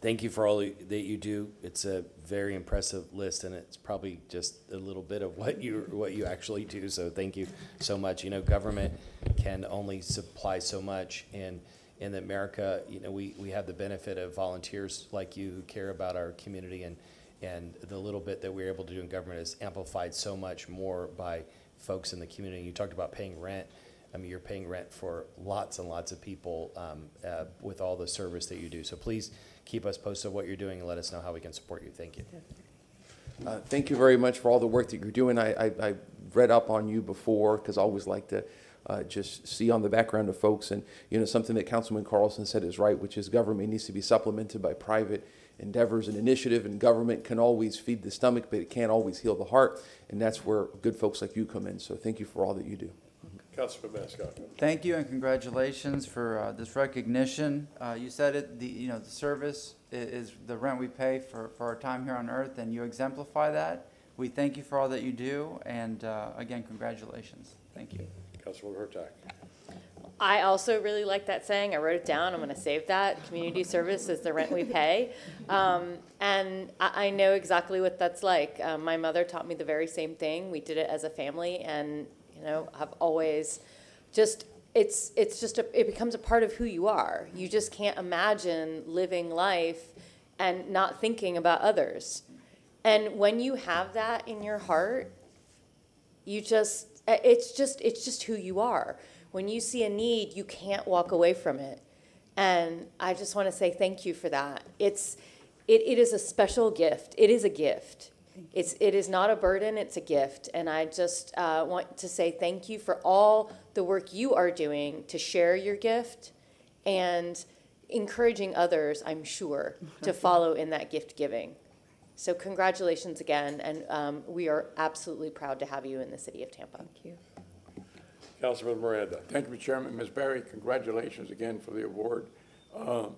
Thank you for all that you do. It's a very impressive list, and it's probably just a little bit of what you what you actually do. So thank you so much. You know, government can only supply so much, and in America, you know, we, we have the benefit of volunteers like you who care about our community, and and the little bit that we're able to do in government is amplified so much more by folks in the community. You talked about paying rent. I mean, you're paying rent for lots and lots of people um, uh, with all the service that you do. So please keep us posted what you're doing and let us know how we can support you. Thank you. Uh, Thank you very much for all the work that you're doing. I, I, I read up on you before, because I always like to uh, just see on the background of folks. And, you know, something that Councilman Carlson said is right, which is government needs to be supplemented by private endeavors and initiative, and government can always feed the stomach, but it can't always heal the heart. And that's where good folks like you come in. So thank you for all that you do. Councilman Maniscalco. Thank you and congratulations for uh, this recognition. Uh, You said it, the, you know, the service i- is the rent we pay for, for our time here on earth, and you exemplify that. We thank you for all that you do, and uh, again, congratulations. Thank you. Councilwoman Hurtak. I also really like that saying. I wrote it down. I'm going to save that. Community service is the rent we pay. Um, and I, I know exactly what that's like. Um, my mother taught me the very same thing. We did it as a family, and you know, I've always just it's it's just a, it becomes a part of who you are. You just can't imagine living life and not thinking about others. And when you have that in your heart, you just eh, it's just it's just who you are. When you see a need you can't walk away from it. And i just want to say thank you for that. It's it, it is a special gift. It is a gift it's it is not a burden it's a gift and i just uh, want to say thank you for all the work you are doing to share your gift and encouraging others i'm sure to follow in that gift giving so congratulations again, and um, we are absolutely proud to have you in the city of Tampa. Thank you. Councilman Miranda. Thank you, Chairman. Ms. Berry, congratulations again for the award. Um,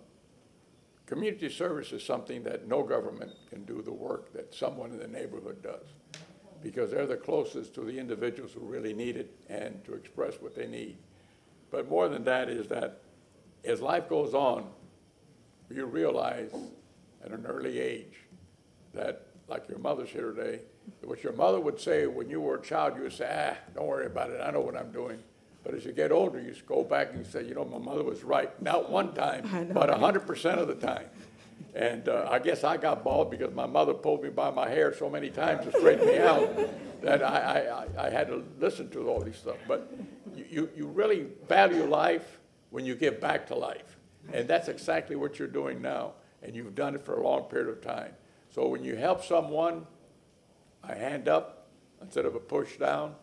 Community service is something that no government can do the work that someone in the neighborhood does, because they're the closest to the individuals who really need it and to express what they need. But more than that is that as life goes on, you realize at an early age that, like your mother's here today, what your mother would say when you were a child, you would say, ah, don't worry about it, I know what I'm doing. But as you get older, you go back and say, you know, my mother was right. Not one time, but a hundred percent of the time. And uh, I guess I got bald because my mother pulled me by my hair so many times to straighten me out that I, I, I- I had to listen to all these stuff. But you- you, you really value life when you give back to life. And that's exactly what you're doing now. And you've done it for a long period of time. So when you help someone, a hand up instead of a push down,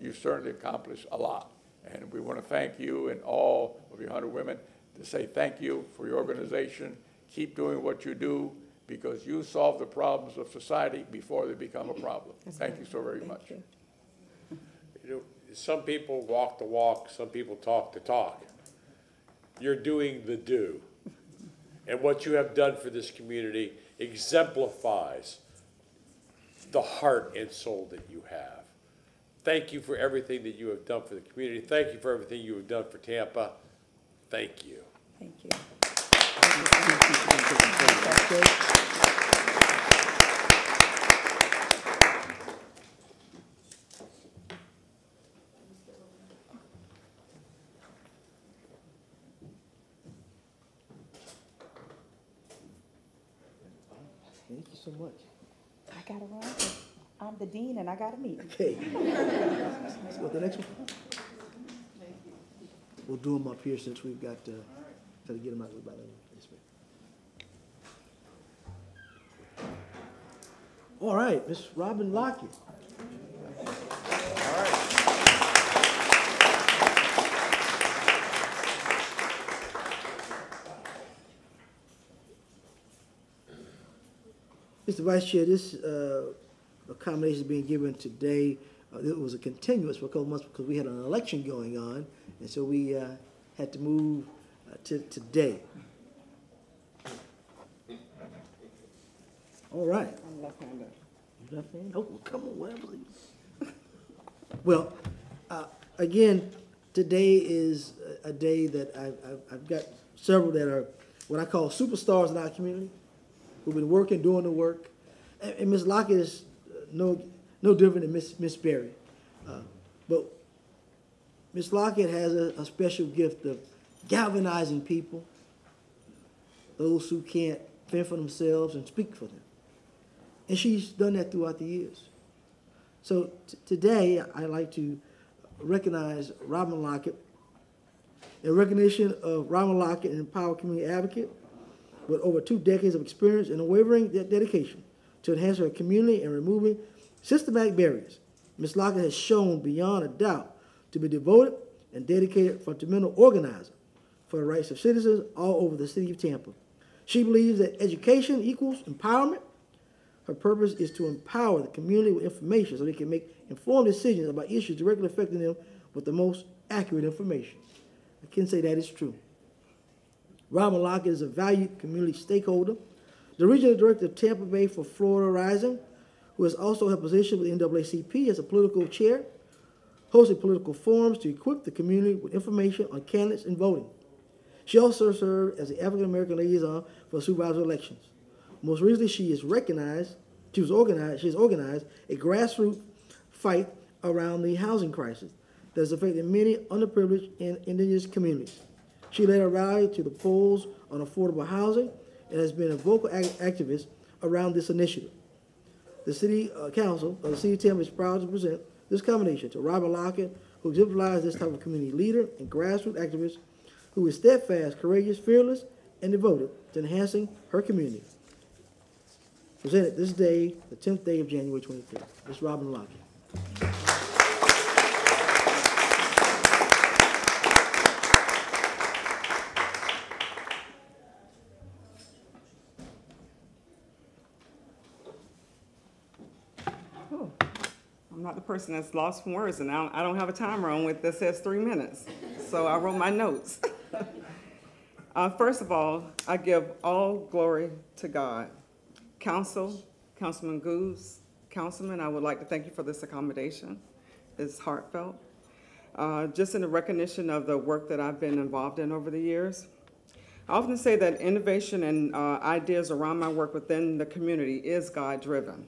you certainly accomplished a lot. And we want to thank you and all of your hundred women to say thank you for your organization. Keep doing what you do because you solve the problems of society before they become a problem. Thank you so very much. You know, some people walk the walk, some people talk the talk. You're doing the do. And what you have done for this community exemplifies the heart and soul that you have. Thank you for everything that you have done for the community. Thank you for everything you have done for Tampa. Thank you. Thank you. Thank you so much. I got to run. 'cause And I got a meeting. Okay. Let's go to the next one. We'll do them up here since we've got, uh, try to get them out of the way. All right, Miss Robin Lockett. Mr. Vice Chair, this, uh, accommodations being given today. Uh, It was a continuous for a couple months because we had an election going on, and so we uh, had to move uh, to today. All right. I'm left-handed. You left-handed? Oh, well, come on, whatever. Well, uh, again, today is a- day that I've, I've- I've got several that are what I call superstars in our community, who've been working, doing the work. And, and Ms. Lockett is no, no different than Miss Miss Berry. Uh, But Miss Lockett has a, a special gift of galvanizing people, those who can't fend for themselves and speak for them. And she's done that throughout the years. So today, I'd like to recognize Robin Lockett in recognition of Robin Lockett, an empowered community advocate with over two decades of experience and unwavering de- dedication to enhance her community and removing systematic barriers. Ms. Lockett has shown beyond a doubt to be devoted and dedicated fundamental organizer for the rights of citizens all over the city of Tampa. She believes that education equals empowerment. Her purpose is to empower the community with information so they can make informed decisions about issues directly affecting them with the most accurate information. I can say that is true. Robin Lockett is a valued community stakeholder, the regional director of Tampa Bay for Florida Rising, who has also held position with the NAACP as a political chair, hosted political forums to equip the community with information on candidates and voting. She also served as the African American liaison for supervisor elections. Most recently, she is recognized, she was organized, she has organized a grassroots fight around the housing crisis that has affected many underprivileged and indigenous communities. She led a rally to the polls on affordable housing and has been a vocal ac- activist around this initiative. The City uh, Council of the City of Tampa is proud to present this combination to Robert Lockett, who exemplifies this type of community leader and grassroots activist who is steadfast, courageous, fearless, and devoted to enhancing her community. Presented this day, the 10th day of January 23rd. Ms. Robin Lockett. The person that's lost for words, and I don't, I don't have a timer on with that says three minutes. So I wrote my notes. Uh, first of all, I give all glory to God. Council, Councilman Gudes, Councilman, I would like to thank you for this accommodation. It's heartfelt. Uh, just in the recognition of the work that I've been involved in over the years. I often say that innovation and uh, ideas around my work within the community is God-driven.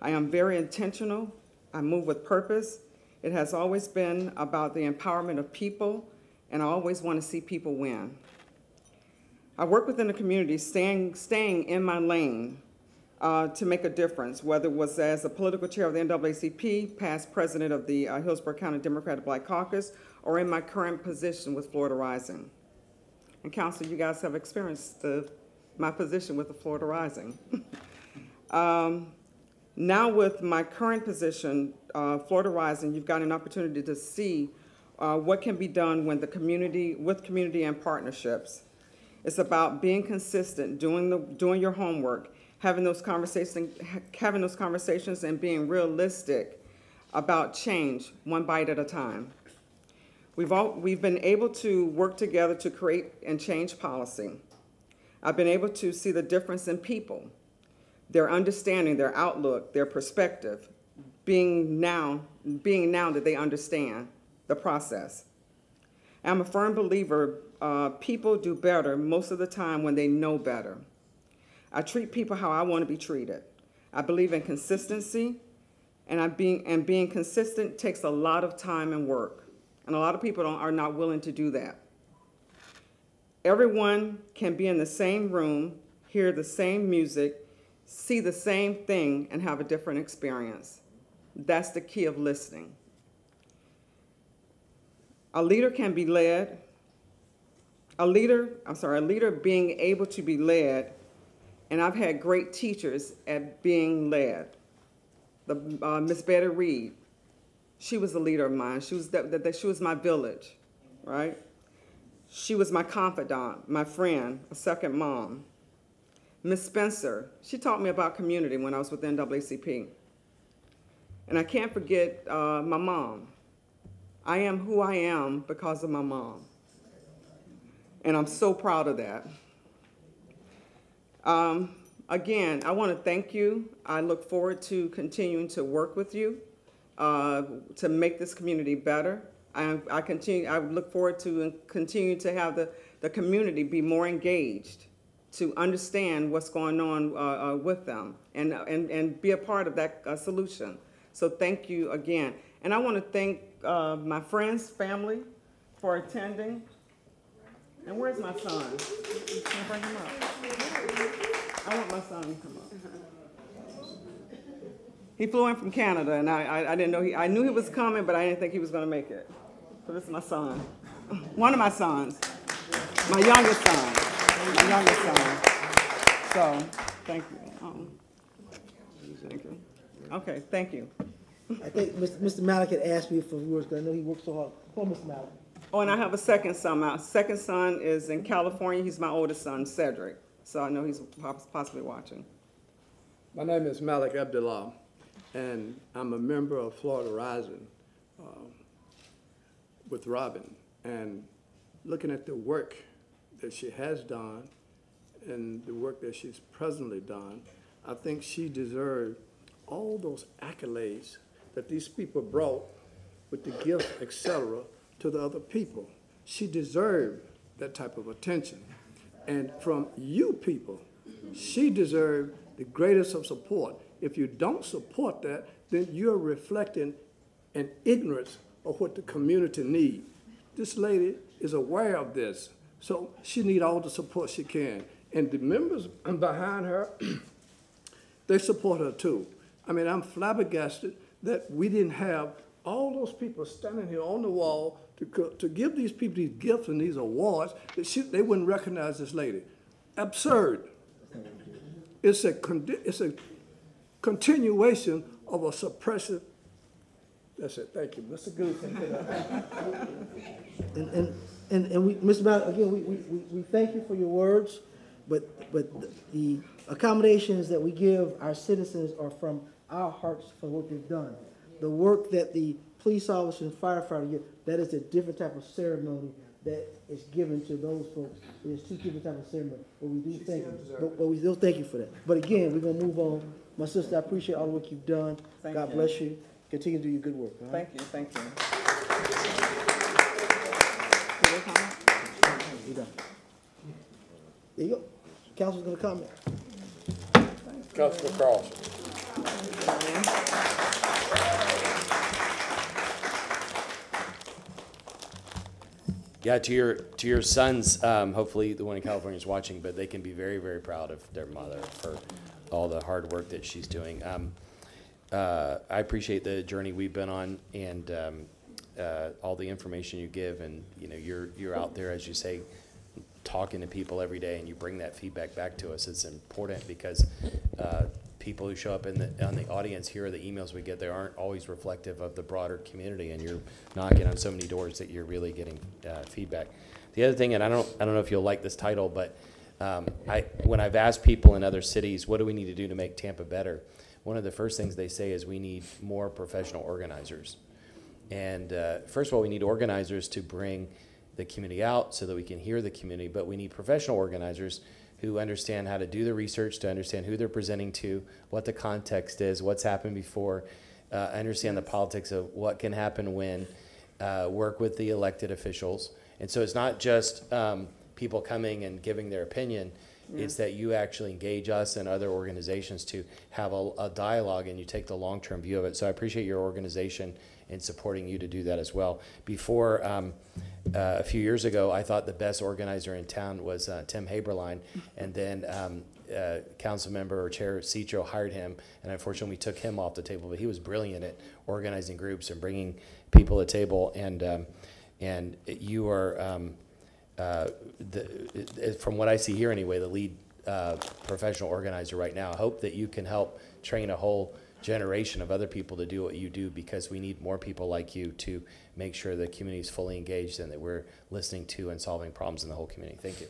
I am very intentional. I move with purpose. It has always been about the empowerment of people, and I always want to see people win. I work within the community, staying, staying in my lane uh, to make a difference, whether it was as a political chair of the NAACP, past president of the uh, Hillsborough County Democratic Black Caucus, or in my current position with Florida Rising. And council, you guys have experienced the, my position with the Florida Rising. um, now with my current position, uh, Florida Rising, you've got an opportunity to see uh, what can be done when the community, with community and partnerships. It's about being consistent, doing the, doing your homework, having those conversations, having those conversations and being realistic about change, one bite at a time. We've all, we've been able to work together to create and change policy. I've been able to see the difference in people, their understanding, their outlook, their perspective, being now, being now that they understand the process. I'm a firm believer uh, people do better most of the time when they know better. I treat people how I want to be treated. I believe in consistency, and I being and being consistent takes a lot of time and work, and a lot of people are not willing to do that. Everyone can be in the same room, hear the same music, see the same thing, and have a different experience. That's the key of listening. A leader can be led. A leader, I'm sorry, a leader being able to be led, and I've had great teachers at being led. The uh, Miss Betty Reed, she was a leader of mine. She was that, she was my village, right? She was my confidant, my friend, a second mom. Miss Spencer, she taught me about community when I was with NAACP. And I can't forget uh, my mom. I am who I am because of my mom. And I'm so proud of that. Um, again, I want to thank you. I look forward to continuing to work with you uh, to make this community better. I, I continue. I look forward to continue to have the, the community be more engaged, to understand what's going on uh, uh, with them, and, and and be a part of that uh, solution. So thank you again, and I want to thank uh, my friends, family, for attending. And where's my son? Can I bring him up? I want my son to come up. He flew in from Canada, and I, I, I didn't know he, I knew he was coming, but I didn't think he was gonna make it. So this is my son, one of my sons, my youngest son, my youngest son. So, thank you. Um, Thank you. Okay, thank you. I think Mr. Mr. Malik had asked me for words, because I know he worked so hard. Come on, Mr. Malik. Oh, and I have a second son. My second son is in California. He's my oldest son, Cedric. So I know he's poss- possibly watching. My name is Malik Abdullah, and I'm a member of Florida Rising um, with Robin. And looking at the work that she has done and the work that she's presently done, I think she deserved all those accolades that these people brought with the gift, et cetera, to the other people. She deserved that type of attention. And from you people, she deserved the greatest of support. If you don't support that, then you're reflecting an ignorance of what the community needs. This lady is aware of this, so she need all the support she can. And the members behind her, they support her too. I mean, I'm flabbergasted that we didn't have all those people standing here on the wall to, to give these people these gifts and these awards, that she, they wouldn't recognize this lady. Absurd. It's a, it's a continuation of a suppressive, that's it, thank you. Mr. Gudes. And, and, and, and we, Mr. Malik, again, we, we, we- we thank you for your words, but, but the accommodations that we give our citizens are from our hearts for what they've done. The work that the police officers and firefighters get, that is a different type of ceremony that is given to those folks. There's two different types of ceremony, but we do thank you. But, but we still thank you for that. But again, we're gonna move on. My sister, I appreciate all the work you've done. Thank God you. bless you. Continue to do your good work. all right? Thank you, thank you. You're done. There you go. Council's gonna comment. Councilman Carlson. Yeah, to your to your sons. Um, hopefully, the one in California is watching, but they can be very very proud of their mother for all the hard work that she's doing. Um, uh, I appreciate the journey we've been on and um, uh, all the information you give, and you know you're you're out there as you say, talking to people every day, and you bring that feedback back to us. It's important because uh, people who show up in the on the audience here, are the emails we get, they aren't always reflective of the broader community, and you're knocking on so many doors that you're really getting uh, feedback. The other thing, and I don't I don't know if you'll like this title, but um, I when I've asked people in other cities, what do we need to do to make Tampa better? One of the first things they say is we need more professional organizers. And uh, first of all, we need organizers to bring the community out so that we can hear the community, but we need professional organizers who understand how to do the research, to understand who they're presenting to, what the context is, what's happened before, uh, understand the politics of what can happen when, uh, work with the elected officials. And so it's not just um, people coming and giving their opinion. It's that you actually engage us and other organizations to have a, a dialogue and you take the long-term view of it. So I appreciate your organization in supporting you to do that as well. Before, um, uh, a few years ago, I thought the best organizer in town was uh, Tim Heberlein, and then um, uh, council member or chair Citro hired him, and unfortunately we took him off the table. But he was brilliant at organizing groups and bringing people to the table, and um, and you are. Um, uh, the, from what I see here anyway, the lead uh, professional organizer right now. I hope that you can help train a whole generation of other people to do what you do because we need more people like you to make sure the community is fully engaged and that we're listening to and solving problems in the whole community. Thank you.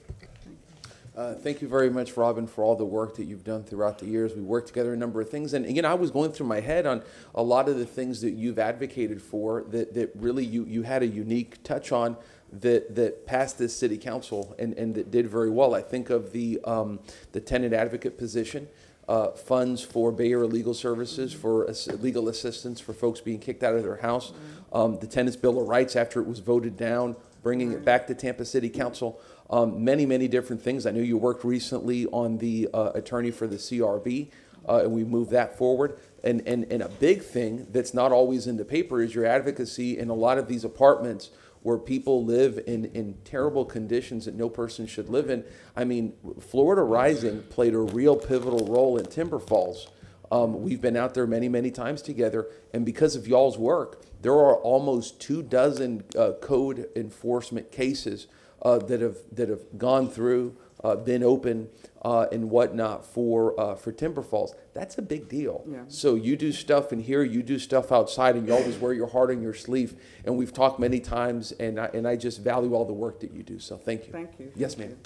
Uh, Thank you very much, Robin, for all the work that you've done throughout the years. We worked together a number of things, and again, I was going through my head on a lot of the things that you've advocated for that, that really you, you had a unique touch on that, that passed this city council and, and that did very well. I think of the, um, the tenant advocate position, uh, funds for Bay Area Legal Services, for ass- legal assistance for folks being kicked out of their house, um, the Tenants Bill of Rights after it was voted down, bringing it back to Tampa City Council, um, many, many different things. I know you worked recently on the uh, attorney for the CRB, uh, and we moved that forward. And, and, and a big thing that's not always in the paper is your advocacy in a lot of these apartments where people live in, in terrible conditions that no person should live in. I mean, Florida Rising played a real pivotal role in Timber Falls. Um, we've been out there many, many times together, and because of y'all's work, there are almost two dozen uh, code enforcement cases uh, that have that have gone through, uh, been open, uh, and whatnot for uh, for Timber Falls. That's a big deal. Yeah. So you do stuff in here, you do stuff outside, and you always wear your heart on your sleeve. And we've talked many times, and I, and I just value all the work that you do. So thank you. Thank you. Yes, ma'am.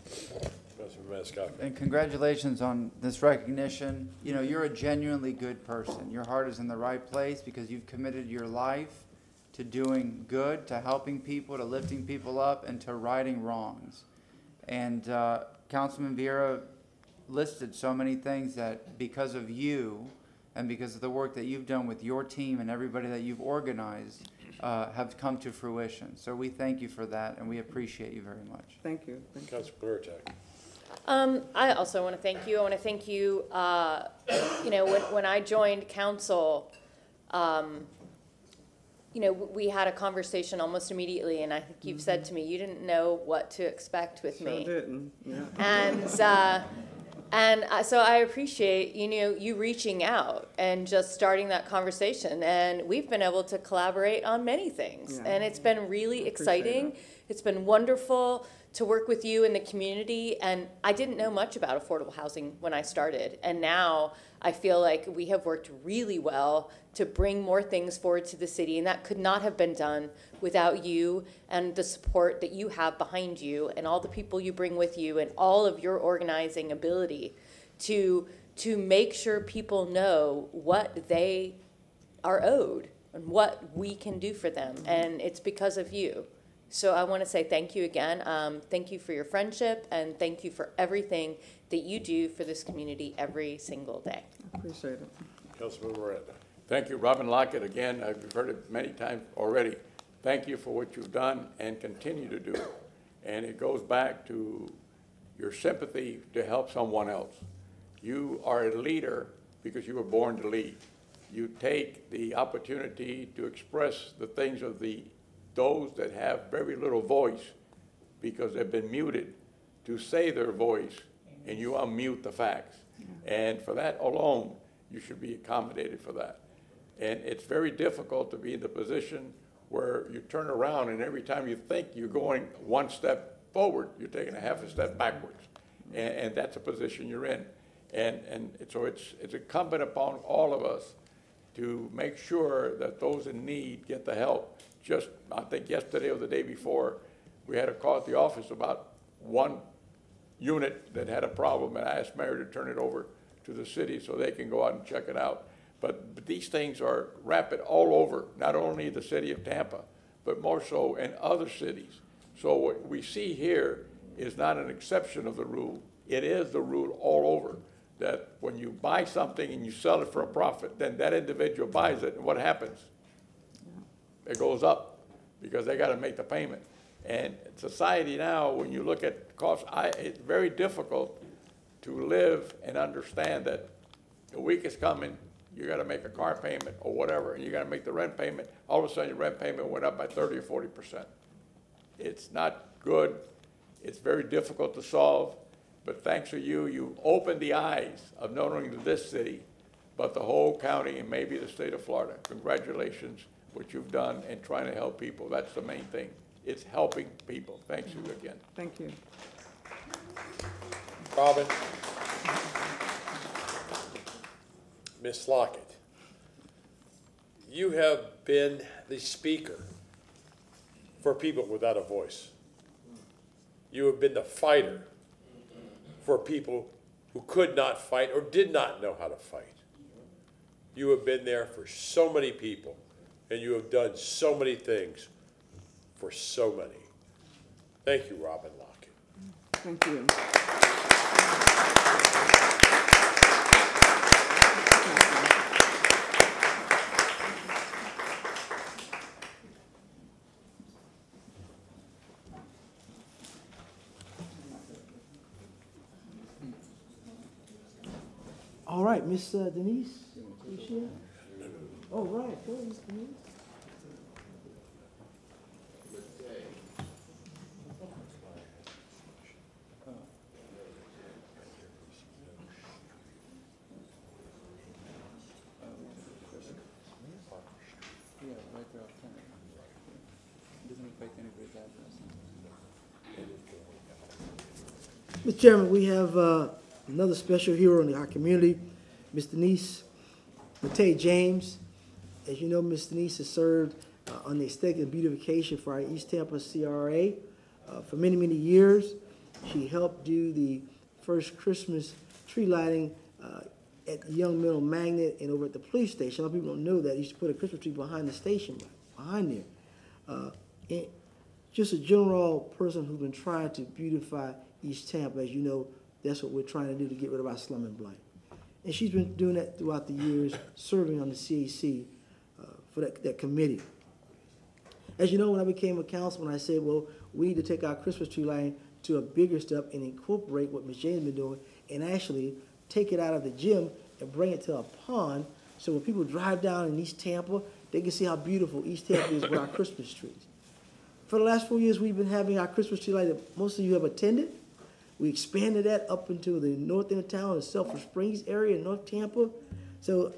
Councilman Maniscalco. And congratulations on this recognition. You know, you're a genuinely good person. Your heart is in the right place because you've committed your life to doing good, to helping people, to lifting people up, and to righting wrongs. And uh, Councilman Viera listed so many things that because of you and because of the work that you've done with your team and everybody that you've organized uh, have come to fruition. So we thank you for that and we appreciate you very much. Thank you. Thank you. Councilman Hurtak. Um, I also want to thank you. I want to thank you, uh, you know, when, when I joined council, um, you know, we had a conversation almost immediately, and I think you've said to me, you didn't know what to expect with Sure me. didn't, yeah. And, uh, and uh, so I appreciate, you know, you reaching out and just starting that conversation. And we've been able to collaborate on many things. Yeah. And it's been really exciting. It's been wonderful to work with you in the community. And I didn't know much about affordable housing when I started. And now I feel like we have worked really well to bring more things forward to the city. And that could not have been done without you and the support that you have behind you and all the people you bring with you and all of your organizing ability to, to make sure people know what they are owed and what we can do for them. And it's because of you. So I want to say thank you again. Um, thank you for your friendship and thank you for everything that you do for this community every single day. I appreciate it. Councilman Miranda. Thank you, Robin Lockett, again, I've heard it many times already. Thank you for what you've done and continue to do. And it goes back to your sympathy to help someone else. You are a leader because you were born to lead. You take the opportunity to express the things of the, those that have very little voice because they've been muted, to say their voice, and you unmute the facts. And for that alone, you should be accommodated for that. And it's very difficult to be in the position where you turn around and every time you think you're going one step forward, you're taking a half a step backwards. And, and that's a position you're in. And, and so it's, it's incumbent upon all of us to make sure that those in need get the help. Just, I think yesterday or the day before, we had a call at the office about one unit that had a problem, and I asked Mayor to turn it over to the city so they can go out and check it out. But, but these things are rapid all over, not only the city of Tampa, but more so in other cities. So what we see here is not an exception of the rule. It is the rule all over, that when you buy something and you sell it for a profit, then that individual buys it, and what happens? It goes up, because they gotta make the payment. And society now, when you look at costs, I, it's very difficult to live and understand that the week is coming, you gotta make a car payment or whatever, and you gotta make the rent payment, all of a sudden your rent payment went up by thirty or forty percent. It's not good, it's very difficult to solve, but thanks to you, you opened the eyes of not only this city, but the whole county and maybe the state of Florida. Congratulations, what you've done and trying to help people, that's the main thing. It's helping people, thanks you again. Thank you. Robin. Ms. Lockett, you have been the speaker for people without a voice. You have been the fighter for people who could not fight or did not know how to fight. You have been there for so many people, and you have done so many things for so many. Thank you, Robin Lockett. Thank you. All right, Miss uh, Denise, you here? Mr. Chairman, we have uh, another special hero in our community, Ms. Denise Matei James. As you know, Ms. Denise has served uh, on the aesthetic and beautification for our East Tampa CRA uh, for many, many years. She helped do the first Christmas tree lighting uh, at the Young Middle Magnet and over at the police station. A lot of people don't know that. He used to put a Christmas tree behind the station, behind there. Uh, and just a general person who's been trying to beautify East Tampa. As you know, that's what we're trying to do to get rid of our slum and blight. And she's been doing that throughout the years, serving on the CAC for that, that committee. As you know, when I became a councilman, I said, well, we need to take our Christmas tree lighting to a bigger step and incorporate what Ms. James has been doing and actually take it out of the gym and bring it to a pond so when people drive down in East Tampa, they can see how beautiful East Tampa is with our Christmas trees. For the last four years, we've been having our Christmas tree light that most of you have attended. We expanded that up into the north end of town, the Sulphur Springs area in North Tampa. So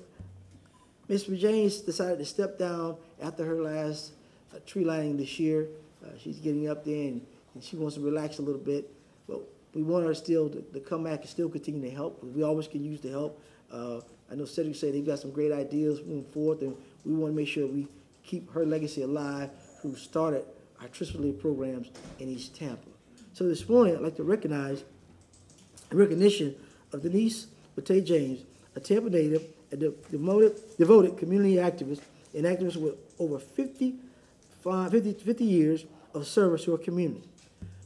Mr. James decided to step down after her last uh, tree lighting this year. Uh, she's getting up there and, and she wants to relax a little bit. But we want her still to, to come back and still continue to help. We always can use the help. Uh, I know Cedric said they've got some great ideas moving forward, and we want to make sure we keep her legacy alive, who started our Tristan programs in East Tampa. So this morning, I'd like to recognize recognition of Denise Matei James, a Tampa native devoted, devoted community activist and activist with over 55, 50, 50 years of service to her community.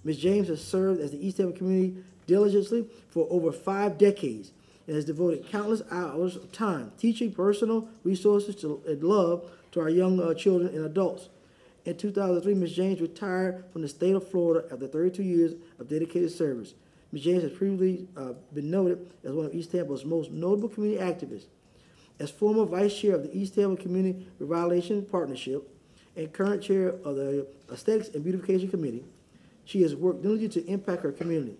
Ms. James has served as the East Tampa community diligently for over five decades and has devoted countless hours of time teaching personal resources to, and love to our young uh, children and adults. In 2003, Ms. James retired from the state of Florida after 32 years of dedicated service. Ms. James has previously uh, been noted as one of East Tampa's most notable community activists. As former vice chair of the East Tampa Community Revitalization Partnership and current chair of the Aesthetics and Beautification Committee, she has worked diligently to impact her community.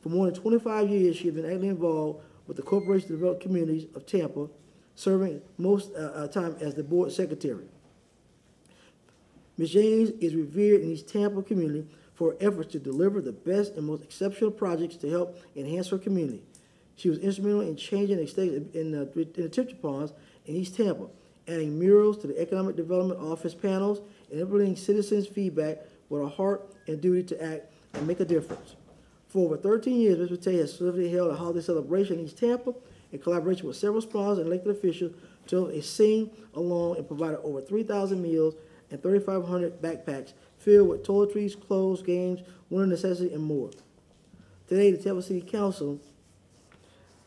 For more than 25 years, she has been actively involved with the Corporation to Develop Communities of Tampa, serving most uh, uh, time as the board secretary. Ms. James is revered in East Tampa community for her efforts to deliver the best and most exceptional projects to help enhance her community. She was instrumental in changing the state in the, in the temperature ponds in East Tampa, adding murals to the Economic Development Office panels, and implementing citizens' feedback with a heart and duty to act and make a difference. For over 13 years, Ms. Matei has swiftly held a holiday celebration in East Tampa in collaboration with several sponsors and elected officials to a sing along and provided over 3,000 meals and 3,500 backpacks filled with toiletries, clothes, games, winter necessities, and more. Today, the Tampa City Council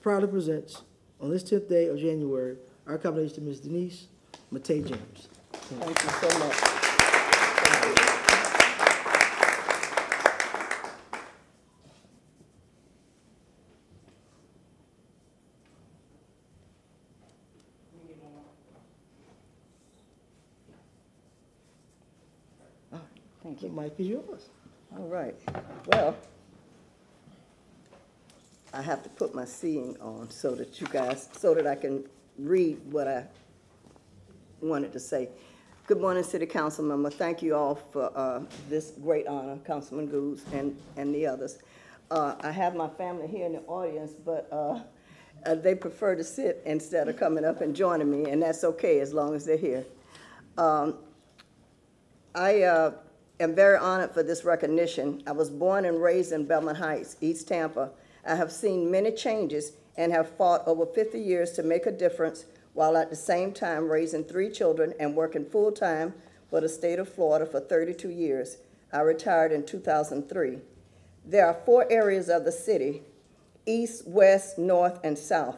proudly presents, on this 10th day of January, our commendation to Ms. Denise Matei James. Thank you so much. Thank you. The mic is yours. All right, well, I have to put my seeing on so that you guys, so that I can read what I wanted to say. Good morning, City Council member. Thank you all for uh, this great honor, Councilman Gudes and, and the others. Uh, I have my family here in the audience, but uh, uh, they prefer to sit instead of coming up and joining me, and that's okay as long as they're here. Um, I uh, am very honored for this recognition. I was born and raised in Belmont Heights, East Tampa, I have seen many changes and have fought over 50 years to make a difference while at the same time raising three children and working full-time for the state of Florida for 32 years. I retired in 2003. There are four areas of the city, east, west, north, and south.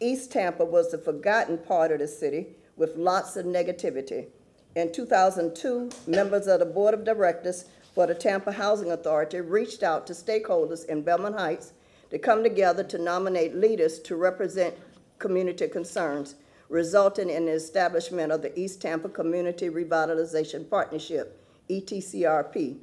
East Tampa was the forgotten part of the city with lots of negativity. In 2002, members of the Board of Directors for the Tampa Housing Authority reached out to stakeholders in Belmont Heights to come together to nominate leaders to represent community concerns, resulting in the establishment of the East Tampa Community Revitalization Partnership, ETCRP.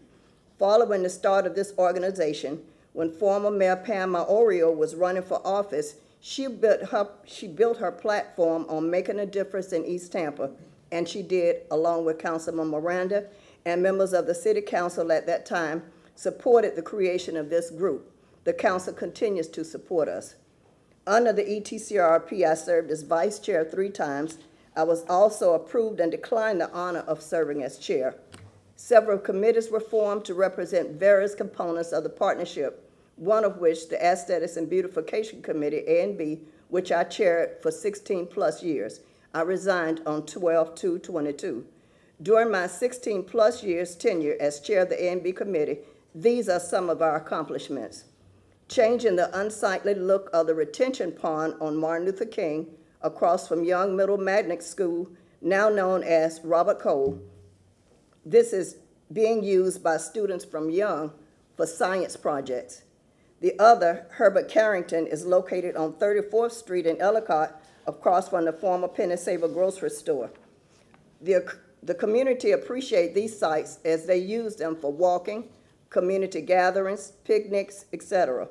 Following the start of this organization, when former Mayor Pam Iorio was running for office, she built her, she built her platform on making a difference in East Tampa, and she did, along with Councilman Miranda and members of the city council at that time, supported the creation of this group. The council continues to support us. Under the ETCRP, I served as vice chair three times. I was also approved and declined the honor of serving as chair. Several committees were formed to represent various components of the partnership, one of which, the Aesthetics and Beautification Committee, A and B, which I chaired for 16-plus years. I resigned on 12/2/22. During my 16-plus years tenure as chair of the A and B Committee, these are some of our accomplishments. Changing the unsightly look of the retention pond on Martin Luther King across from Young Middle Magnet School, now known as Robert Cole. This is being used by students from Young for science projects. The other, Herbert Carrington, is located on 34th Street in Ellicott, across from the former Penny Saver grocery store. The, the community appreciate these sites as they use them for walking, community gatherings, picnics, etc.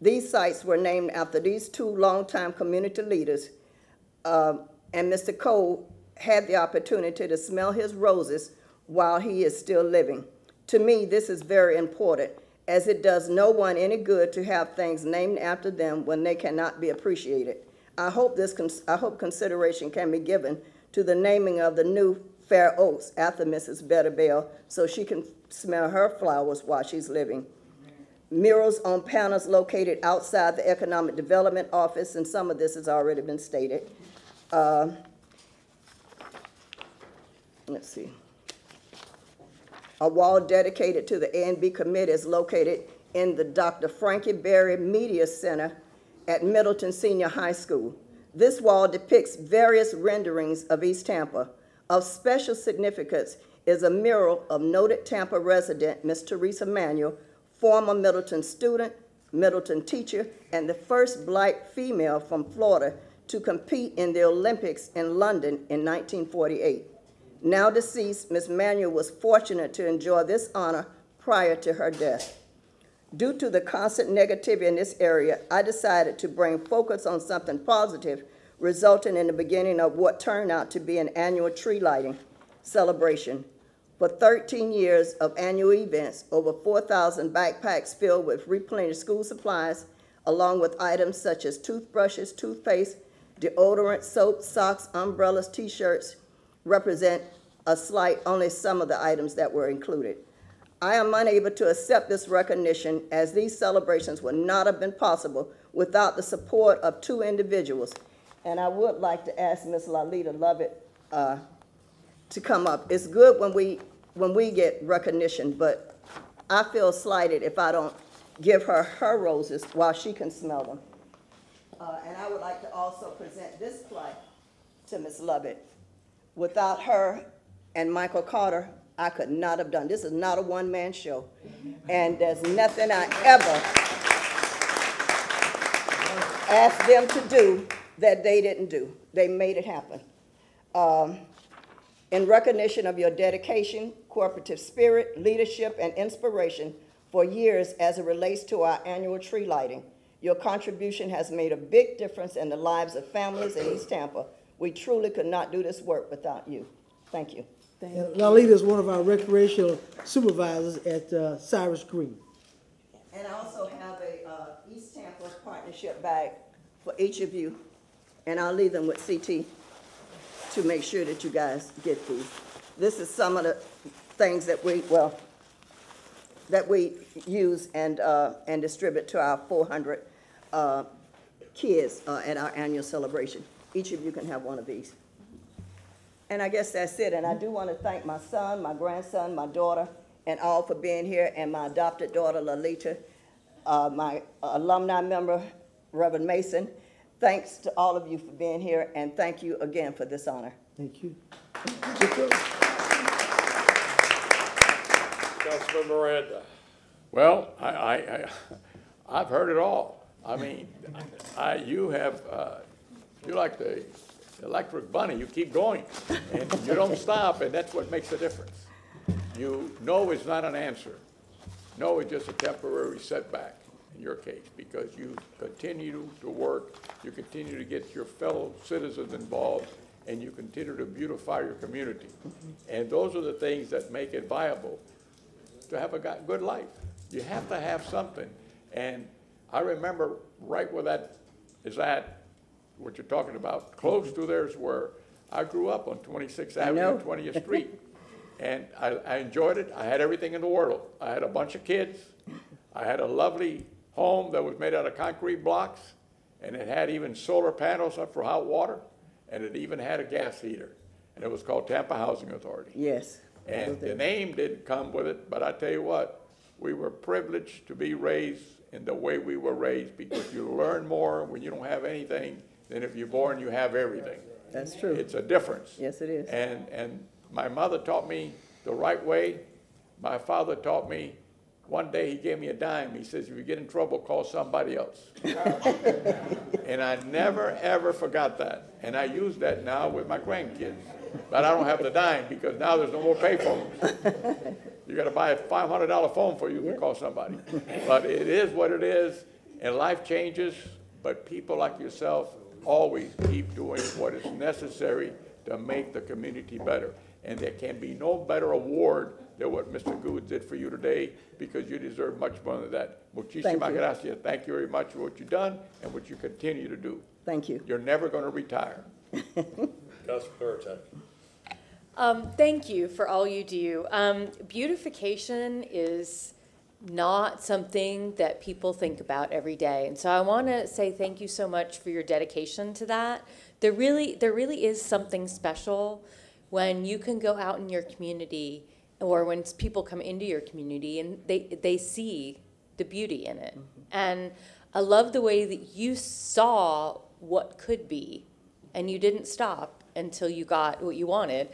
These sites were named after these two longtime community leaders, um, and Mr. Cole had the opportunity to smell his roses while he is still living. To me, this is very important, as it does no one any good to have things named after them when they cannot be appreciated. I hope this, I hope consideration can be given to the naming of the new Fair Oaks after Mrs. Betty Bell, so she can smell her flowers while she's living. Murals on panels located outside the Economic Development Office, and some of this has already been stated. Uh, Let's see. A wall dedicated to the A and B committee is located in the Dr. Frankie Berry Media Center at Middleton Senior High School. This wall depicts various renderings of East Tampa. Of special significance is a mural of noted Tampa resident, Miss Theresa Manuel, former Middleton student, Middleton teacher, and the first black female from Florida to compete in the Olympics in London in 1948. Now deceased, Miss Manuel was fortunate to enjoy this honor prior to her death. Due to the constant negativity in this area, I decided to bring focus on something positive, resulting in the beginning of what turned out to be an annual tree lighting celebration. For 13 years of annual events, over 4,000 backpacks filled with replenished school supplies, along with items such as toothbrushes, toothpaste, deodorant, soap, socks, umbrellas, t-shirts, represent a slight, only some of the items that were included. I am unable to accept this recognition as these celebrations would not have been possible without the support of two individuals. And I would like to ask Ms. Lalita Lovett uh, to come up. It's good when we, when we get recognition, but I feel slighted if I don't give her her roses while she can smell them. Uh, And I would like to also present this plaque to Ms. Lovett. Without her and Michael Carter, I could not have done. This is not a one-man show. And there's nothing I ever asked them to do that they didn't do. They made it happen. Um, in recognition of your dedication, cooperative spirit, leadership, and inspiration for years as it relates to our annual tree lighting. Your contribution has made a big difference in the lives of families in East Tampa. We truly could not do this work without you. Thank you. And Lalita is one of our recreational supervisors at uh, Cyrus Greene. And I also have a uh, East Tampa partnership bag for each of you, and I'll leave them with CT to make sure that you guys get these. This is some of the things that we, well, that we use and, uh, and distribute to our four hundred, uh, kids, uh, at our annual celebration. Each of you can have one of these. And I guess that's it. And I do want to thank my son, my grandson, my daughter, and all for being here, and my adopted daughter, Lalita, uh, my alumni member, Reverend Mason. Thanks to all of you for being here, and thank you again for this honor. Thank you. Councilman Miranda. Well, I, I, I, I've heard it all. I mean, I, you have, uh, you're like the electric bunny, you keep going, and you don't stop, and that's what makes the difference. You, no is not an answer. No is just a temporary setback in your case, because you continue to work, you continue to get your fellow citizens involved, and you continue to beautify your community. And those are the things that make it viable to have a good life. You have to have something. And I remember right where that is at, what you're talking about, close to there's where I grew up on 26th Avenue, and 20th Street. And I, I enjoyed it. I had everything in the world. I had a bunch of kids. I had a lovely home that was made out of concrete blocks, and it had even solar panels up for hot water, and it even had a gas heater. And it was called Tampa Housing Authority. Yes. And the name didn't come with it, but I tell you what, we were privileged to be raised in the way we were raised because you learn more when you don't have anything than if you're born, you have everything. That's true. It's a difference. Yes, it is. And, and my mother taught me the right way. My father taught me, one day he gave me a dime. He says, if you get in trouble, call somebody else. And I never, ever forgot that. And I use that now with my grandkids. But I don't have the dime because now there's no more payphones. You gotta buy a five hundred dollar phone for you to call somebody. But it is what it is, and life changes, but people like yourself always keep doing what is necessary to make the community better. And there can be no better award than what Mr. Gudes did for you today, because you deserve much more than that. Muchísimas Thank you. gracias. Thank you very much for what you've done and what you continue to do. Thank you. You're never gonna retire. Councilman Hurtak. Um, thank you for all you do. Um, beautification is not something that people think about every day. And so I want to say thank you so much for your dedication to that. There really, there really is something special when you can go out in your community or when people come into your community and they, they see the beauty in it. Mm-hmm. And I love the way that you saw what could be and you didn't stop until you got what you wanted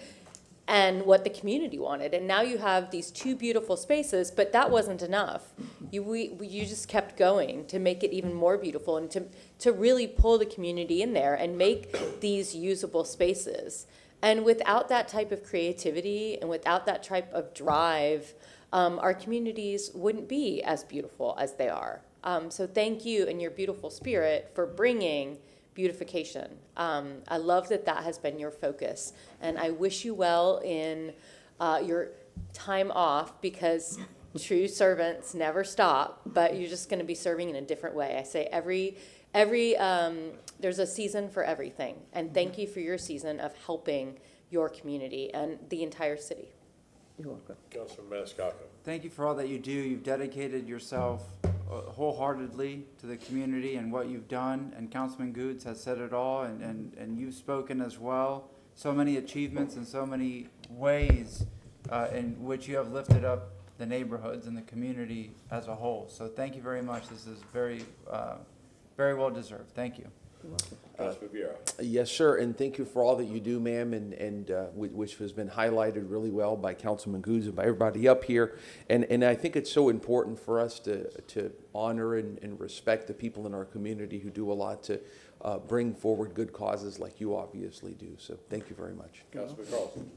and what the community wanted. And now you have these two beautiful spaces, but that wasn't enough. You, we, we- you just kept going to make it even more beautiful and to, to really pull the community in there and make these usable spaces. And without that type of creativity and without that type of drive, um, our communities wouldn't be as beautiful as they are. Um, so thank you and your beautiful spirit for bringing beautification. Um, I love that that has been your focus, and I wish you well in uh, your time off because true servants never stop. But you're just going to be serving in a different way. I say every every um, there's a season for everything, and thank you for your season of helping your community and the entire city. You're welcome. Councilman Maniscalco. Thank you for all that you do. You've dedicated yourself uh, wholeheartedly to the community and what you've done, and Councilman Gudes has said it all, and, and, and you've spoken as well. So many achievements and so many ways uh, in which you have lifted up the neighborhoods and the community as a whole. So thank you very much. This is very, uh, very well deserved. Thank you. Councilman Viera. Yes, sir, and thank you for all that you do, ma'am, and, and, uh, whi- which has been highlighted really well by Councilman Gudes and by everybody up here. And, and I think it's so important for us to, to honor and, and respect the people in our community who do a lot to, uh, bring forward good causes like you obviously do. So thank you very much. Councilman Carlson.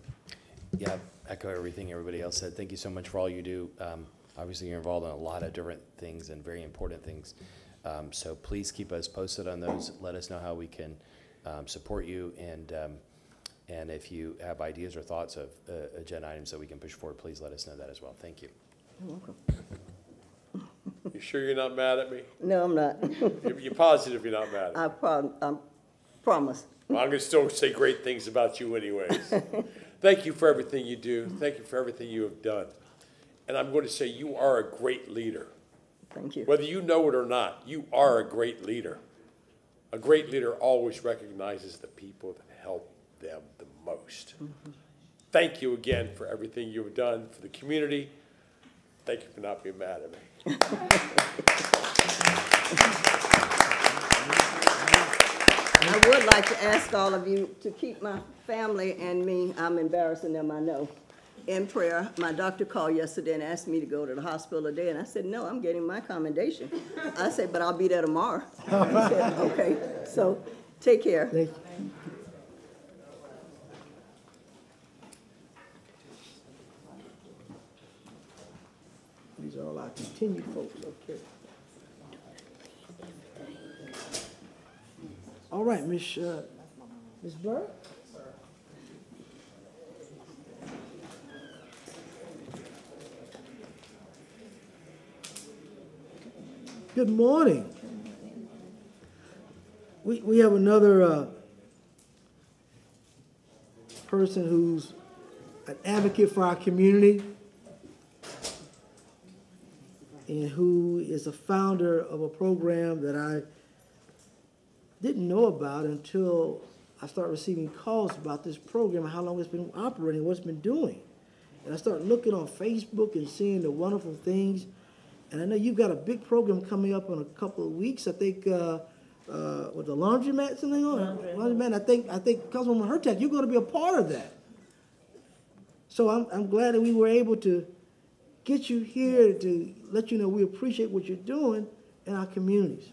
Yeah, echo everything everybody else said. Thank you so much for all you do. Um, obviously, you're involved in a lot of different things and very important things. Um, so please keep us posted on those. Let us know how we can um, support you. And um, and if you have ideas or thoughts of uh, agenda items that we can push forward, please let us know that as well. Thank you. You're welcome. You sure you're not mad at me? No, I'm not. You're you're positive you're not mad at me? I prom, I promise. Well, I'm gonna still say great things about you anyways. Thank you for everything you do. Thank you for everything you have done. And I'm going to say you are a great leader. Thank you. Whether you know it or not, you are a great leader. A great leader always recognizes the people that help them the most. Mm-hmm. Thank you again for everything you've done for the community. Thank you for not being mad at me. I would like to ask all of you to keep my family and me, I'm embarrassing them, I know, in prayer. My doctor called yesterday and asked me to go to the hospital today, and I said, no, I'm getting my commendation. I said, but I'll be there tomorrow. He said, Okay, so take care. Thank These are all our continued folks, okay. All right, Miss, uh, Ms. Burr? Good morning. We, we have another, uh, person who's an advocate for our community and who is a founder of a program that I didn't know about until I started receiving calls about this program how long it's been operating, what it's been doing. And I started looking on Facebook and seeing the wonderful things. And I know you've got a big program coming up in a couple of weeks. I think uh, uh, with the laundromat, something on laundromat. I think I think Councilwoman Hurtak, you're going to be a part of that. So I'm I'm glad that we were able to get you here to let you know we appreciate what you're doing in our communities.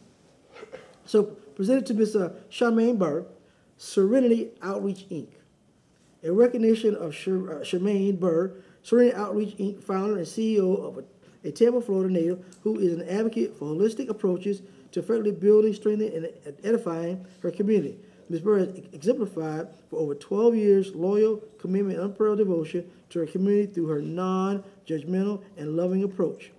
So presented to Ms. Charmaine Burr, Serenity Outreach Inc. A recognition of uh, Charmaine Burr, Serenity Outreach Inc. founder and CEO of a, a Tampa, Florida native who is an advocate for holistic approaches to effectively building, strengthening, and edifying her community. Ms. Burr has exemplified for over 12 years loyal commitment and unparalleled devotion to her community through her non-judgmental and loving approach.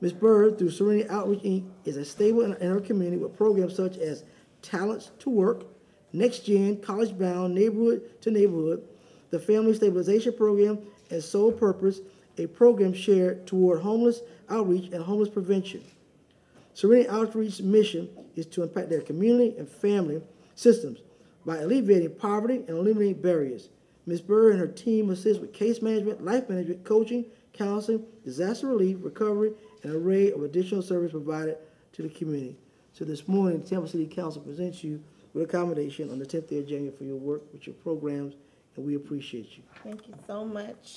Ms. Burr, through Serenity Outreach Inc., is a stable in, in her community with programs such as Talents to Work, Next Gen, College Bound, Neighborhood to Neighborhood, the Family Stabilization Program, and Soul Purpose, a program shared toward homeless outreach and homeless prevention. Serenity Outreach's mission is to impact their community and family systems by alleviating poverty and eliminating barriers. Ms. Burr and her team assist with case management, life management, coaching, counseling, disaster relief, recovery, and an array of additional services provided to the community. So this morning, the Tampa City Council presents you with accommodation on the 10th day of January for your work with your programs, and we appreciate you. Thank you so much.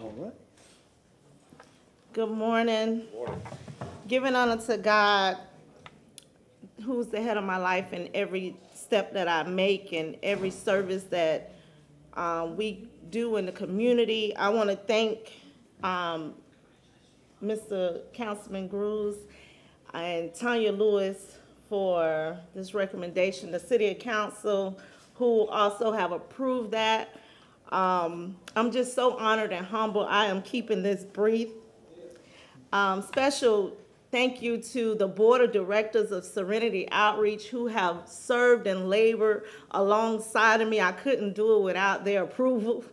All right. Good morning. Giving honor to God, who's the head of my life in every step that I make and every service that um, we do in the community. I want to thank um, Mr. Councilman Gudes and Tanya Lewis for this recommendation, the city council, who also have approved that. Um, I'm just so honored and humble. I am keeping this brief. Um, special thank you to the Board of Directors of Serenity Outreach who have served and labored alongside of me. I couldn't do it without their approval.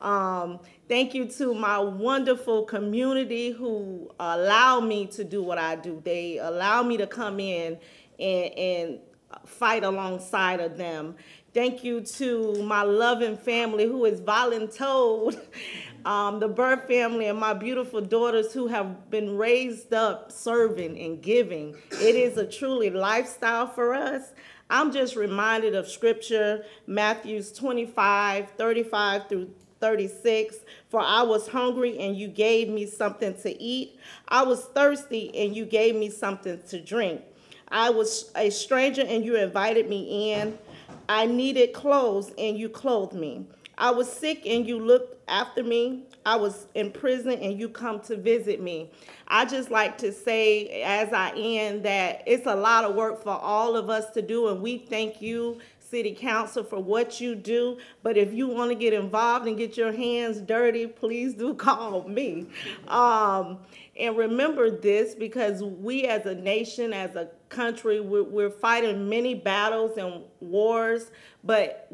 Um, thank you to my wonderful community who allow me to do what I do. They allow me to come in and, and fight alongside of them. Thank you to my loving family who is voluntold, um, the Burr family and my beautiful daughters who have been raised up serving and giving. It is a truly lifestyle for us. I'm just reminded of scripture, Matthews 25, 35 through 36. For I was hungry and you gave me something to eat. I was thirsty and you gave me something to drink. I was a stranger and you invited me in. I needed clothes and you clothed me. I was sick and you looked after me. I was in prison and you come to visit me. I just like to say as I end that it's a lot of work for all of us to do and we thank you city council for what you do, but if you want to get involved and get your hands dirty, please do call me. Um, and remember this, because we as a nation, as a country, we're, we're fighting many battles and wars, but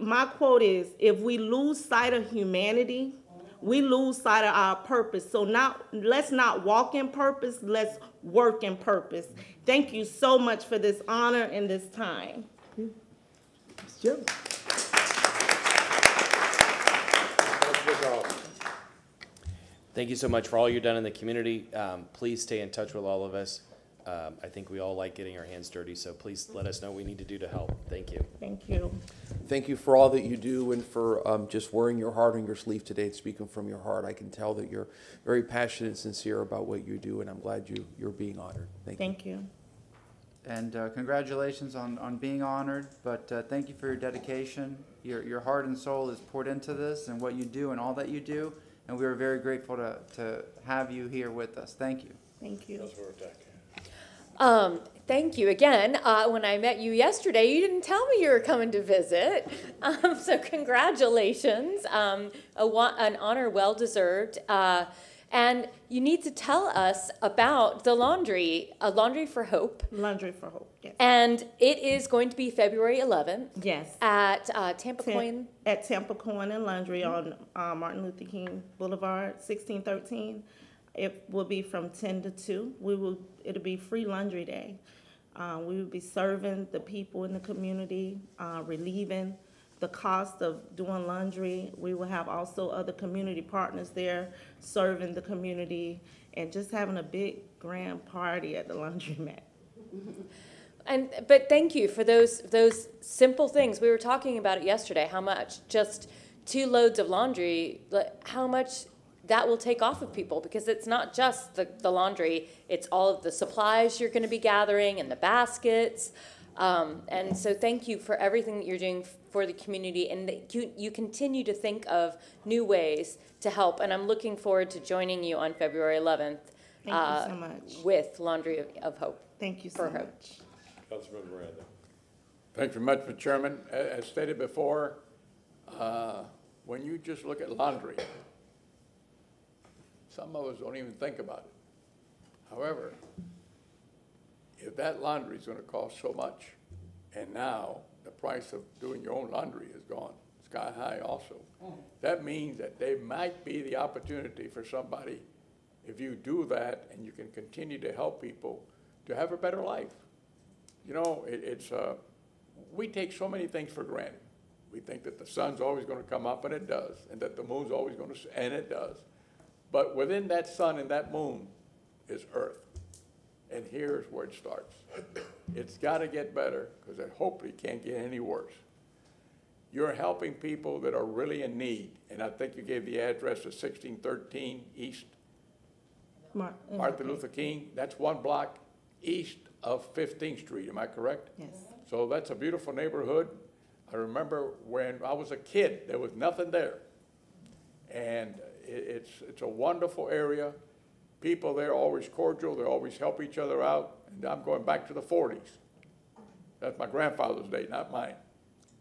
my quote is, if we lose sight of humanity, we lose sight of our purpose. So not, let's not walk in purpose, let's work in purpose. Thank you so much for this honor and this time. Jim? Thank you so much for all you've done in the community. Um, please stay in touch with all of us. Um, I think we all like getting our hands dirty, so please let us know what we need to do to help. Thank you. Thank you. Thank you for all that you do and for um, just wearing your heart on your sleeve today and speaking from your heart. I can tell that you're very passionate and sincere about what you do, and I'm glad you, you're being honored. Thank you. Thank you. And uh, congratulations on, on being honored, but uh, thank you for your dedication. Your, your heart and soul is poured into this and what you do and all that you do, and we are very grateful to, to have you here with us. Thank you. Thank you. Um, thank you again. Uh, when I met you yesterday, you didn't tell me you were coming to visit. Um, so congratulations. Um, a, wa- an honor well deserved. Uh, and you need to tell us about the laundry, a laundry for hope. Laundry for Hope, yes. And it is going to be February 11th. Yes. At uh, Tampa Tam- Coin. At Tampa Coin and Laundry on uh, Martin Luther King Boulevard, 1613. It will be from 10 to 2. We will, it'll be free laundry day. Uh, We will be serving the people in the community, uh, relieving the cost of doing laundry. We will have also other community partners there serving the community and just having a big grand party at the laundromat. And but thank you for those those simple things. We were talking about it yesterday. How much just two loads of laundry, how much that will take off of people because it's not just the, the laundry, it's all of the supplies you're going to be gathering and the baskets. Um, and so thank you for everything that you're doing for the community and that you, you continue to think of new ways to help. And I'm looking forward to joining you on February 11th. Thank you uh, so much. With Laundry of, of Hope. Thank you for so Hope. much. Councilman Miranda. Thank you very much, Mr. Chairman. As stated before, uh, when you just look at laundry, some of us don't even think about it. However, if that laundry is gonna cost so much, and now the price of doing your own laundry has gone sky high also, that means that there might be the opportunity for somebody, if you do that and you can continue to help people, to have a better life. You know, it, it's, uh, we take so many things for granted. We think that the sun's always gonna come up, and it does, and that the moon's always gonna, and it does. But within that sun and that moon is Earth. And here's where it starts. It's gotta get better, because it hopefully can't get any worse. You're helping people that are really in need, and I think you gave the address of sixteen thirteen East Mar- Martin Luther King. That's one block east of Fifteenth Street, am I correct? Yes. So that's a beautiful neighborhood. I remember when I was a kid, there was nothing there. And it's, it's a wonderful area. People there are always cordial, they always help each other out. And I'm going back to the forties. That's my grandfather's day, not mine.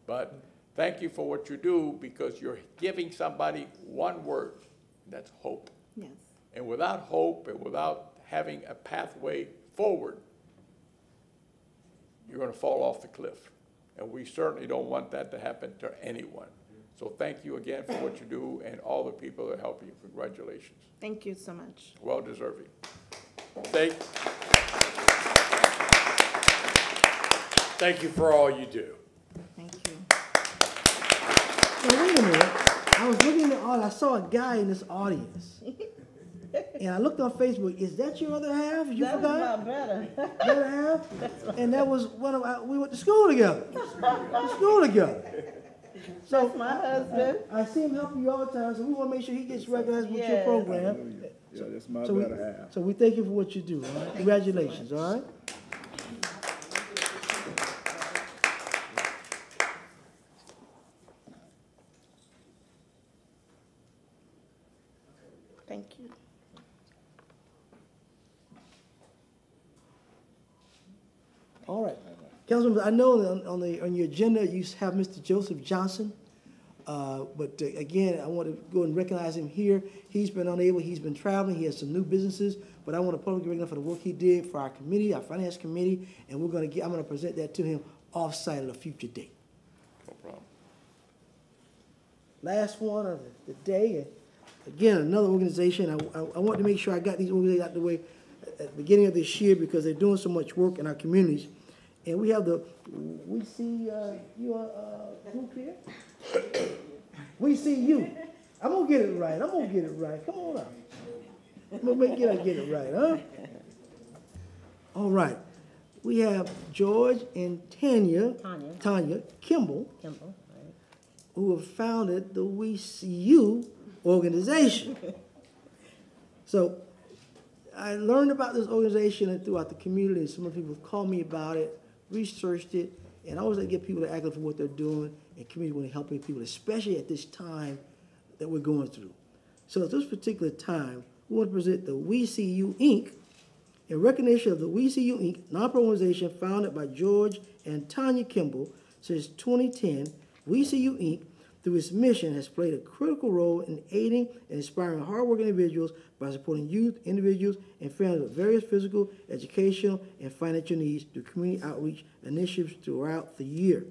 But thank you for what you do because you're giving somebody one word, and that's hope. Yes. And without hope and without having a pathway forward, you're gonna fall off the cliff. And we certainly don't want that to happen to anyone. So thank you again for what you do and all the people that help you. Congratulations. Thank you so much. Well deserving. Thank, thank you for all you do. Thank you. Now, wait a minute. I was looking at the audience. I saw a guy in this audience. and I looked on Facebook. Is that your other half? You That was forgot? my better. Better half? And that was one of our, we went to school together. school together. So my husband. I see him helping you all the time, so we want to make sure he gets recognized with your Yes. program. Yeah, that's my So we, better half. so we thank you for what you do. All right? Congratulations. All right. Thank you. All right. Councilman, I know on, on the, on your agenda, you have Mr. Joseph Johnson. Uh, but uh, again, I want to go and recognize him here. He's been unable, he's been traveling, he has some new businesses, but I want to publicly recognize for the work he did for our committee, our finance committee, and we're gonna get, I'm gonna present that to him off-site at a future date. No problem. Last one of the- the day, and again, another organization, I, I, I want to make sure I got these organizations out the way at the beginning of this year because they're doing so much work in our communities. And we have the, we see, uh, your, uh, group here? We see you. I'm gonna get it right, I'm gonna get it right, come on up. I'm gonna make it, I get it right, huh? All right, we have George and Tanya. Tanya. Tanya Kimball Kimball, right. who have founded the We See You organization. So I learned about this organization and throughout the community, some of the people have called me about it, researched it, and I always like to get people to active for what they're doing and community when helping people, especially at this time that we're going through. So at this particular time, we want to present the We See You Inc. in recognition of the We See You Inc. nonprofit organization founded by George and Tanya Kimball since 2010. We See You Inc. through its mission has played a critical role in aiding and inspiring hardworking individuals by supporting youth, individuals, and families with various physical, educational, and financial needs through community outreach initiatives throughout the year.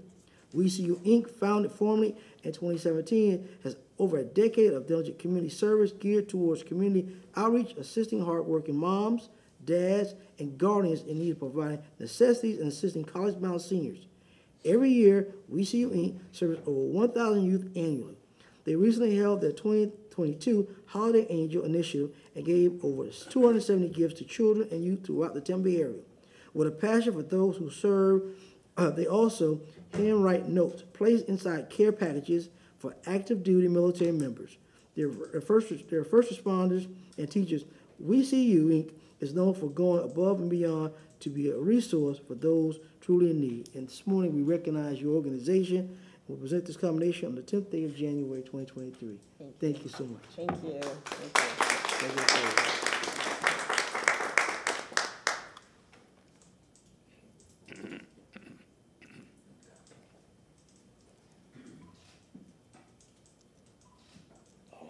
We See You Inc., founded formally in 2017, has over a decade of diligent community service geared towards community outreach, assisting hardworking moms, dads, and guardians in need of providing necessities and assisting college-bound seniors. Every year, We See You Inc. serves over 1,000 youth annually. They recently held their 2022 Holiday Angel Initiative and gave over 270 gifts to children and youth throughout the Bay area. With a passion for those who serve, uh, they also handwrite notes placed inside care packages for active duty military members. Their, first, their first responders and teachers. We See You Inc. is known for going above and beyond to be a resource for those truly in need. And this morning, we recognize your organization. We'll present this combination on the 10th day of January 2023. Thank you so much. Thank you. Thank you.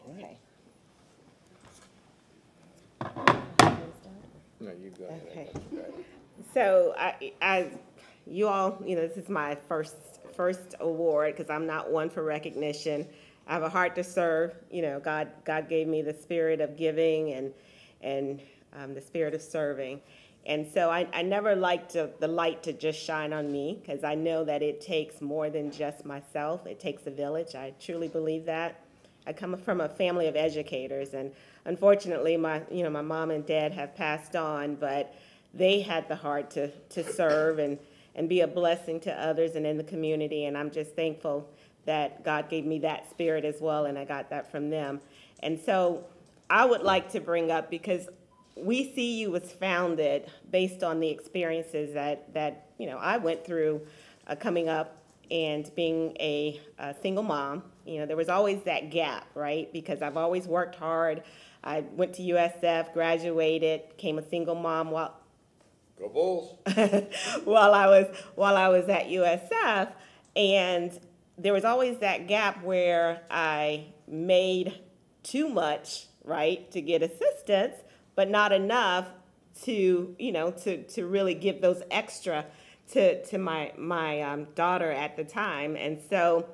Okay. No, you go ahead. Okay. So I, I, you all, you know, this is my first, first award because I'm not one for recognition. I have a heart to serve. You know, God, God gave me the spirit of giving and, and um, the spirit of serving. And so I, I never like the light to just shine on me because I know that it takes more than just myself. It takes a village. I truly believe that. I come from a family of educators, and unfortunately, my you know my mom and dad have passed on, but they had the heart to to serve and and be a blessing to others and in the community. And I'm just thankful that God gave me that spirit as well, and I got that from them. And so I would like to bring up because we see you was founded based on the experiences that that you know I went through uh, coming up and being a, a single mom. You know, there was always that gap, right? Because I've always worked hard. I went to USF, graduated, became a single mom while Go Bulls. while I was while I was at USF, and there was always that gap where I made too much, right, to get assistance, but not enough to you know to to really give those extra to to my my um, daughter at the time, and so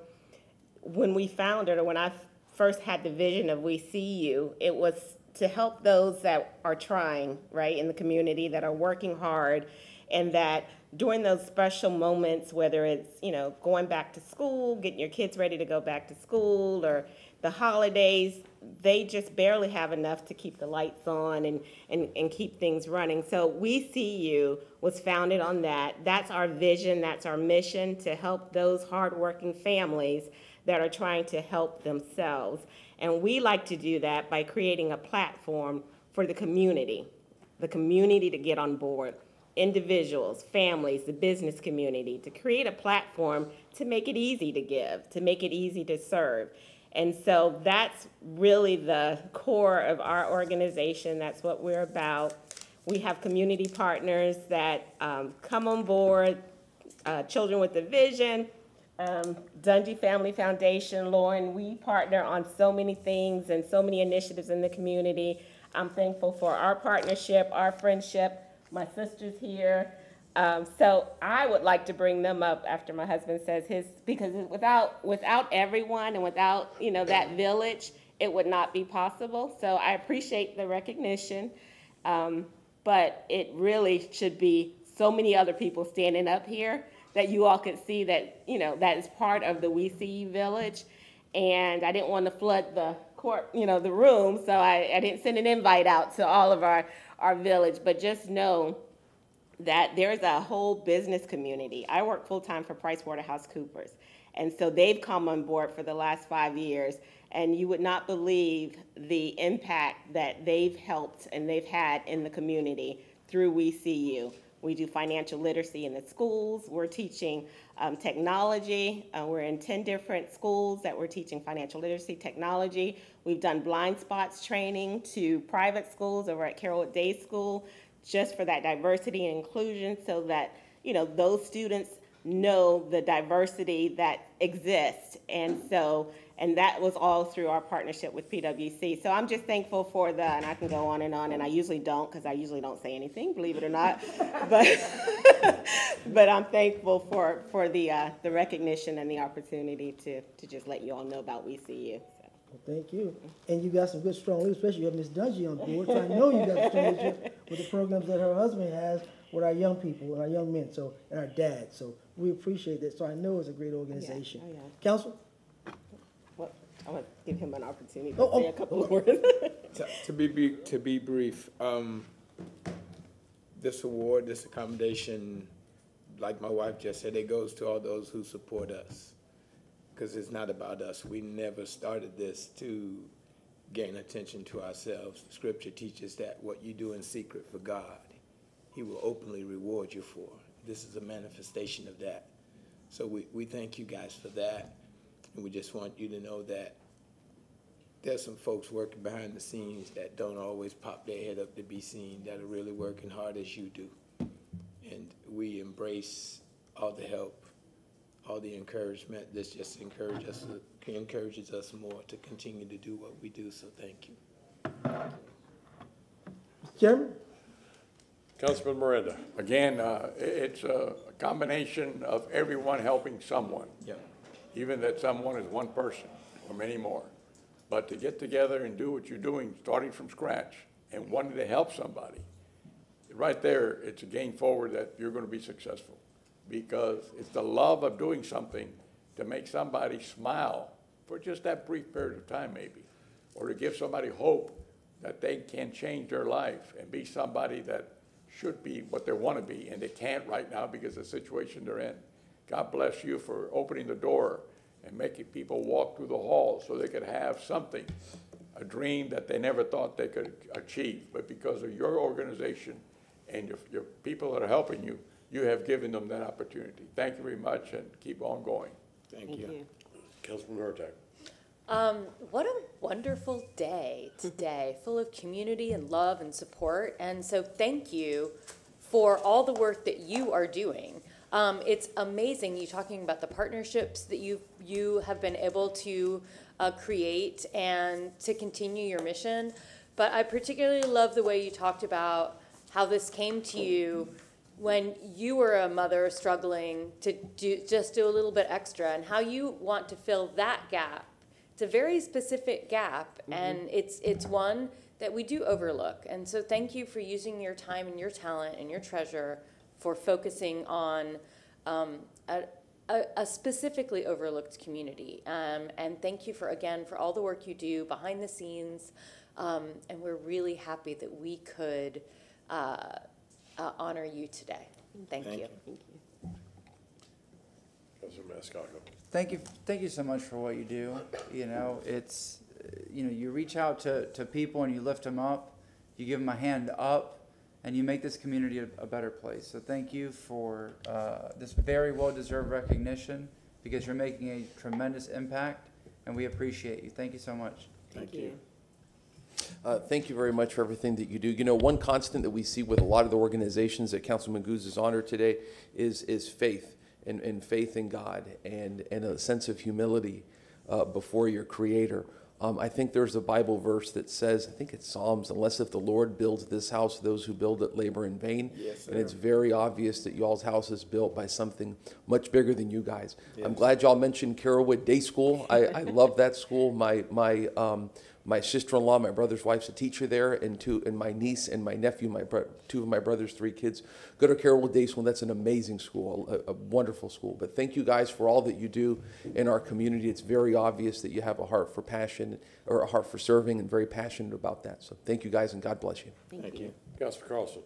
when we founded or when I first had the vision of We See You, it was to help those that are trying, right, in the community that are working hard and that during those special moments, whether it's, you know, going back to school, getting your kids ready to go back to school or the holidays, they just barely have enough to keep the lights on and, and, and keep things running. So We See You was founded on that. That's our vision, that's our mission to help those hardworking families that are trying to help themselves. And we like to do that by creating a platform for the community, the community to get on board, individuals, families, the business community, to create a platform to make it easy to give, to make it easy to serve. And so that's really the core of our organization. That's what we're about. We have community partners that um, come on board uh, Children with a Vision, um, Dungy Family Foundation, Lauren, we partner on so many things and so many initiatives in the community. I'm thankful for our partnership, our friendship, my sister's here. Um, so I would like to bring them up after my husband says his, because without, without everyone and without, you know, that village, it would not be possible. So I appreciate the recognition. Um, but it really should be so many other people standing up here that you all could see that, you know, that is part of the We See You Village. And I didn't want to flood the court, you know, the room, so I, I didn't send an invite out to all of our, our village. But just know that there's a whole business community. I work full-time for PricewaterhouseCoopers. And so they've come on board for the last five years. And you would not believe the impact that they've helped and they've had in the community through We See You. We do financial literacy in the schools. We're teaching um, technology. Uh, we're in 10 different schools that we're teaching financial literacy technology. We've done blind spots training to private schools over at Carrollwood Day School just for that diversity and inclusion so that, you know, those students know the diversity that exists. And so, and that was all through our partnership with PwC. So I'm just thankful for the, and I can go on and on, and I usually don't because I usually don't say anything, believe it or not. But, but I'm thankful for, for the, uh, the recognition and the opportunity to, to just let you all know about We See You. Well, thank you. And you got some good strong leaders, especially you have Ms. Dungy on board. So I know you got strong leadership with the programs that her husband has with our young people, and our young men, so, and our dads. So we appreciate that. So I know it's a great organization. oh, yeah. Council? What, I want to give him an opportunity Oh, to say oh, a couple of oh. words. To- To be, be- to be brief, um, this award, this accommodation, like my wife just said, it goes to all those who support us. Because it's not about us. We never started this to gain attention to ourselves. Scripture teaches that what you do in secret for God, He will openly reward you for. This is a manifestation of that. So we, we thank you guys for that. And we just want you to know that there's some folks working behind the scenes that don't always pop their head up to be seen, that are really working hard as you do. And we embrace all the help, all the encouragement. This just encourages us, encourages us more to continue to do what we do, so thank you. Chairman? Councilman Miranda. Again, uh, it's a combination of everyone helping someone. Yep. Even that someone is one person or many more. But to get together and do what you're doing, starting from scratch, and wanting to help somebody, right there, it's a gain forward that you're gonna be successful. Because it's the love of doing something to make somebody smile for just that brief period of time maybe. Or to give somebody hope that they can change their life and be somebody that should be what they wanna be, and they can't right now because of the situation they're in. God bless you for opening the door and making people walk through the hall so they could have something, a dream that they never thought they could achieve. But because of your organization and your, your people that are helping you, you have given them that opportunity. Thank you very much and keep on going. Thank you. Councilman Hurtak. Um, what a wonderful day today, full of community and love and support. And so thank you for all the work that you are doing. Um, it's amazing you talking about the partnerships that you you have been able to uh, create and to continue your mission. But I particularly love the way you talked about how this came to you when you were a mother struggling to do just do a little bit extra and how you want to fill that gap. It's a very specific gap and it's it's one that we do overlook. And so thank you for using your time and your talent and your treasure for focusing on um, a, a, a specifically overlooked community um, and thank you for again for all the work you do behind the scenes um, and we're really happy that we could uh, uh, honor you today thank, Thank you. you. Councilman Maniscalco. Thank you, thank you so much for what you do. You know, it's, you know, you reach out to, to people and you lift them up, you give them a hand up, and you make this community a, a better place. So thank you for uh, this very well-deserved recognition because you're making a tremendous impact, and we appreciate you. Thank you so much. Thank you. Uh, Thank you very much for everything that you do. You know, one constant that we see with a lot of the organizations that Councilman Gudes is honored today is, is faith. and, and faith in God and, and a sense of humility uh, before your Creator. Um, I think there's a Bible verse that says, I think it's Psalms, unless if the Lord builds this house, those who build it labor in vain. Yes, and it's very obvious that y'all's house is built by something much bigger than you guys. I'm glad y'all mentioned Carrollwood Day School. I, I love that school. My, my, um, my sister-in-law, my brother's wife's a teacher there, and two, and my niece and my nephew, my bro- two of my brother's three kids, go to Carrollwood Day School. That's an amazing school, a, a wonderful school. But thank you guys for all that you do in our community. It's very obvious that you have a heart for passion or a heart for serving, and very passionate about that. So thank you guys, and God bless you. Thank you. Councilor Carlson.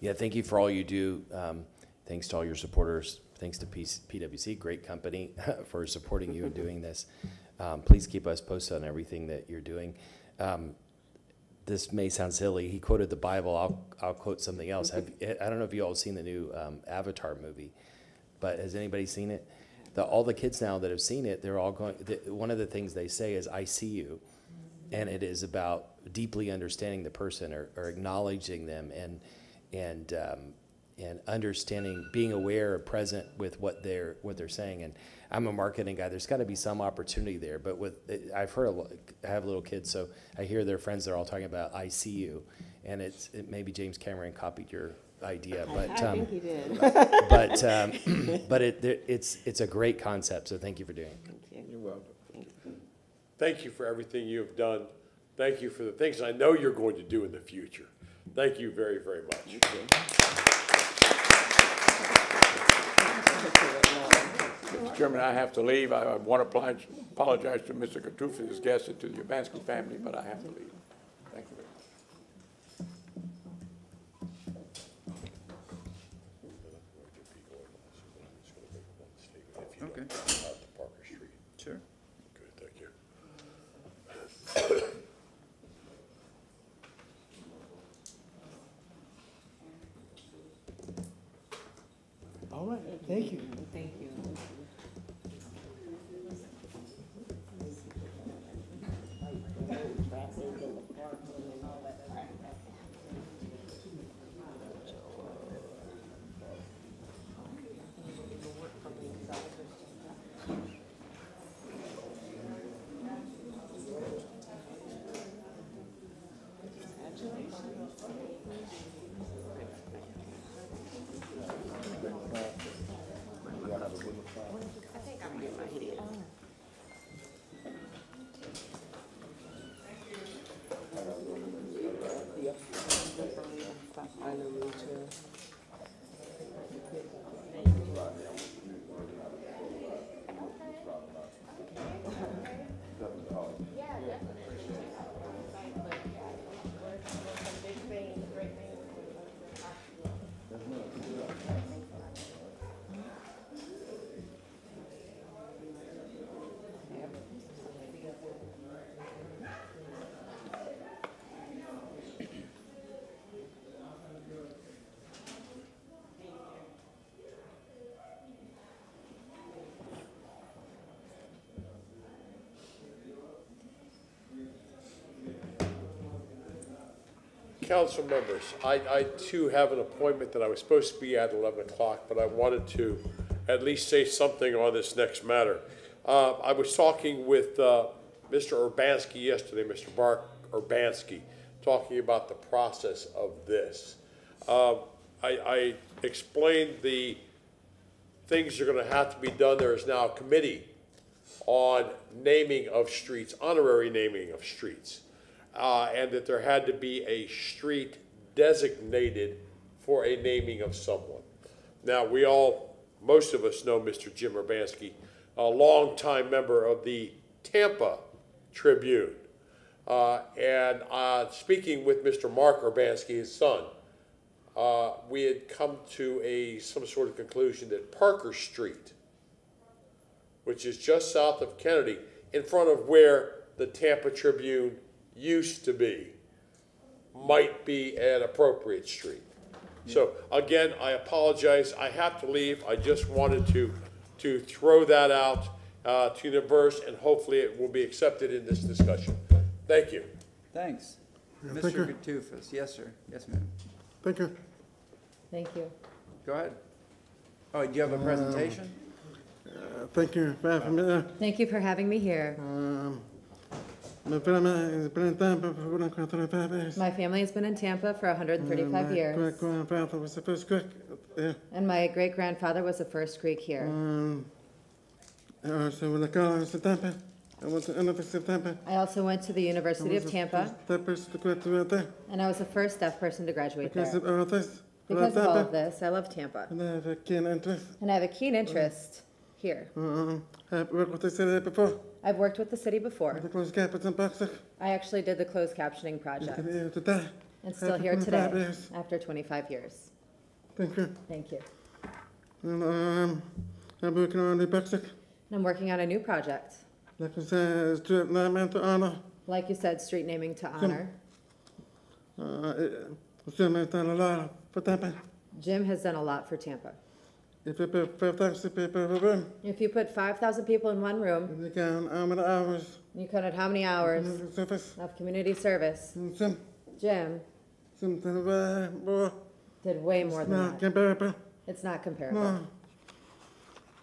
Yeah, thank you for all you do. Um, thanks to all your supporters. Thanks to P- PwC, great company, for supporting you and doing this. Um, please keep us posted on everything that you're doing. Um, this may sound silly. He quoted the Bible. I'll, I'll quote something else. Have, I don't know if you all have seen the new um, Avatar movie, but has anybody seen it? The, all the kids now that have seen it, they're all going. The, one of the things they say is, "I see you," and it is about deeply understanding the person or, or acknowledging them and and um, and understanding, being aware, or present with what they're what they're saying. And I'm a marketing guy. There's got to be some opportunity there. But with I've heard a I have little kids, so I hear their friends. They're all talking about ICU, and it's it, maybe James Cameron copied your idea, but I um, think he did. but um, but it there- it's it's a great concept. So thank you for doing it. You're welcome. Thank you for everything you have done. Thank you for the things I know you're going to do in the future. Thank you very, very much. Mr. Chairman, I have to leave. I want to apologize- to Mr. Katrufis, his guests, and to the Urbanski family, but I have to leave. Thank you very much. Okay. Parker Street. Sure. Good, thank you. All right, thank you. Thank you. Council members, I, I too have an appointment that I was supposed to be at 11 o'clock, but I wanted to at least say something on this next matter. Uh, I was talking with uh, Mr. Urbanski yesterday, Mr. Mark Urbanski, talking about the process of this. Uh, I, I explained the things are going to have to be done. There is now a committee on naming of streets, honorary naming of streets, uh, and that there had to be a street designated for a naming of someone. Now, we all, most of us know Mr. Jim Urbanski, a longtime member of the Tampa Tribune. Uh, and uh, speaking with Mr. Mark Urbanski, his son, uh, we had come to a some sort of conclusion that Parker Street, which is just south of Kennedy, in front of where the Tampa Tribune used to be, might be an appropriate street. So again, I apologize. I have to leave. I just wanted to to throw that out uh, to the verse, and hopefully it will be accepted in this discussion. Thank you. Thanks. Yeah, Mr. you. Gatufas, yes, sir. Yes, ma'am. Thank you. Thank you. Go ahead. Oh, do you have a presentation? Uh, Thank you for having me there. Thank you for having me here. Um, My family has been in Tampa for 135 years. My family has been in Tampa for Uh, 135 My great-grandfather was the first Greek there. and my great-grandfather was the first Greek here. Um, I also went to college in Tampa. I University of Tampa. I also went to the University was of the Tampa, first That person to there. and I was the first deaf person to graduate Because there. of all this. I Because love of all Tampa. of this, I love Tampa, And I have a keen interest. and I have a keen interest here. Um, I've worked with the city before. I've worked with the city before. The closed captains in Boxer. I actually did the closed captioning project, And here today. and still After here 25 today, years. after 25 years. Thank you. Thank you. And um, I'm working on the Boxer. And I'm working on a new project. Like I said, it's to name to honor. Like you said, street naming to honor. Uh, it's been done a lot for Tampa. Jim has done a lot for Tampa. If you put 5,000 people in a room, If you put 5,000 people in one room, you count how many hours. you counted how many hours Service. of community service Some, Jim something way more. did way more than Not that. comparable. It's not comparable. No.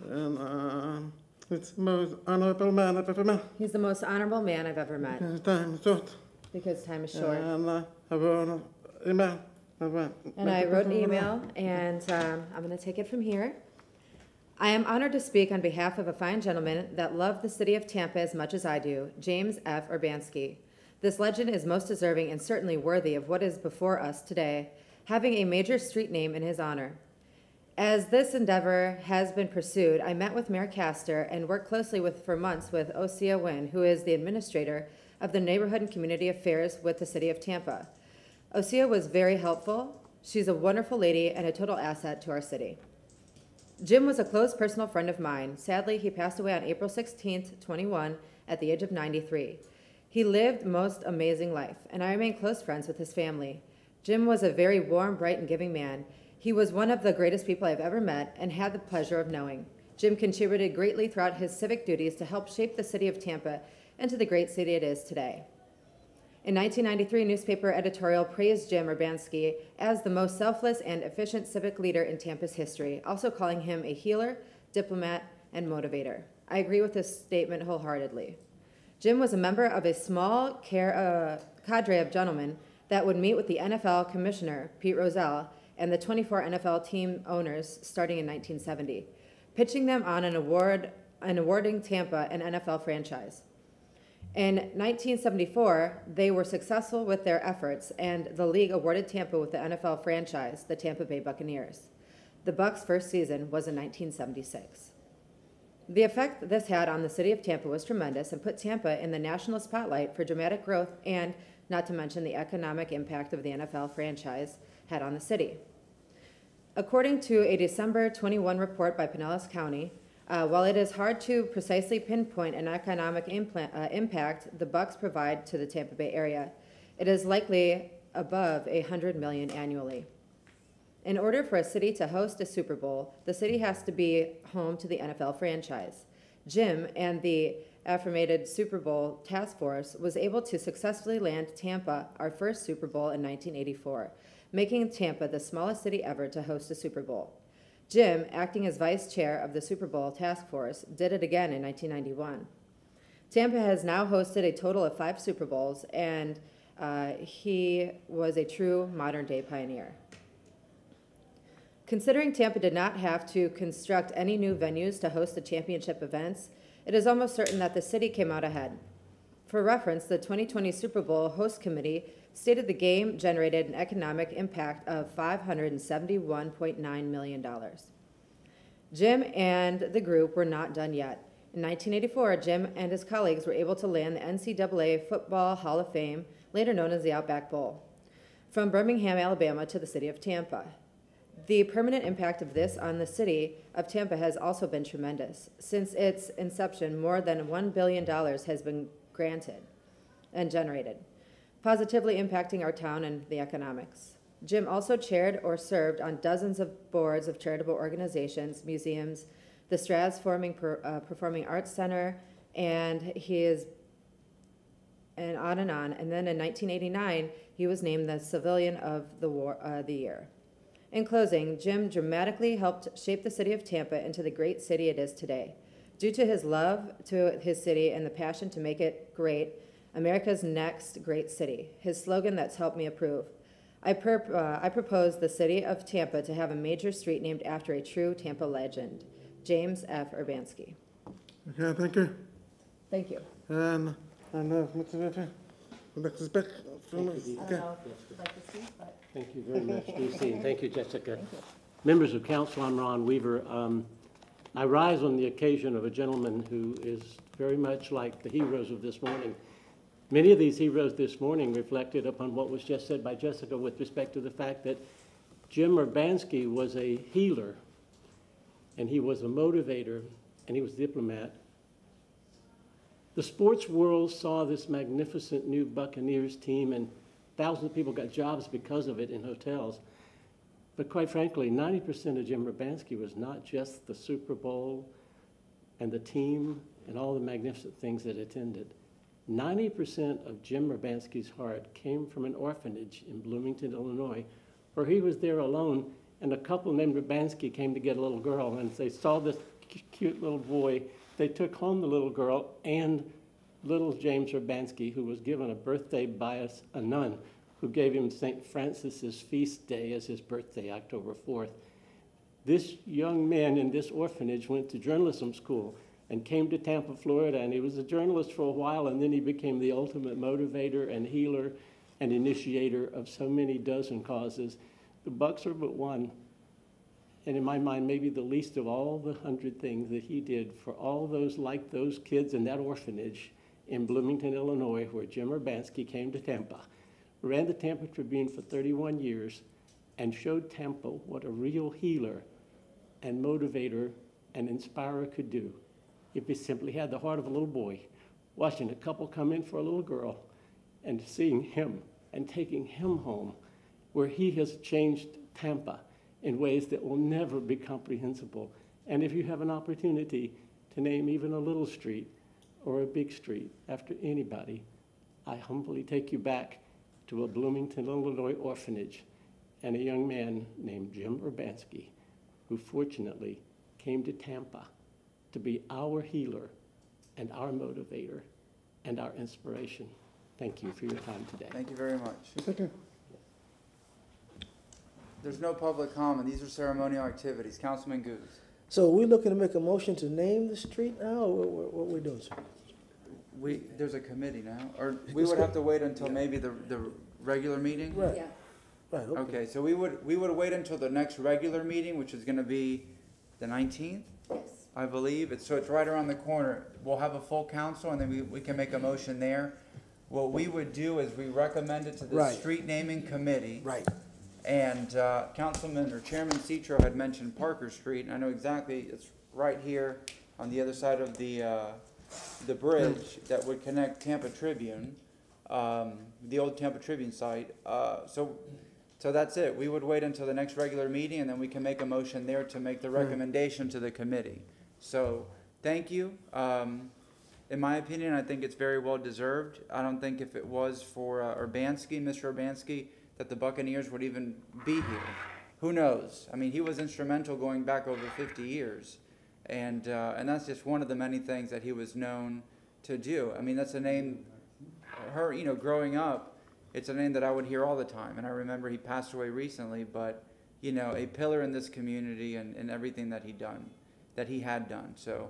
And um, it's the most honorable man I've ever met. He's the most honorable man I've ever met Because time is short. because time is short. And uh, I wrote an email. I wrote, And I wrote an email, and um, I'm going to take it from here. I am honored to speak on behalf of a fine gentleman that loved the city of Tampa as much as I do, James F. Urbanski. This legend is most deserving and certainly worthy of what is before us today, having a major street name in his honor. As this endeavor has been pursued, I met with Mayor Castor and worked closely with for months with Ocea Wynn, who is the administrator of the Neighborhood and Community Affairs with the City of Tampa. Ocea was very helpful. She's a wonderful lady and a total asset to our city. Jim was a close personal friend of mine. Sadly, he passed away on April 16th, 21, at the age of 93. He lived most amazing life, and I remain close friends with his family. Jim was a very warm, bright, and giving man. He was one of the greatest people I've ever met and had the pleasure of knowing. Jim contributed greatly throughout his civic duties to help shape the city of Tampa into the great city it is today. In 1993, a newspaper editorial praised Jim Urbanski as the most selfless and efficient civic leader in Tampa's history, also calling him a healer, diplomat, and motivator. I agree with this statement wholeheartedly. Jim was a member of a small care, uh, cadre of gentlemen that would meet with the NFL commissioner, Pete Rozelle, and the 24 NFL team owners starting in 1970, pitching them on an award, an awarding Tampa an NFL franchise. In 1974, they were successful with their efforts, and the league awarded Tampa with the NFL franchise, the Tampa Bay Buccaneers. The Bucks' first season was in 1976. The effect this had on the city of Tampa was tremendous and put Tampa in the national spotlight for dramatic growth and, not to mention, the economic impact of the NFL franchise had on the city. According to a December 21 report by Pinellas County, uh, while it is hard to precisely pinpoint an economic implant, uh, impact the Bucks provide to the Tampa Bay area, it is likely above a hundred million annually. In order for a city to host a Super Bowl, the city has to be home to the NFL franchise. Jim and the affirmated Super Bowl task force was able to successfully land Tampa our first Super Bowl in 1984, making Tampa the smallest city ever to host a Super Bowl. Jim, acting as vice chair of the Super Bowl task force, did it again in 1991. Tampa has now hosted a total of five Super Bowls, and uh, he was a true modern day pioneer. Considering Tampa did not have to construct any new venues to host the championship events, it is almost certain that the city came out ahead. For reference, the 2020 Super Bowl host committee stated the game generated an economic impact of $571.9 million. Jim and the group were not done yet. In 1984, Jim and his colleagues were able to land the NCAA Football Hall of Fame, later known as the Outback Bowl, from Birmingham, Alabama to the city of Tampa. The permanent impact of this on the city of Tampa has also been tremendous. Since its inception, more than $1 billion has been granted and generated, positively impacting our town and the economics. Jim also chaired or served on dozens of boards of charitable organizations, museums, the Straz Forming uh, Performing Arts Center, and he is, and on and on. And then in 1989, he was named the Civilian of the War, uh, the Year. In closing, Jim dramatically helped shape the city of Tampa into the great city it is today. Due to his love to his city and the passion to make it great, America's next great city, his slogan that's helped me approve. I, perp, uh, I propose the city of Tampa to have a major street named after a true Tampa legend, James F. Urbanski. Okay, thank you. Thank you. And, and, uh, Mr. Murphy, would like to speak? Okay. Thank you very much, DC, and thank you, Jessica. Members of council, I'm Ron Weaver. Um, I rise on the occasion of a gentleman who is very much like the heroes of this morning. Many of these heroes this morning reflected upon what was just said by Jessica with respect to the fact that Jim Urbanski was a healer, and he was a motivator, and he was a diplomat. The sports world saw this magnificent new Buccaneers team, and thousands of people got jobs because of it in hotels. But quite frankly, 90% of Jim Urbanski was not just the Super Bowl and the team and all the magnificent things that attended. 90% of Jim Urbanski's heart came from an orphanage in Bloomington, Illinois, where he was there alone, and a couple named Urbanski came to get a little girl, and they saw this cute little boy. They took home the little girl and little James Urbanski, who was given a birthday by a nun, who gave him St. Francis's feast day as his birthday, October 4th. This young man in this orphanage went to journalism school and came to Tampa, Florida, and he was a journalist for a while, and then he became the ultimate motivator and healer and initiator of so many dozen causes. The Bucks are but one, and in my mind, maybe the least of all the hundred things that he did for all those like those kids in that orphanage in Bloomington, Illinois, where Jim Urbanski came to Tampa, ran the Tampa Tribune for 31 years, and showed Tampa what a real healer and motivator and inspirer could do if he simply had the heart of a little boy, watching a couple come in for a little girl and seeing him and taking him home, where he has changed Tampa in ways that will never be comprehensible. And if you have an opportunity to name even a little street or a big street after anybody, I humbly take you back to a Bloomington, Illinois orphanage and a young man named Jim Urbanski, who fortunately came to Tampa to be our healer and our motivator and our inspiration. Thank you for your time today. Thank you very much. There's no public comment. These are ceremonial activities. Councilman Gudes. So are we looking to make a motion to name the street now, or what, what, what we doing, sir? We, there's a committee now, or we would have to wait until maybe the, the regular meeting? Right. Yeah. Right, okay. Okay, so we would, we would wait until the next regular meeting, which is gonna be the nineteenth? I believe, it's, so it's right around the corner. We'll have a full council and then we, we can make a motion there. What we would do is we recommend it to the Right. street naming committee. Right. And, uh, Councilman or Chairman Citro had mentioned Parker Street, and I know exactly, it's right here on the other side of the, uh, the bridge that would connect Tampa Tribune, um, the old Tampa Tribune site. Uh, so, so that's it. We would wait until the next regular meeting, and then we can make a motion there to make the recommendation to the committee. So, thank you. Um, in my opinion, I think it's very well deserved. I don't think if it was for uh, Urbanski, Mr. Urbanski, that the Buccaneers would even be here. Who knows? I mean, he was instrumental going back over 50 years. And, uh, and that's just one of the many things that he was known to do. I mean, that's a name, her, you know, growing up, it's a name that I would hear all the time. And I remember he passed away recently, but, you know, a pillar in this community and, and everything that he done, that he had done. So,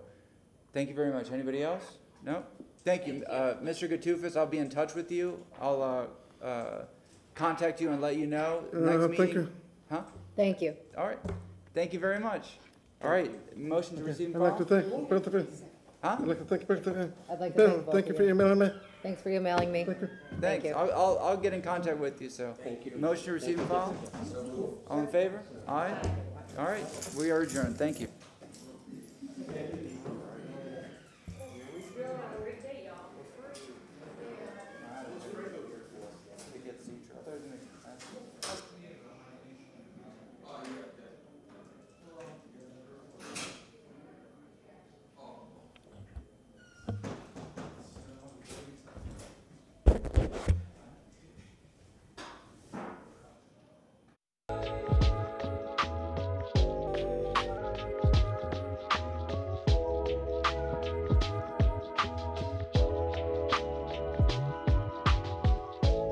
thank you very much. Anybody else? No? Thank you. Uh, Mr. Gatufis, I'll be in touch with you. I'll, uh, uh, contact you and let you know Uh, next thank you. Huh? Thank you. All right. Thank you very much. All right, motion to receive and I'd like to file? thank both of you. Huh? I'd like to thank both of you. I'd like to thank both Thank of you for you. emailing me. Thanks for emailing me. Thank Thanks. you. I'll, I'll, I'll get in contact with you, so. Thank you. Motion to receive and file? All in favor? Aye? All right, we are adjourned. Thank you executive.